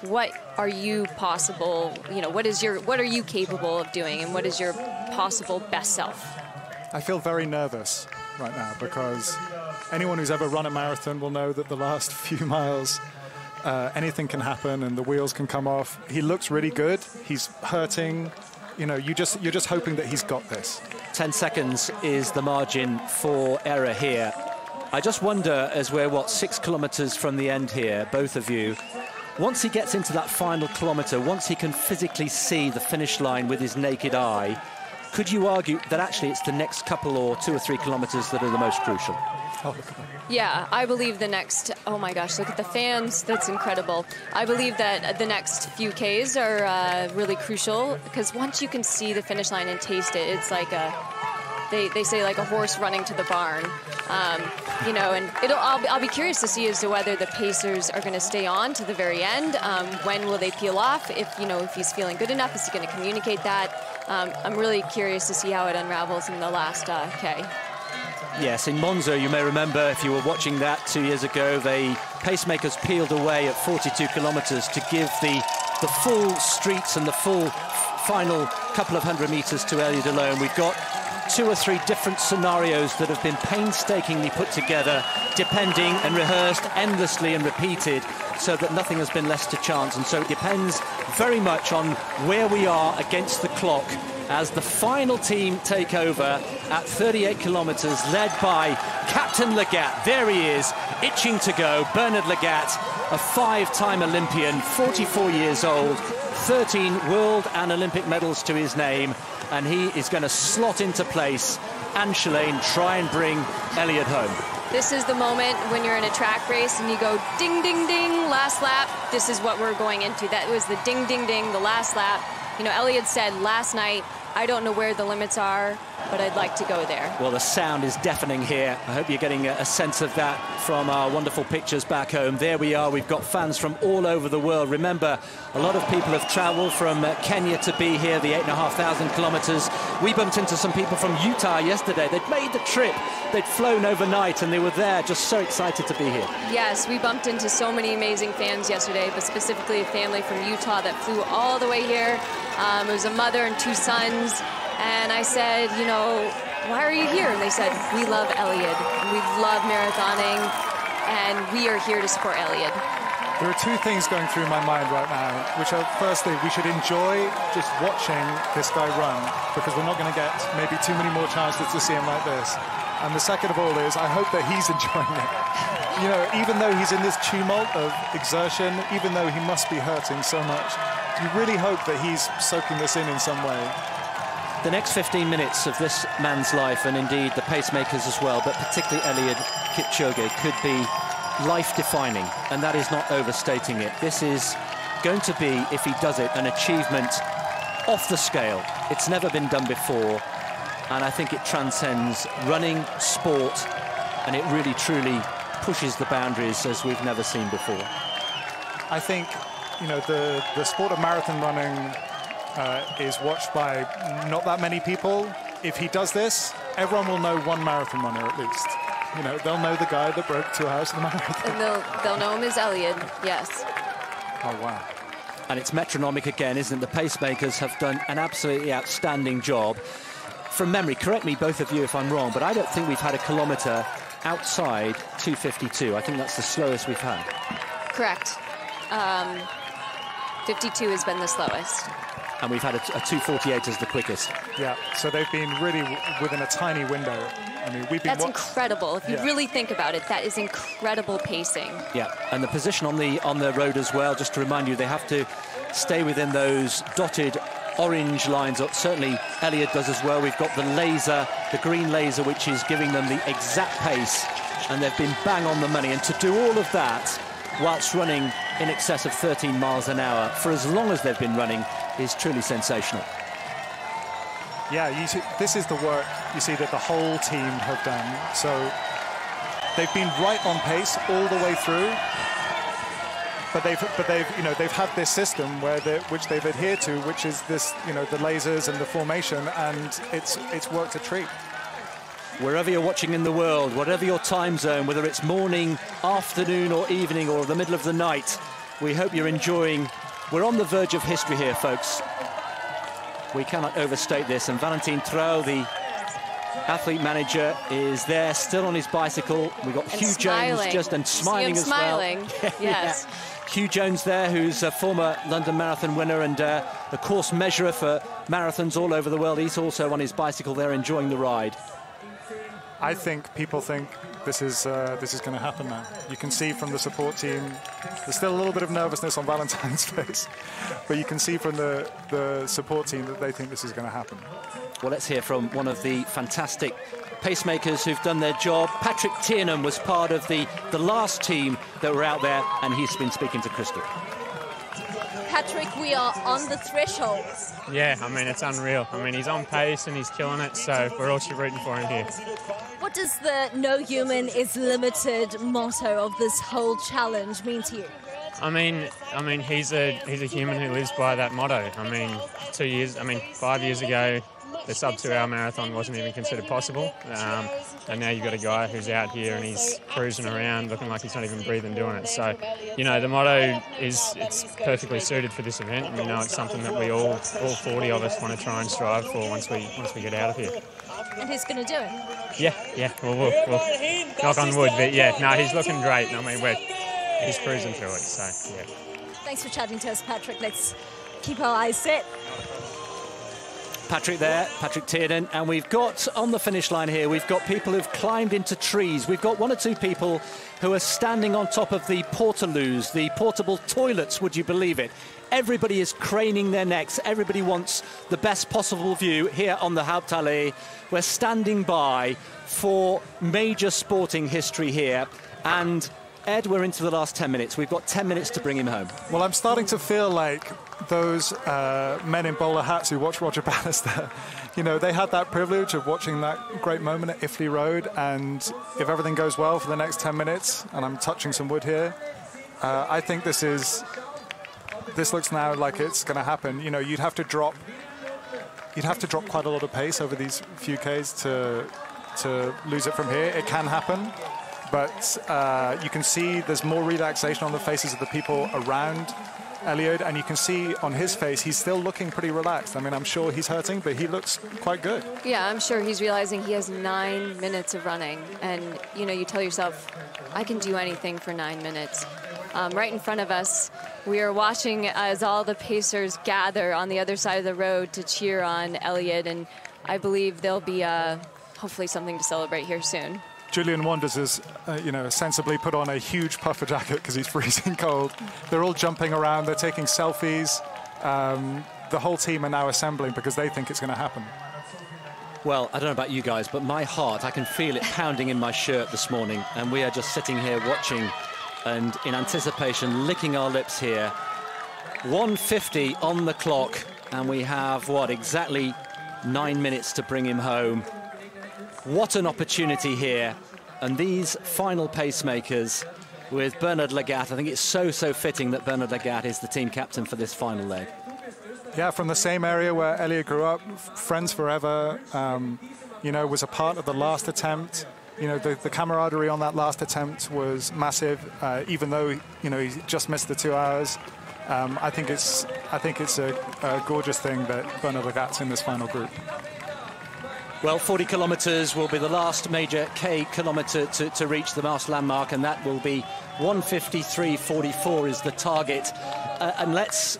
what are you possible, you know, what is your, what are you capable of doing and what is your possible best self? I feel very nervous right now because anyone who's ever run a marathon will know that the last few miles uh, anything can happen and the wheels can come off. He looks really good. He's hurting. You know, you just you're just hoping that he's got this. 10 seconds is the margin for error here. I just wonder, as we're, what, six kilometres from the end here, both of you, once he gets into that final kilometre, once he can physically see the finish line with his naked eye, could you argue that actually it's the next couple or two or three kilometres that are the most crucial? Oh. Yeah, I believe the next, oh my gosh, look at the fans. That's incredible. I believe that the next few Ks are uh, really crucial because once you can see the finish line and taste it, it's like a they, they say like a horse running to the barn. Um, you know, and it'll, I'll, be, I'll be curious to see as to whether the Pacers are going to stay on to the very end. Um, when will they peel off? If, you know, if he's feeling good enough, is he going to communicate that? Um, I'm really curious to see how it unravels in the last uh, K. Yes, in Monza, you may remember if you were watching that two years ago, they pacemakers peeled away at 42 kilometres to give the the full streets and the full final couple of hundred metres to Eliud alone. We've got two or three different scenarios that have been painstakingly put together, depending and rehearsed endlessly and repeated, so that nothing has been left to chance. And so it depends very much on where we are against the clock as the final team take over at 38 kilometres, led by Captain Lagat. There he is, itching to go. Bernard Lagat, a five-time Olympian, 44 years old, 13 world and Olympic medals to his name and he is going to slot into place and Shalane try and bring Eliud home. This is the moment when you're in a track race and you go ding, ding, ding, last lap. This is what we're going into. That was the ding, ding, ding, the last lap. You know, Eliud said last night, I don't know where the limits are, but I'd like to go there. Well, the sound is deafening here. I hope you're getting a, sense of that from our wonderful pictures back home. There we are. We've got fans from all over the world. Remember, a lot of people have travelled from uh, Kenya to be here, the 8,500 kilometres. We bumped into some people from Utah yesterday. They'd made the trip. They'd flown overnight and they were there, just so excited to be here. Yes, we bumped into so many amazing fans yesterday, but specifically a family from Utah that flew all the way here. Um, it was a mother and two sons. And I said, you know, why are you here? And they said, we love Eliud. We love marathoning, and we are here to support Eliud. There are two things going through my mind right now, which are firstly, we should enjoy just watching this guy run because we're not going to get maybe too many more chances to see him like this. And the second of all is, I hope that he's enjoying it. you know, even though he's in this tumult of exertion, even though he must be hurting so much, you really hope that he's soaking this in in some way. The next 15 minutes of this man's life, and indeed the pacemakers as well, but particularly Eliud Kipchoge, could be life-defining, and that is not overstating it. This is going to be, if he does it, an achievement off the scale. It's never been done before, and I think it transcends running, sport, and it really, truly pushes the boundaries as we've never seen before. I think, you know, the, the sport of marathon running uh, is watched by not that many people. If he does this, everyone will know one marathon runner at least. You know, they'll know the guy that broke two hours in the marathon. And they'll, they'll know him as Eliud, yes. Oh, wow. And it's metronomic again, isn't it? The pacemakers have done an absolutely outstanding job. From memory, correct me both of you if I'm wrong, but I don't think we've had a kilometre outside 252. I think that's the slowest we've had. Correct. Um, 52 has been the slowest. And we've had a, a 248 as the quickest. Yeah, so they've been really within a tiny window. I mean, we've been. That's incredible. If you Yeah. really think about it, that is incredible pacing. Yeah, and the position on the on the road as well. Just to remind you, they have to stay within those dotted orange lines. Up. Certainly, Eliud does as well. We've got the laser, the green laser, which is giving them the exact pace, and they've been bang on the money. And to do all of that whilst running in excess of 13 miles an hour for as long as they've been running is truly sensational. Yeah, you see, this is the work you see that the whole team have done. So they've been right on pace all the way through. But they've, but they've, you know, they've had this system where they, which they've adhered to, which is this, you know, the lasers and the formation, and it's it's worked a treat. Wherever you're watching in the world, whatever your time zone, whether it's morning, afternoon, or evening, or the middle of the night, we hope you're enjoying. We're on the verge of history here, folks. We cannot overstate this. And Valentijn Trouw, the athlete manager, is there still on his bicycle. We've got And Hugh smiling. Jones just and You smiling him as smiling. well. Yes. Hugh Jones there, who's a former London Marathon winner and uh, a course measurer for marathons all over the world. He's also on his bicycle there enjoying the ride. I think people think this is uh, this is going to happen now. You can see from the support team, there's still a little bit of nervousness on Valentijn's face, but you can see from the, the support team that they think this is going to happen. Well, let's hear from one of the fantastic pacemakers who've done their job. Patrick Tiernan was part of the, the last team that were out there, and he's been speaking to Crystal. Patrick, we are on the threshold. Yeah, I mean, it's unreal. I mean, he's on pace and he's killing it, so we're all rooting for him here. What does the no human is limited motto of this whole challenge mean to you? I mean, I mean, he's a he's a human who lives by that motto. I mean, two years, I mean, five years ago, the sub two-hour marathon wasn't even considered possible, um, and now you've got a guy who's out here and he's cruising around, looking like he's not even breathing doing it. So, you know, the motto is it's perfectly suited for this event, we know it's something that we all, all 40 of us want to try and strive for once we once we get out of here. And he's going to do it? Yeah, yeah, we'll, we'll, we'll knock on wood, but yeah, no, he's looking great. I mean, we're he's cruising through it, so yeah. Thanks for chatting to us, Patrick. Let's keep our eyes set. Patrick there, Patrick Tiernan, and we've got on the finish line here, we've got people who've climbed into trees. We've got one or two people who are standing on top of the portaloos, the portable toilets, would you believe it? Everybody is craning their necks. Everybody wants the best possible view here on the Hauptallee. We're standing by for major sporting history here. And Ed, we're into the last 10 minutes. We've got 10 minutes to bring him home. Well, I'm starting to feel like those uh, men in bowler hats who watch Roger Bannister. You know, they had that privilege of watching that great moment at Iffley Road, and if everything goes well for the next 10 minutes, and I'm touching some wood here, uh, I think this is. This looks now like it's going to happen. You know, you'd have to drop. You'd have to drop quite a lot of pace over these few Ks to to lose it from here. It can happen, but uh, you can see there's more relaxation on the faces of the people around Eliud, and you can see on his face he's still looking pretty relaxed. I mean, I'm sure he's hurting, but he looks quite good. Yeah, I'm sure he's realizing he has nine minutes of running. And, you know, you tell yourself, I can do anything for nine minutes. Um, right in front of us, we are watching as all the Pacers gather on the other side of the road to cheer on Eliud. And I believe there'll be uh, hopefully something to celebrate here soon. Julien Wanders has, uh, you know, sensibly put on a huge puffer jacket because he's freezing cold. They're all jumping around. They're taking selfies. Um, the whole team are now assembling because they think it's going to happen. Well, I don't know about you guys, but my heart, I can feel it pounding in my shirt this morning. And we are just sitting here watching and in anticipation, licking our lips here. 150 on the clock. And we have, what, exactly nine minutes to bring him home. What an opportunity here. And these final pacemakers with Bernard Lagat, I think it's so, so fitting that Bernard Lagat is the team captain for this final leg. Yeah, from the same area where Eliud grew up, friends forever. Um, you know, was a part of the last attempt. You know, the, the camaraderie on that last attempt was massive. Uh, even though you know he just missed the two hours, um, I think it's I think it's a, a gorgeous thing that Bernard Lagat's in this final group. Well, 40 kilometres will be the last major K kilometre to, to reach the Mars landmark, and that will be 153.44 is the target. Uh, and let's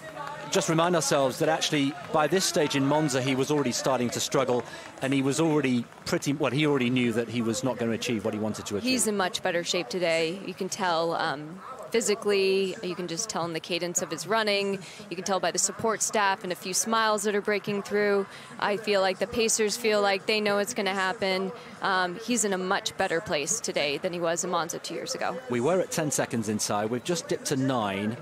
just remind ourselves that actually by this stage in Monza he was already starting to struggle and he was already pretty well he already knew that he was not going to achieve what he wanted to achieve. He's in much better shape today. You can tell um, physically. You can just tell in the cadence of his running. You can tell by the support staff and a few smiles that are breaking through. I feel like the Pacers feel like they know it's going to happen. Um, he's in a much better place today than he was in Monza two years ago. We were at 10 seconds inside. We've just dipped to nine.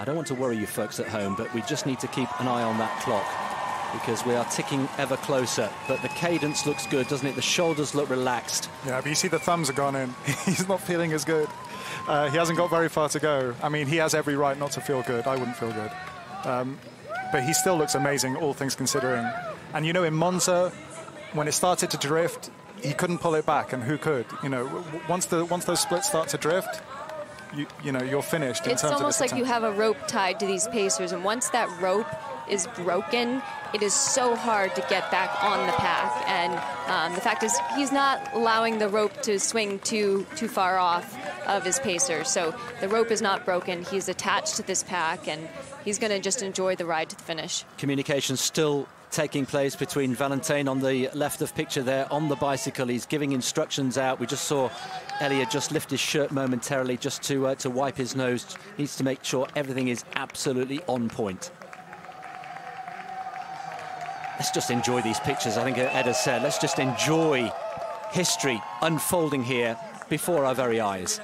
I don't want to worry you folks at home, but we just need to keep an eye on that clock because we are ticking ever closer. But the cadence looks good, doesn't it? The shoulders look relaxed. Yeah, but you see the thumbs are gone in. He's not feeling as good. Uh, he hasn't got very far to go. I mean, he has every right not to feel good. I wouldn't feel good. Um, but he still looks amazing, all things considering. And you know, in Monza, when it started to drift, he couldn't pull it back, and who could? You know, once the once those splits start to drift, you, you know, you're finished. it's almost like you have a rope tied to these pacers, and once that rope is broken, it is so hard to get back on the pack. And um, the fact is, he's not allowing the rope to swing too too far off of his pacer. So the rope is not broken. He's attached to this pack, and he's going to just enjoy the ride to the finish. Communication still taking place between Valentijn on the left of picture there on the bicycle. He's giving instructions out. We just saw Eliud just lift his shirt momentarily just to uh, to wipe his nose. He needs to make sure everything is absolutely on point. Let's just enjoy these pictures. I think Ed has said, let's just enjoy history unfolding here before our very eyes.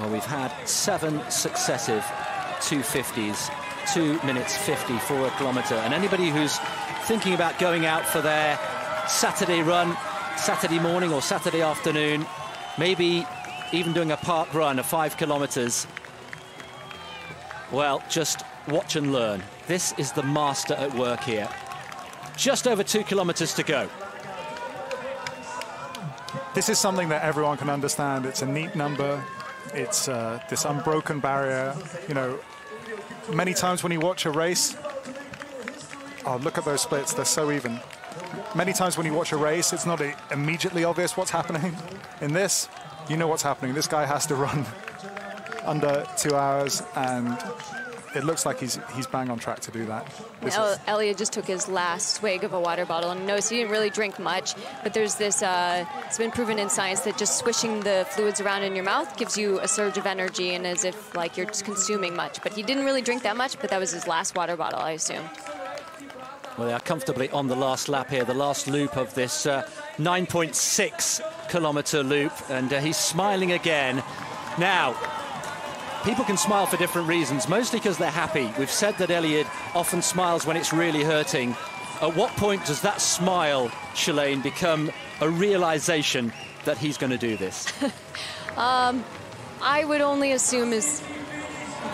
Well, we've had seven successive 250s, 2 minutes 50 for a kilometre. And anybody who's thinking about going out for their Saturday run, Saturday morning or Saturday afternoon, maybe even doing a park run of five kilometres, well, just watch and learn. This is the master at work here. Just over two kilometres to go. This is something that everyone can understand. It's a neat number. It's uh, this unbroken barrier. You know, many times when you watch a race, oh, look at those splits. They're so even. Many times when you watch a race, it's not immediately obvious what's happening. In this, you know what's happening. This guy has to run under two hours, and it looks like he's he's bang on track to do that. El- Eliud just took his last swig of a water bottle, and notice he didn't really drink much. But there's this. Uh, it's been proven in science that just swishing the fluids around in your mouth gives you a surge of energy, and as if like you're just consuming much. But he didn't really drink that much. But that was his last water bottle, I assume. Well, they are comfortably on the last lap here, the last loop of this uh, 9.6 kilometre loop, and uh, he's smiling again. Now, people can smile for different reasons, mostly because they're happy. We've said that Eliud often smiles when it's really hurting. At what point does that smile, Shalane, become a realization that he's going to do this? um, I would only assume is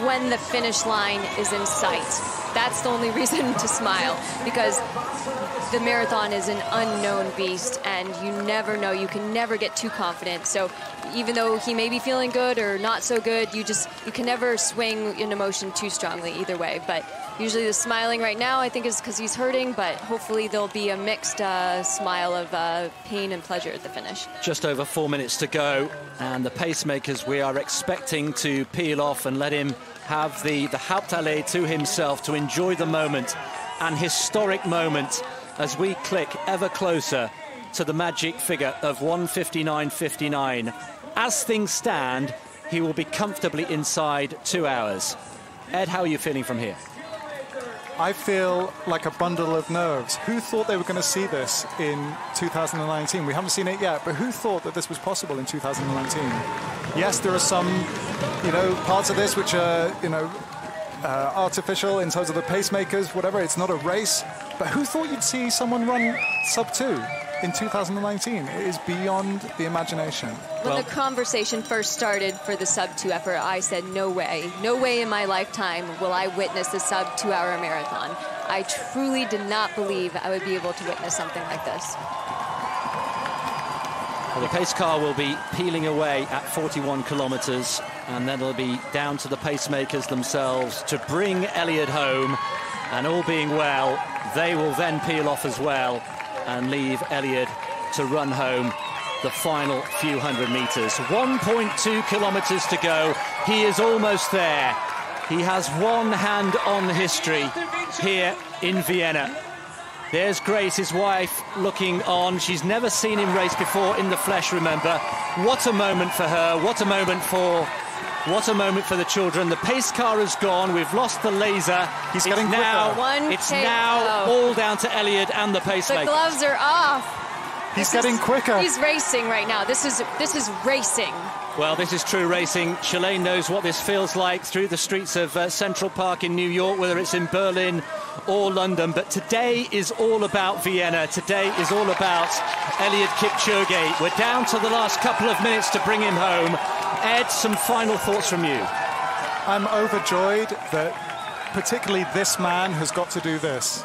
when the finish line is in sight. That's the only reason to smile because the marathon is an unknown beast and you never know. You can never get too confident. So even though he may be feeling good or not so good, you just you can never swing an emotion too strongly either way. But usually the smiling right now, I think, is because he's hurting. But hopefully there'll be a mixed uh, smile of uh, pain and pleasure at the finish. Just over four minutes to go, and the pacemakers we are expecting to peel off and let him have the the Hauptallee to himself to enjoy the moment an historic moment as we click ever closer to the magic figure of 159.59. As things stand, he will be comfortably inside two hours. Ed, how are you feeling from here? I feel like a bundle of nerves. Who thought they were going to see this in 2019? We haven't seen it yet, but who thought that this was possible in 2019? Yes, there are some, you know, parts of this which are, you know, uh, artificial in terms of the pacemakers, whatever. It's not a race. But who thought you'd see someone run sub two in 2019? It is beyond the imagination. When well, the conversation first started for the sub two effort, I said, no way, no way in my lifetime will I witness a sub two hour marathon. I truly did not believe I would be able to witness something like this. Well, the pace car will be peeling away at 41 kilometres, and then it'll be down to the pacemakers themselves to bring Eliud home. And all being well, they will then peel off as well and leave Eliud to run home the final few hundred metres. 1.2 kilometres to go. He is almost there. He has one hand on history here in Vienna. There's Grace, his wife, looking on. She's never seen him race before in the flesh, remember. What a moment for her. What a moment for what a moment for the children. The pace car has gone. We've lost the laser. He's it's getting now, quicker. One it's now all down to Eliud and the pacemaker. The gloves are off. He's this getting is, quicker. He's racing right now. This is this is racing. Well, this is true racing. Shalane knows what this feels like through the streets of uh, Central Park in New York, whether it's in Berlin or London. But today is all about Vienna. Today is all about Eliud Kipchoge. We're down to the last couple of minutes to bring him home. Ed, some final thoughts from you. I'm overjoyed that particularly this man has got to do this.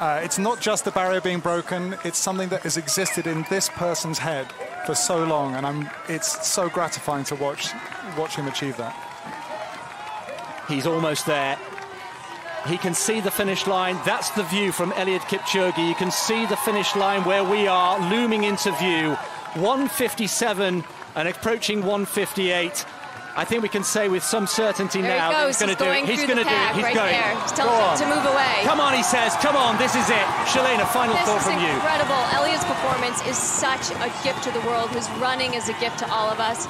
Uh, it's not just the barrier being broken, it's something that has existed in this person's head for so long, and I'm, it's so gratifying to watch, watch him achieve that. He's almost there. He can see the finish line. That's the view from Eliud Kipchoge. You can see the finish line where we are looming into view. 157 and approaching 158. I think we can say with some certainty there now he's going to do it. He's going to do it. He's right going. There. He's telling him to move away. Come on, he says. Come on, this is it. Shalane, a final this thought from you. This is incredible. Eliud's performance is such a gift to the world. His running is a gift to all of us.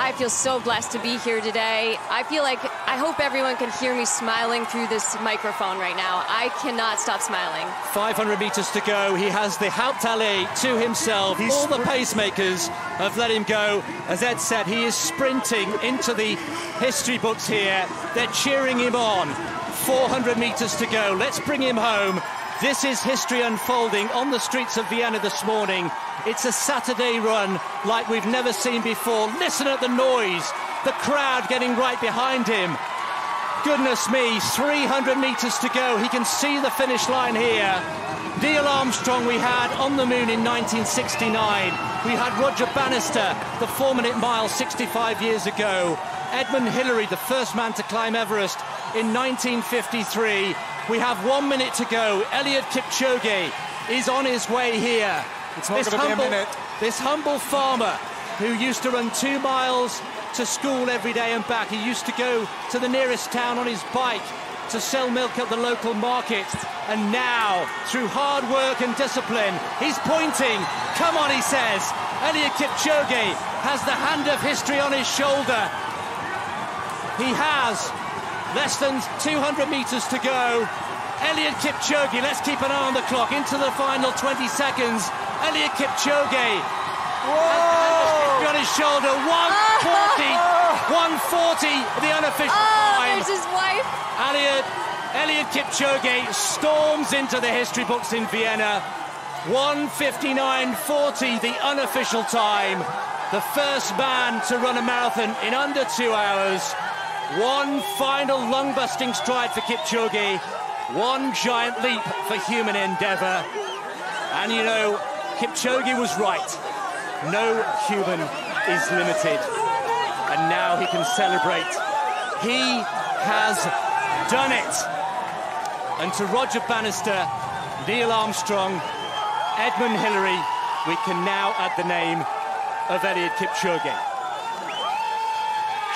I feel so blessed to be here today. I feel like I hope everyone can hear me smiling through this microphone right now. I cannot stop smiling. 500 meters to go. He has the Hauptallee to himself. He's All the pacemakers have let him go. As Ed said, he is sprinting into the history books here. They're cheering him on. 400 meters to go. Let's bring him home. This is history unfolding on the streets of Vienna this morning. It's a Saturday run like we've never seen before. Listen at the noise, the crowd getting right behind him. Goodness me, 300 metres to go. He can see the finish line here. Neil Armstrong we had on the moon in 1969. We had Roger Bannister, the four minute mile 65 years ago. Edmund Hillary, the first man to climb Everest in 1953. We have one minute to go. Eliud Kipchoge is on his way here. It's not going to be a minute. This humble farmer who used to run two miles to school every day and back. He used to go to the nearest town on his bike to sell milk at the local market. And now, through hard work and discipline, he's pointing. Come on, he says. Eliud Kipchoge has the hand of history on his shoulder. He has Less than 200 metres to go. Eliud Kipchoge, let's keep an eye on the clock. Into the final 20 seconds. Eliud Kipchoge. Whoa! On his shoulder. 140. 140, the unofficial oh, time. There's his wife. Eliud, Eliud Kipchoge storms into the history books in Vienna. 159.40, the unofficial time. The first man to run a marathon in under two hours. One final lung-busting stride for Kipchoge. One giant leap for human endeavour. And you know, Kipchoge was right. No human is limited. And now he can celebrate. He has done it. And to Roger Bannister, Neil Armstrong, Edmund Hillary, we can now add the name of Eliud Kipchoge.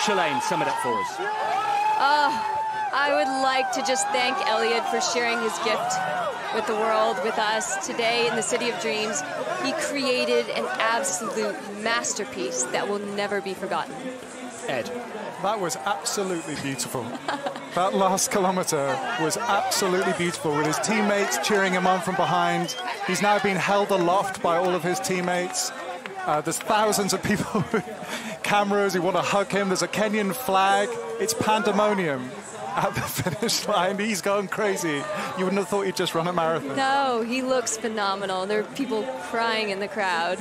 Shalane, sum it up for us. Uh, I would like to just thank Eliud for sharing his gift with the world, with us today in the City of Dreams. He created an absolute masterpiece that will never be forgotten. Ed. That was absolutely beautiful. that last kilometre was absolutely beautiful with his teammates cheering him on from behind. He's now been held aloft by all of his teammates. Uh, there's thousands of people with cameras who want to hug him. There's a Kenyan flag. It's pandemonium at the finish line. He's going crazy. You wouldn't have thought he'd just run a marathon. No, he looks phenomenal. There are people crying in the crowd.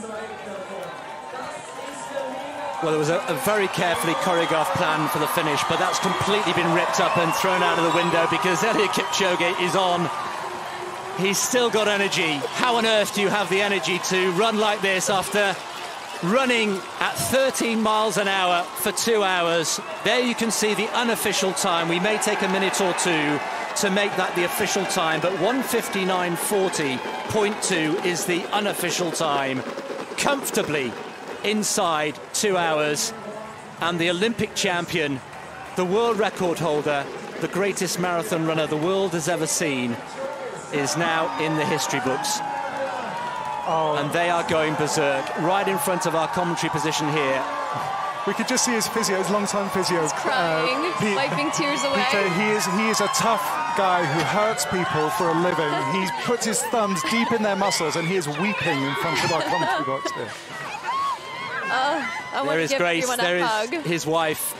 Well, it was a, a, very carefully choreographed plan for the finish, but that's completely been ripped up and thrown out of the window because Eliud Kipchoge is on. He's still got energy. How on earth do you have the energy to run like this after running at 13 miles an hour for two hours? There you can see the unofficial time. We may take a minute or two to make that the official time, but 159.40.2 is the unofficial time. Comfortably inside two hours. And the Olympic champion, the world record holder, the greatest marathon runner the world has ever seen, is now in the history books. Oh. And they are going berserk right in front of our commentary position here. We could just see his physio, his long-time physio. He's crying, uh, Pete, wiping tears away. Peter, he is, he is a tough guy who hurts people for a living. He puts his thumbs deep in their muscles and he is weeping in front of our commentary box here. Uh, I there is Grace, there is hug. his wife.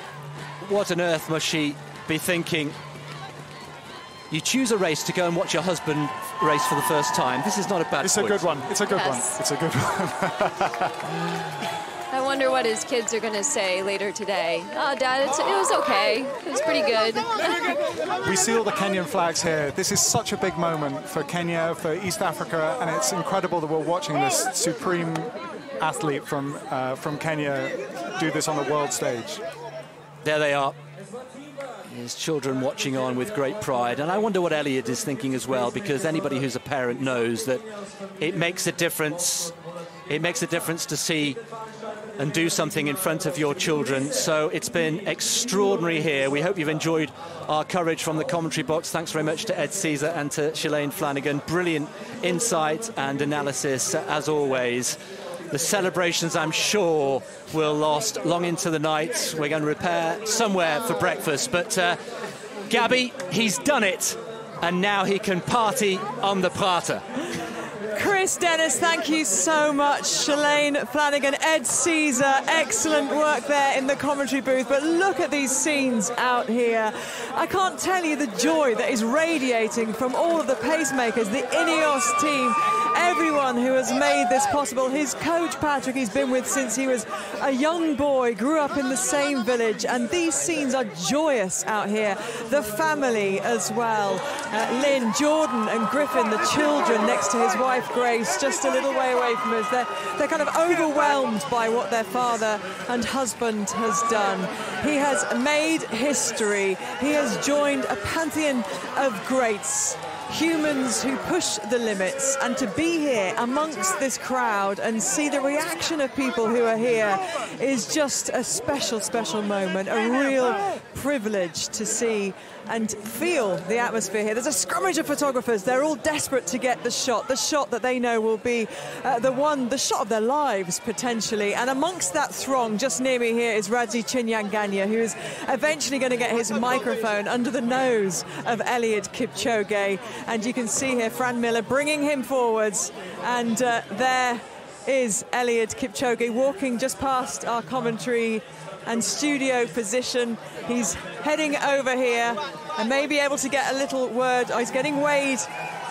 What on earth must she be thinking? You choose a race to go and watch your husband race for the first time. This is not a bad It's point. a good one. It's a good Yes. one. It's a good one. I wonder what his kids are going to say later today. Oh, Dad, it's, it was okay. It was pretty good. we see all the Kenyan flags here. This is such a big moment for Kenya, for East Africa, and it's incredible that we're watching this supreme athlete from uh, from Kenya do this on the world stage. There they are. His children watching on with great pride. And I wonder what Eliud is thinking as well, because anybody who's a parent knows that it makes a difference. It makes a difference to see and do something in front of your children. So it's been extraordinary here. We hope you've enjoyed our coverage from the commentary box. Thanks very much to Ed Caesar and to Shalane Flanagan. Brilliant insight and analysis, as always. The celebrations, I'm sure, will last long into the night. We're going to repair somewhere for breakfast. But uh, Gabby, he's done it. And now he can party on the Prater. Chris Dennis, thank you so much. Shalane Flanagan, Ed Caesar, excellent work there in the commentary booth. But look at these scenes out here. I can't tell you the joy that is radiating from all of the pacemakers, the Ineos team, everyone who has made this possible. His coach, Patrick, he's been with since he was a young boy, grew up in the same village. And these scenes are joyous out here. The family as well. Uh, Lynn, Jordan, and Griffin, the children next to his wife, Grace, just a little way away from us. They're, they're kind of overwhelmed by what their father and husband has done. He has made history. He has joined a pantheon of greats humans who push the limits and to be here amongst this crowd and see the reaction of people who are here is just a special special moment a real privilege to see and feel the atmosphere here. There's a scrummage of photographers. They're all desperate to get the shot, the shot that they know will be uh, the one, the shot of their lives potentially. And amongst that throng, just near me here is Radzi Chinyanganya, who is eventually going to get his microphone under the nose of Eliud Kipchoge. And you can see here Fran Miller bringing him forwards. And uh, there is Eliud Kipchoge walking just past our commentary and studio position. He's heading over here and may be able to get a little word. Oh, he's getting weighed.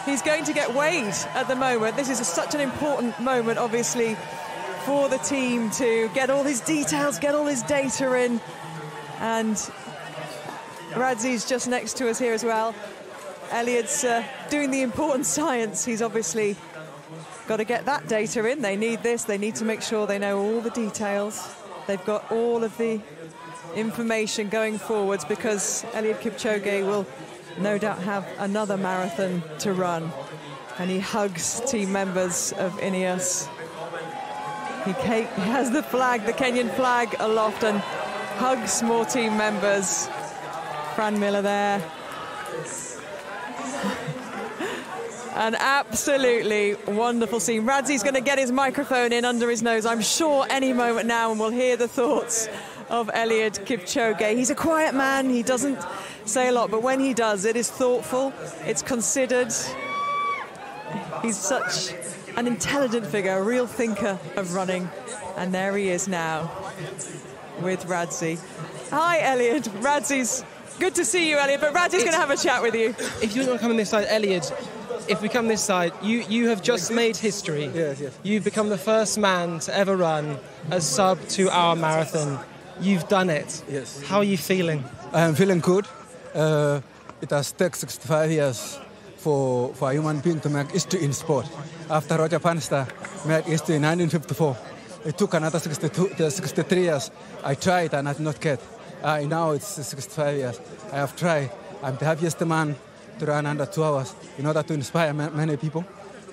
He's going to get weighed at the moment. This is a, such an important moment, obviously, for the team to get all his details, get all his data in. And Radzi's just next to us here as well. Eliud's uh, doing the important science. He's obviously got to get that data in. They need this. They need to make sure they know all the details. They've got all of the information going forwards because Eliud Kipchoge will no doubt have another marathon to run. And he hugs team members of Ineos. He has the flag, the Kenyan flag aloft and hugs more team members. Fran Miller there. An absolutely wonderful scene. Radzi's going to get his microphone in under his nose, I'm sure, any moment now, and we'll hear the thoughts of Eliud Kipchoge. He's a quiet man, he doesn't say a lot, but when he does, it is thoughtful, it's considered. He's such an intelligent figure, a real thinker of running. And there he is now with Radzi. Hi, Eliud. Radzi's good to see you, Eliud, but Radzi's going to have a chat with you. If you want to come on this side, Eliud, if we come this side, you, you have just made history. Yes, yes. You've become the first man to ever run a sub two hour marathon. You've done it. Yes. How are you feeling? I am feeling good. Uh, it has taken 65 years for, for a human being to make history in sport. After Roger Bannister made history in 1954, it took another 62, uh, 63 years. I tried and I did not get. Uh, now it's 65 years. I have tried. I'm the happiest man to run under two hours in order to inspire ma- many people,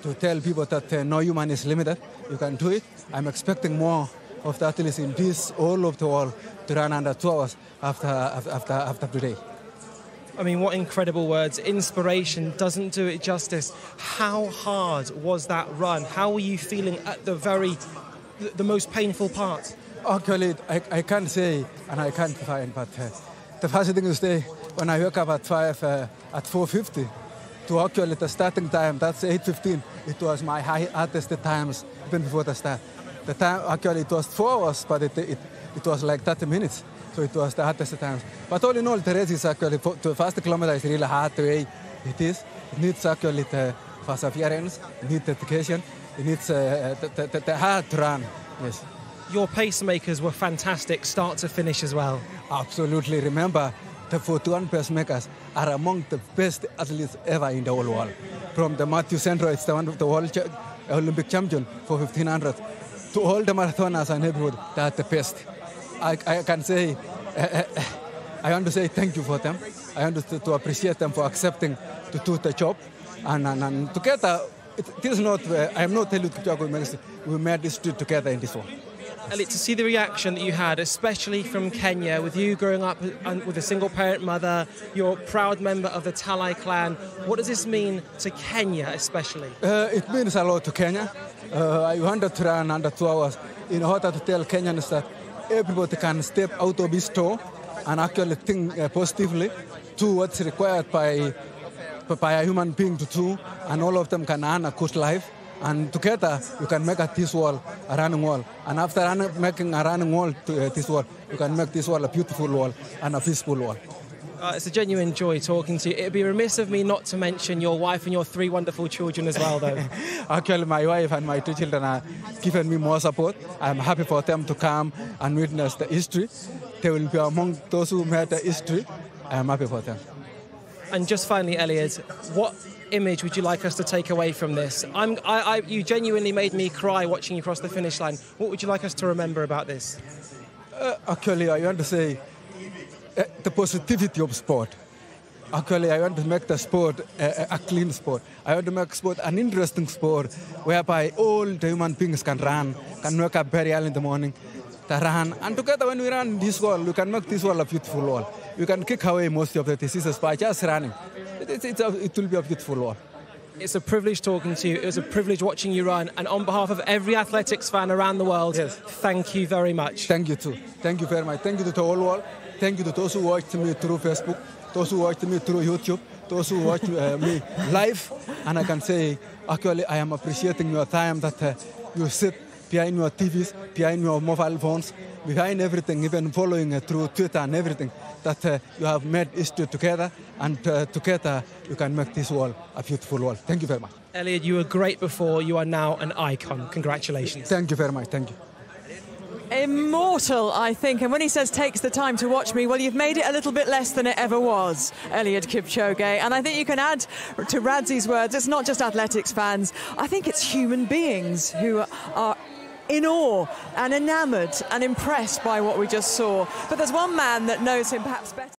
to tell people that uh, no human is limited. You can do it. I'm expecting more of the athletes in this all of the world to run under two hours after, after, after today. I mean, what incredible words. Inspiration doesn't do it justice. How hard was that run? How were you feeling at the very, the most painful part? Actually, I, I can't say and I can't find, but uh, the first thing is say when I woke up at 5, uh, at 4.50, to actually the starting time, that's 8.15, it was my hardest times even before the start. The time, actually it was four hours, but it, it, it was like 30 minutes. So it was the hardest times. But all in all, the race is actually, for, the first kilometer is really hard the way it is. It needs actually the perseverance, it needs dedication, it needs uh, the, the, the hard run, yes. Your pacemakers were fantastic, start to finish as well. Absolutely. Remember, the 41 pacemakers are among the best athletes ever in the whole world. From the Matthew Centro, it's the one of the world cha- Olympic champion for 1500, to all the marathoners and everybody, they are the best. I, I can say, uh, I want to say thank you for them. I want to, to appreciate them for accepting to do the job. And, and, and together, it, it is not, uh, I am not telling you, we made this together in this one. Eliud, to see the reaction that you had, especially from Kenya, with you growing up with a single parent mother, you're a proud member of the Talai clan. What does this mean to Kenya, especially? Uh, it means a lot to Kenya. Uh, I wanted to run under two hours in order to tell Kenyans that everybody can step out of his store and actually think uh, positively to what's required by, by a human being to do, and all of them can earn a good life and together you can make a, this wall a running wall. And after run, making a running wall to uh, this wall, you can make this wall a beautiful wall and a peaceful wall. Uh, it's a genuine joy talking to you. It'd be remiss of me not to mention your wife and your three wonderful children as well, though. Actually, my wife and my two children are giving me more support. I'm happy for them to come and witness the history. They will be among those who made the history. I'm happy for them. And just finally, Eliud, what image would you like us to take away from this? I'm, I, I, you genuinely made me cry watching you cross the finish line. What would you like us to remember about this? Uh, actually, I want to say uh, the positivity of sport. Actually, I want to make the sport uh, a clean sport. I want to make sport an interesting sport whereby all the human beings can run, can wake up very early in the morning, to run. And together, when we run this world, we can make this world a beautiful world. We can kick away most of the diseases by just running. It, it, a, it will be a beautiful world. It's a privilege talking to you. It was a privilege watching you run. And on behalf of every athletics fan around the world, yes. thank you very much. Thank you too. Thank you very much. Thank you to the whole world. Thank you to those who watched me through Facebook, those who watched me through YouTube, those who watched uh, me live. And I can say, actually, I am appreciating your time that uh, you sit behind your TVs, behind your mobile phones, behind everything, even following uh, through Twitter and everything, that uh, you have made history together, and uh, together you can make this world a beautiful world. Thank you very much. Eliud, you were great before. You are now an icon. Congratulations. Thank you very much. Thank you. Immortal, I think. And when he says takes the time to watch me, well, you've made it a little bit less than it ever was, Eliud Kipchoge. And I think you can add to Radzi's words, it's not just athletics fans, I think it's human beings who are in awe and enamoured and impressed by what we just saw. But there's one man that knows him perhaps better.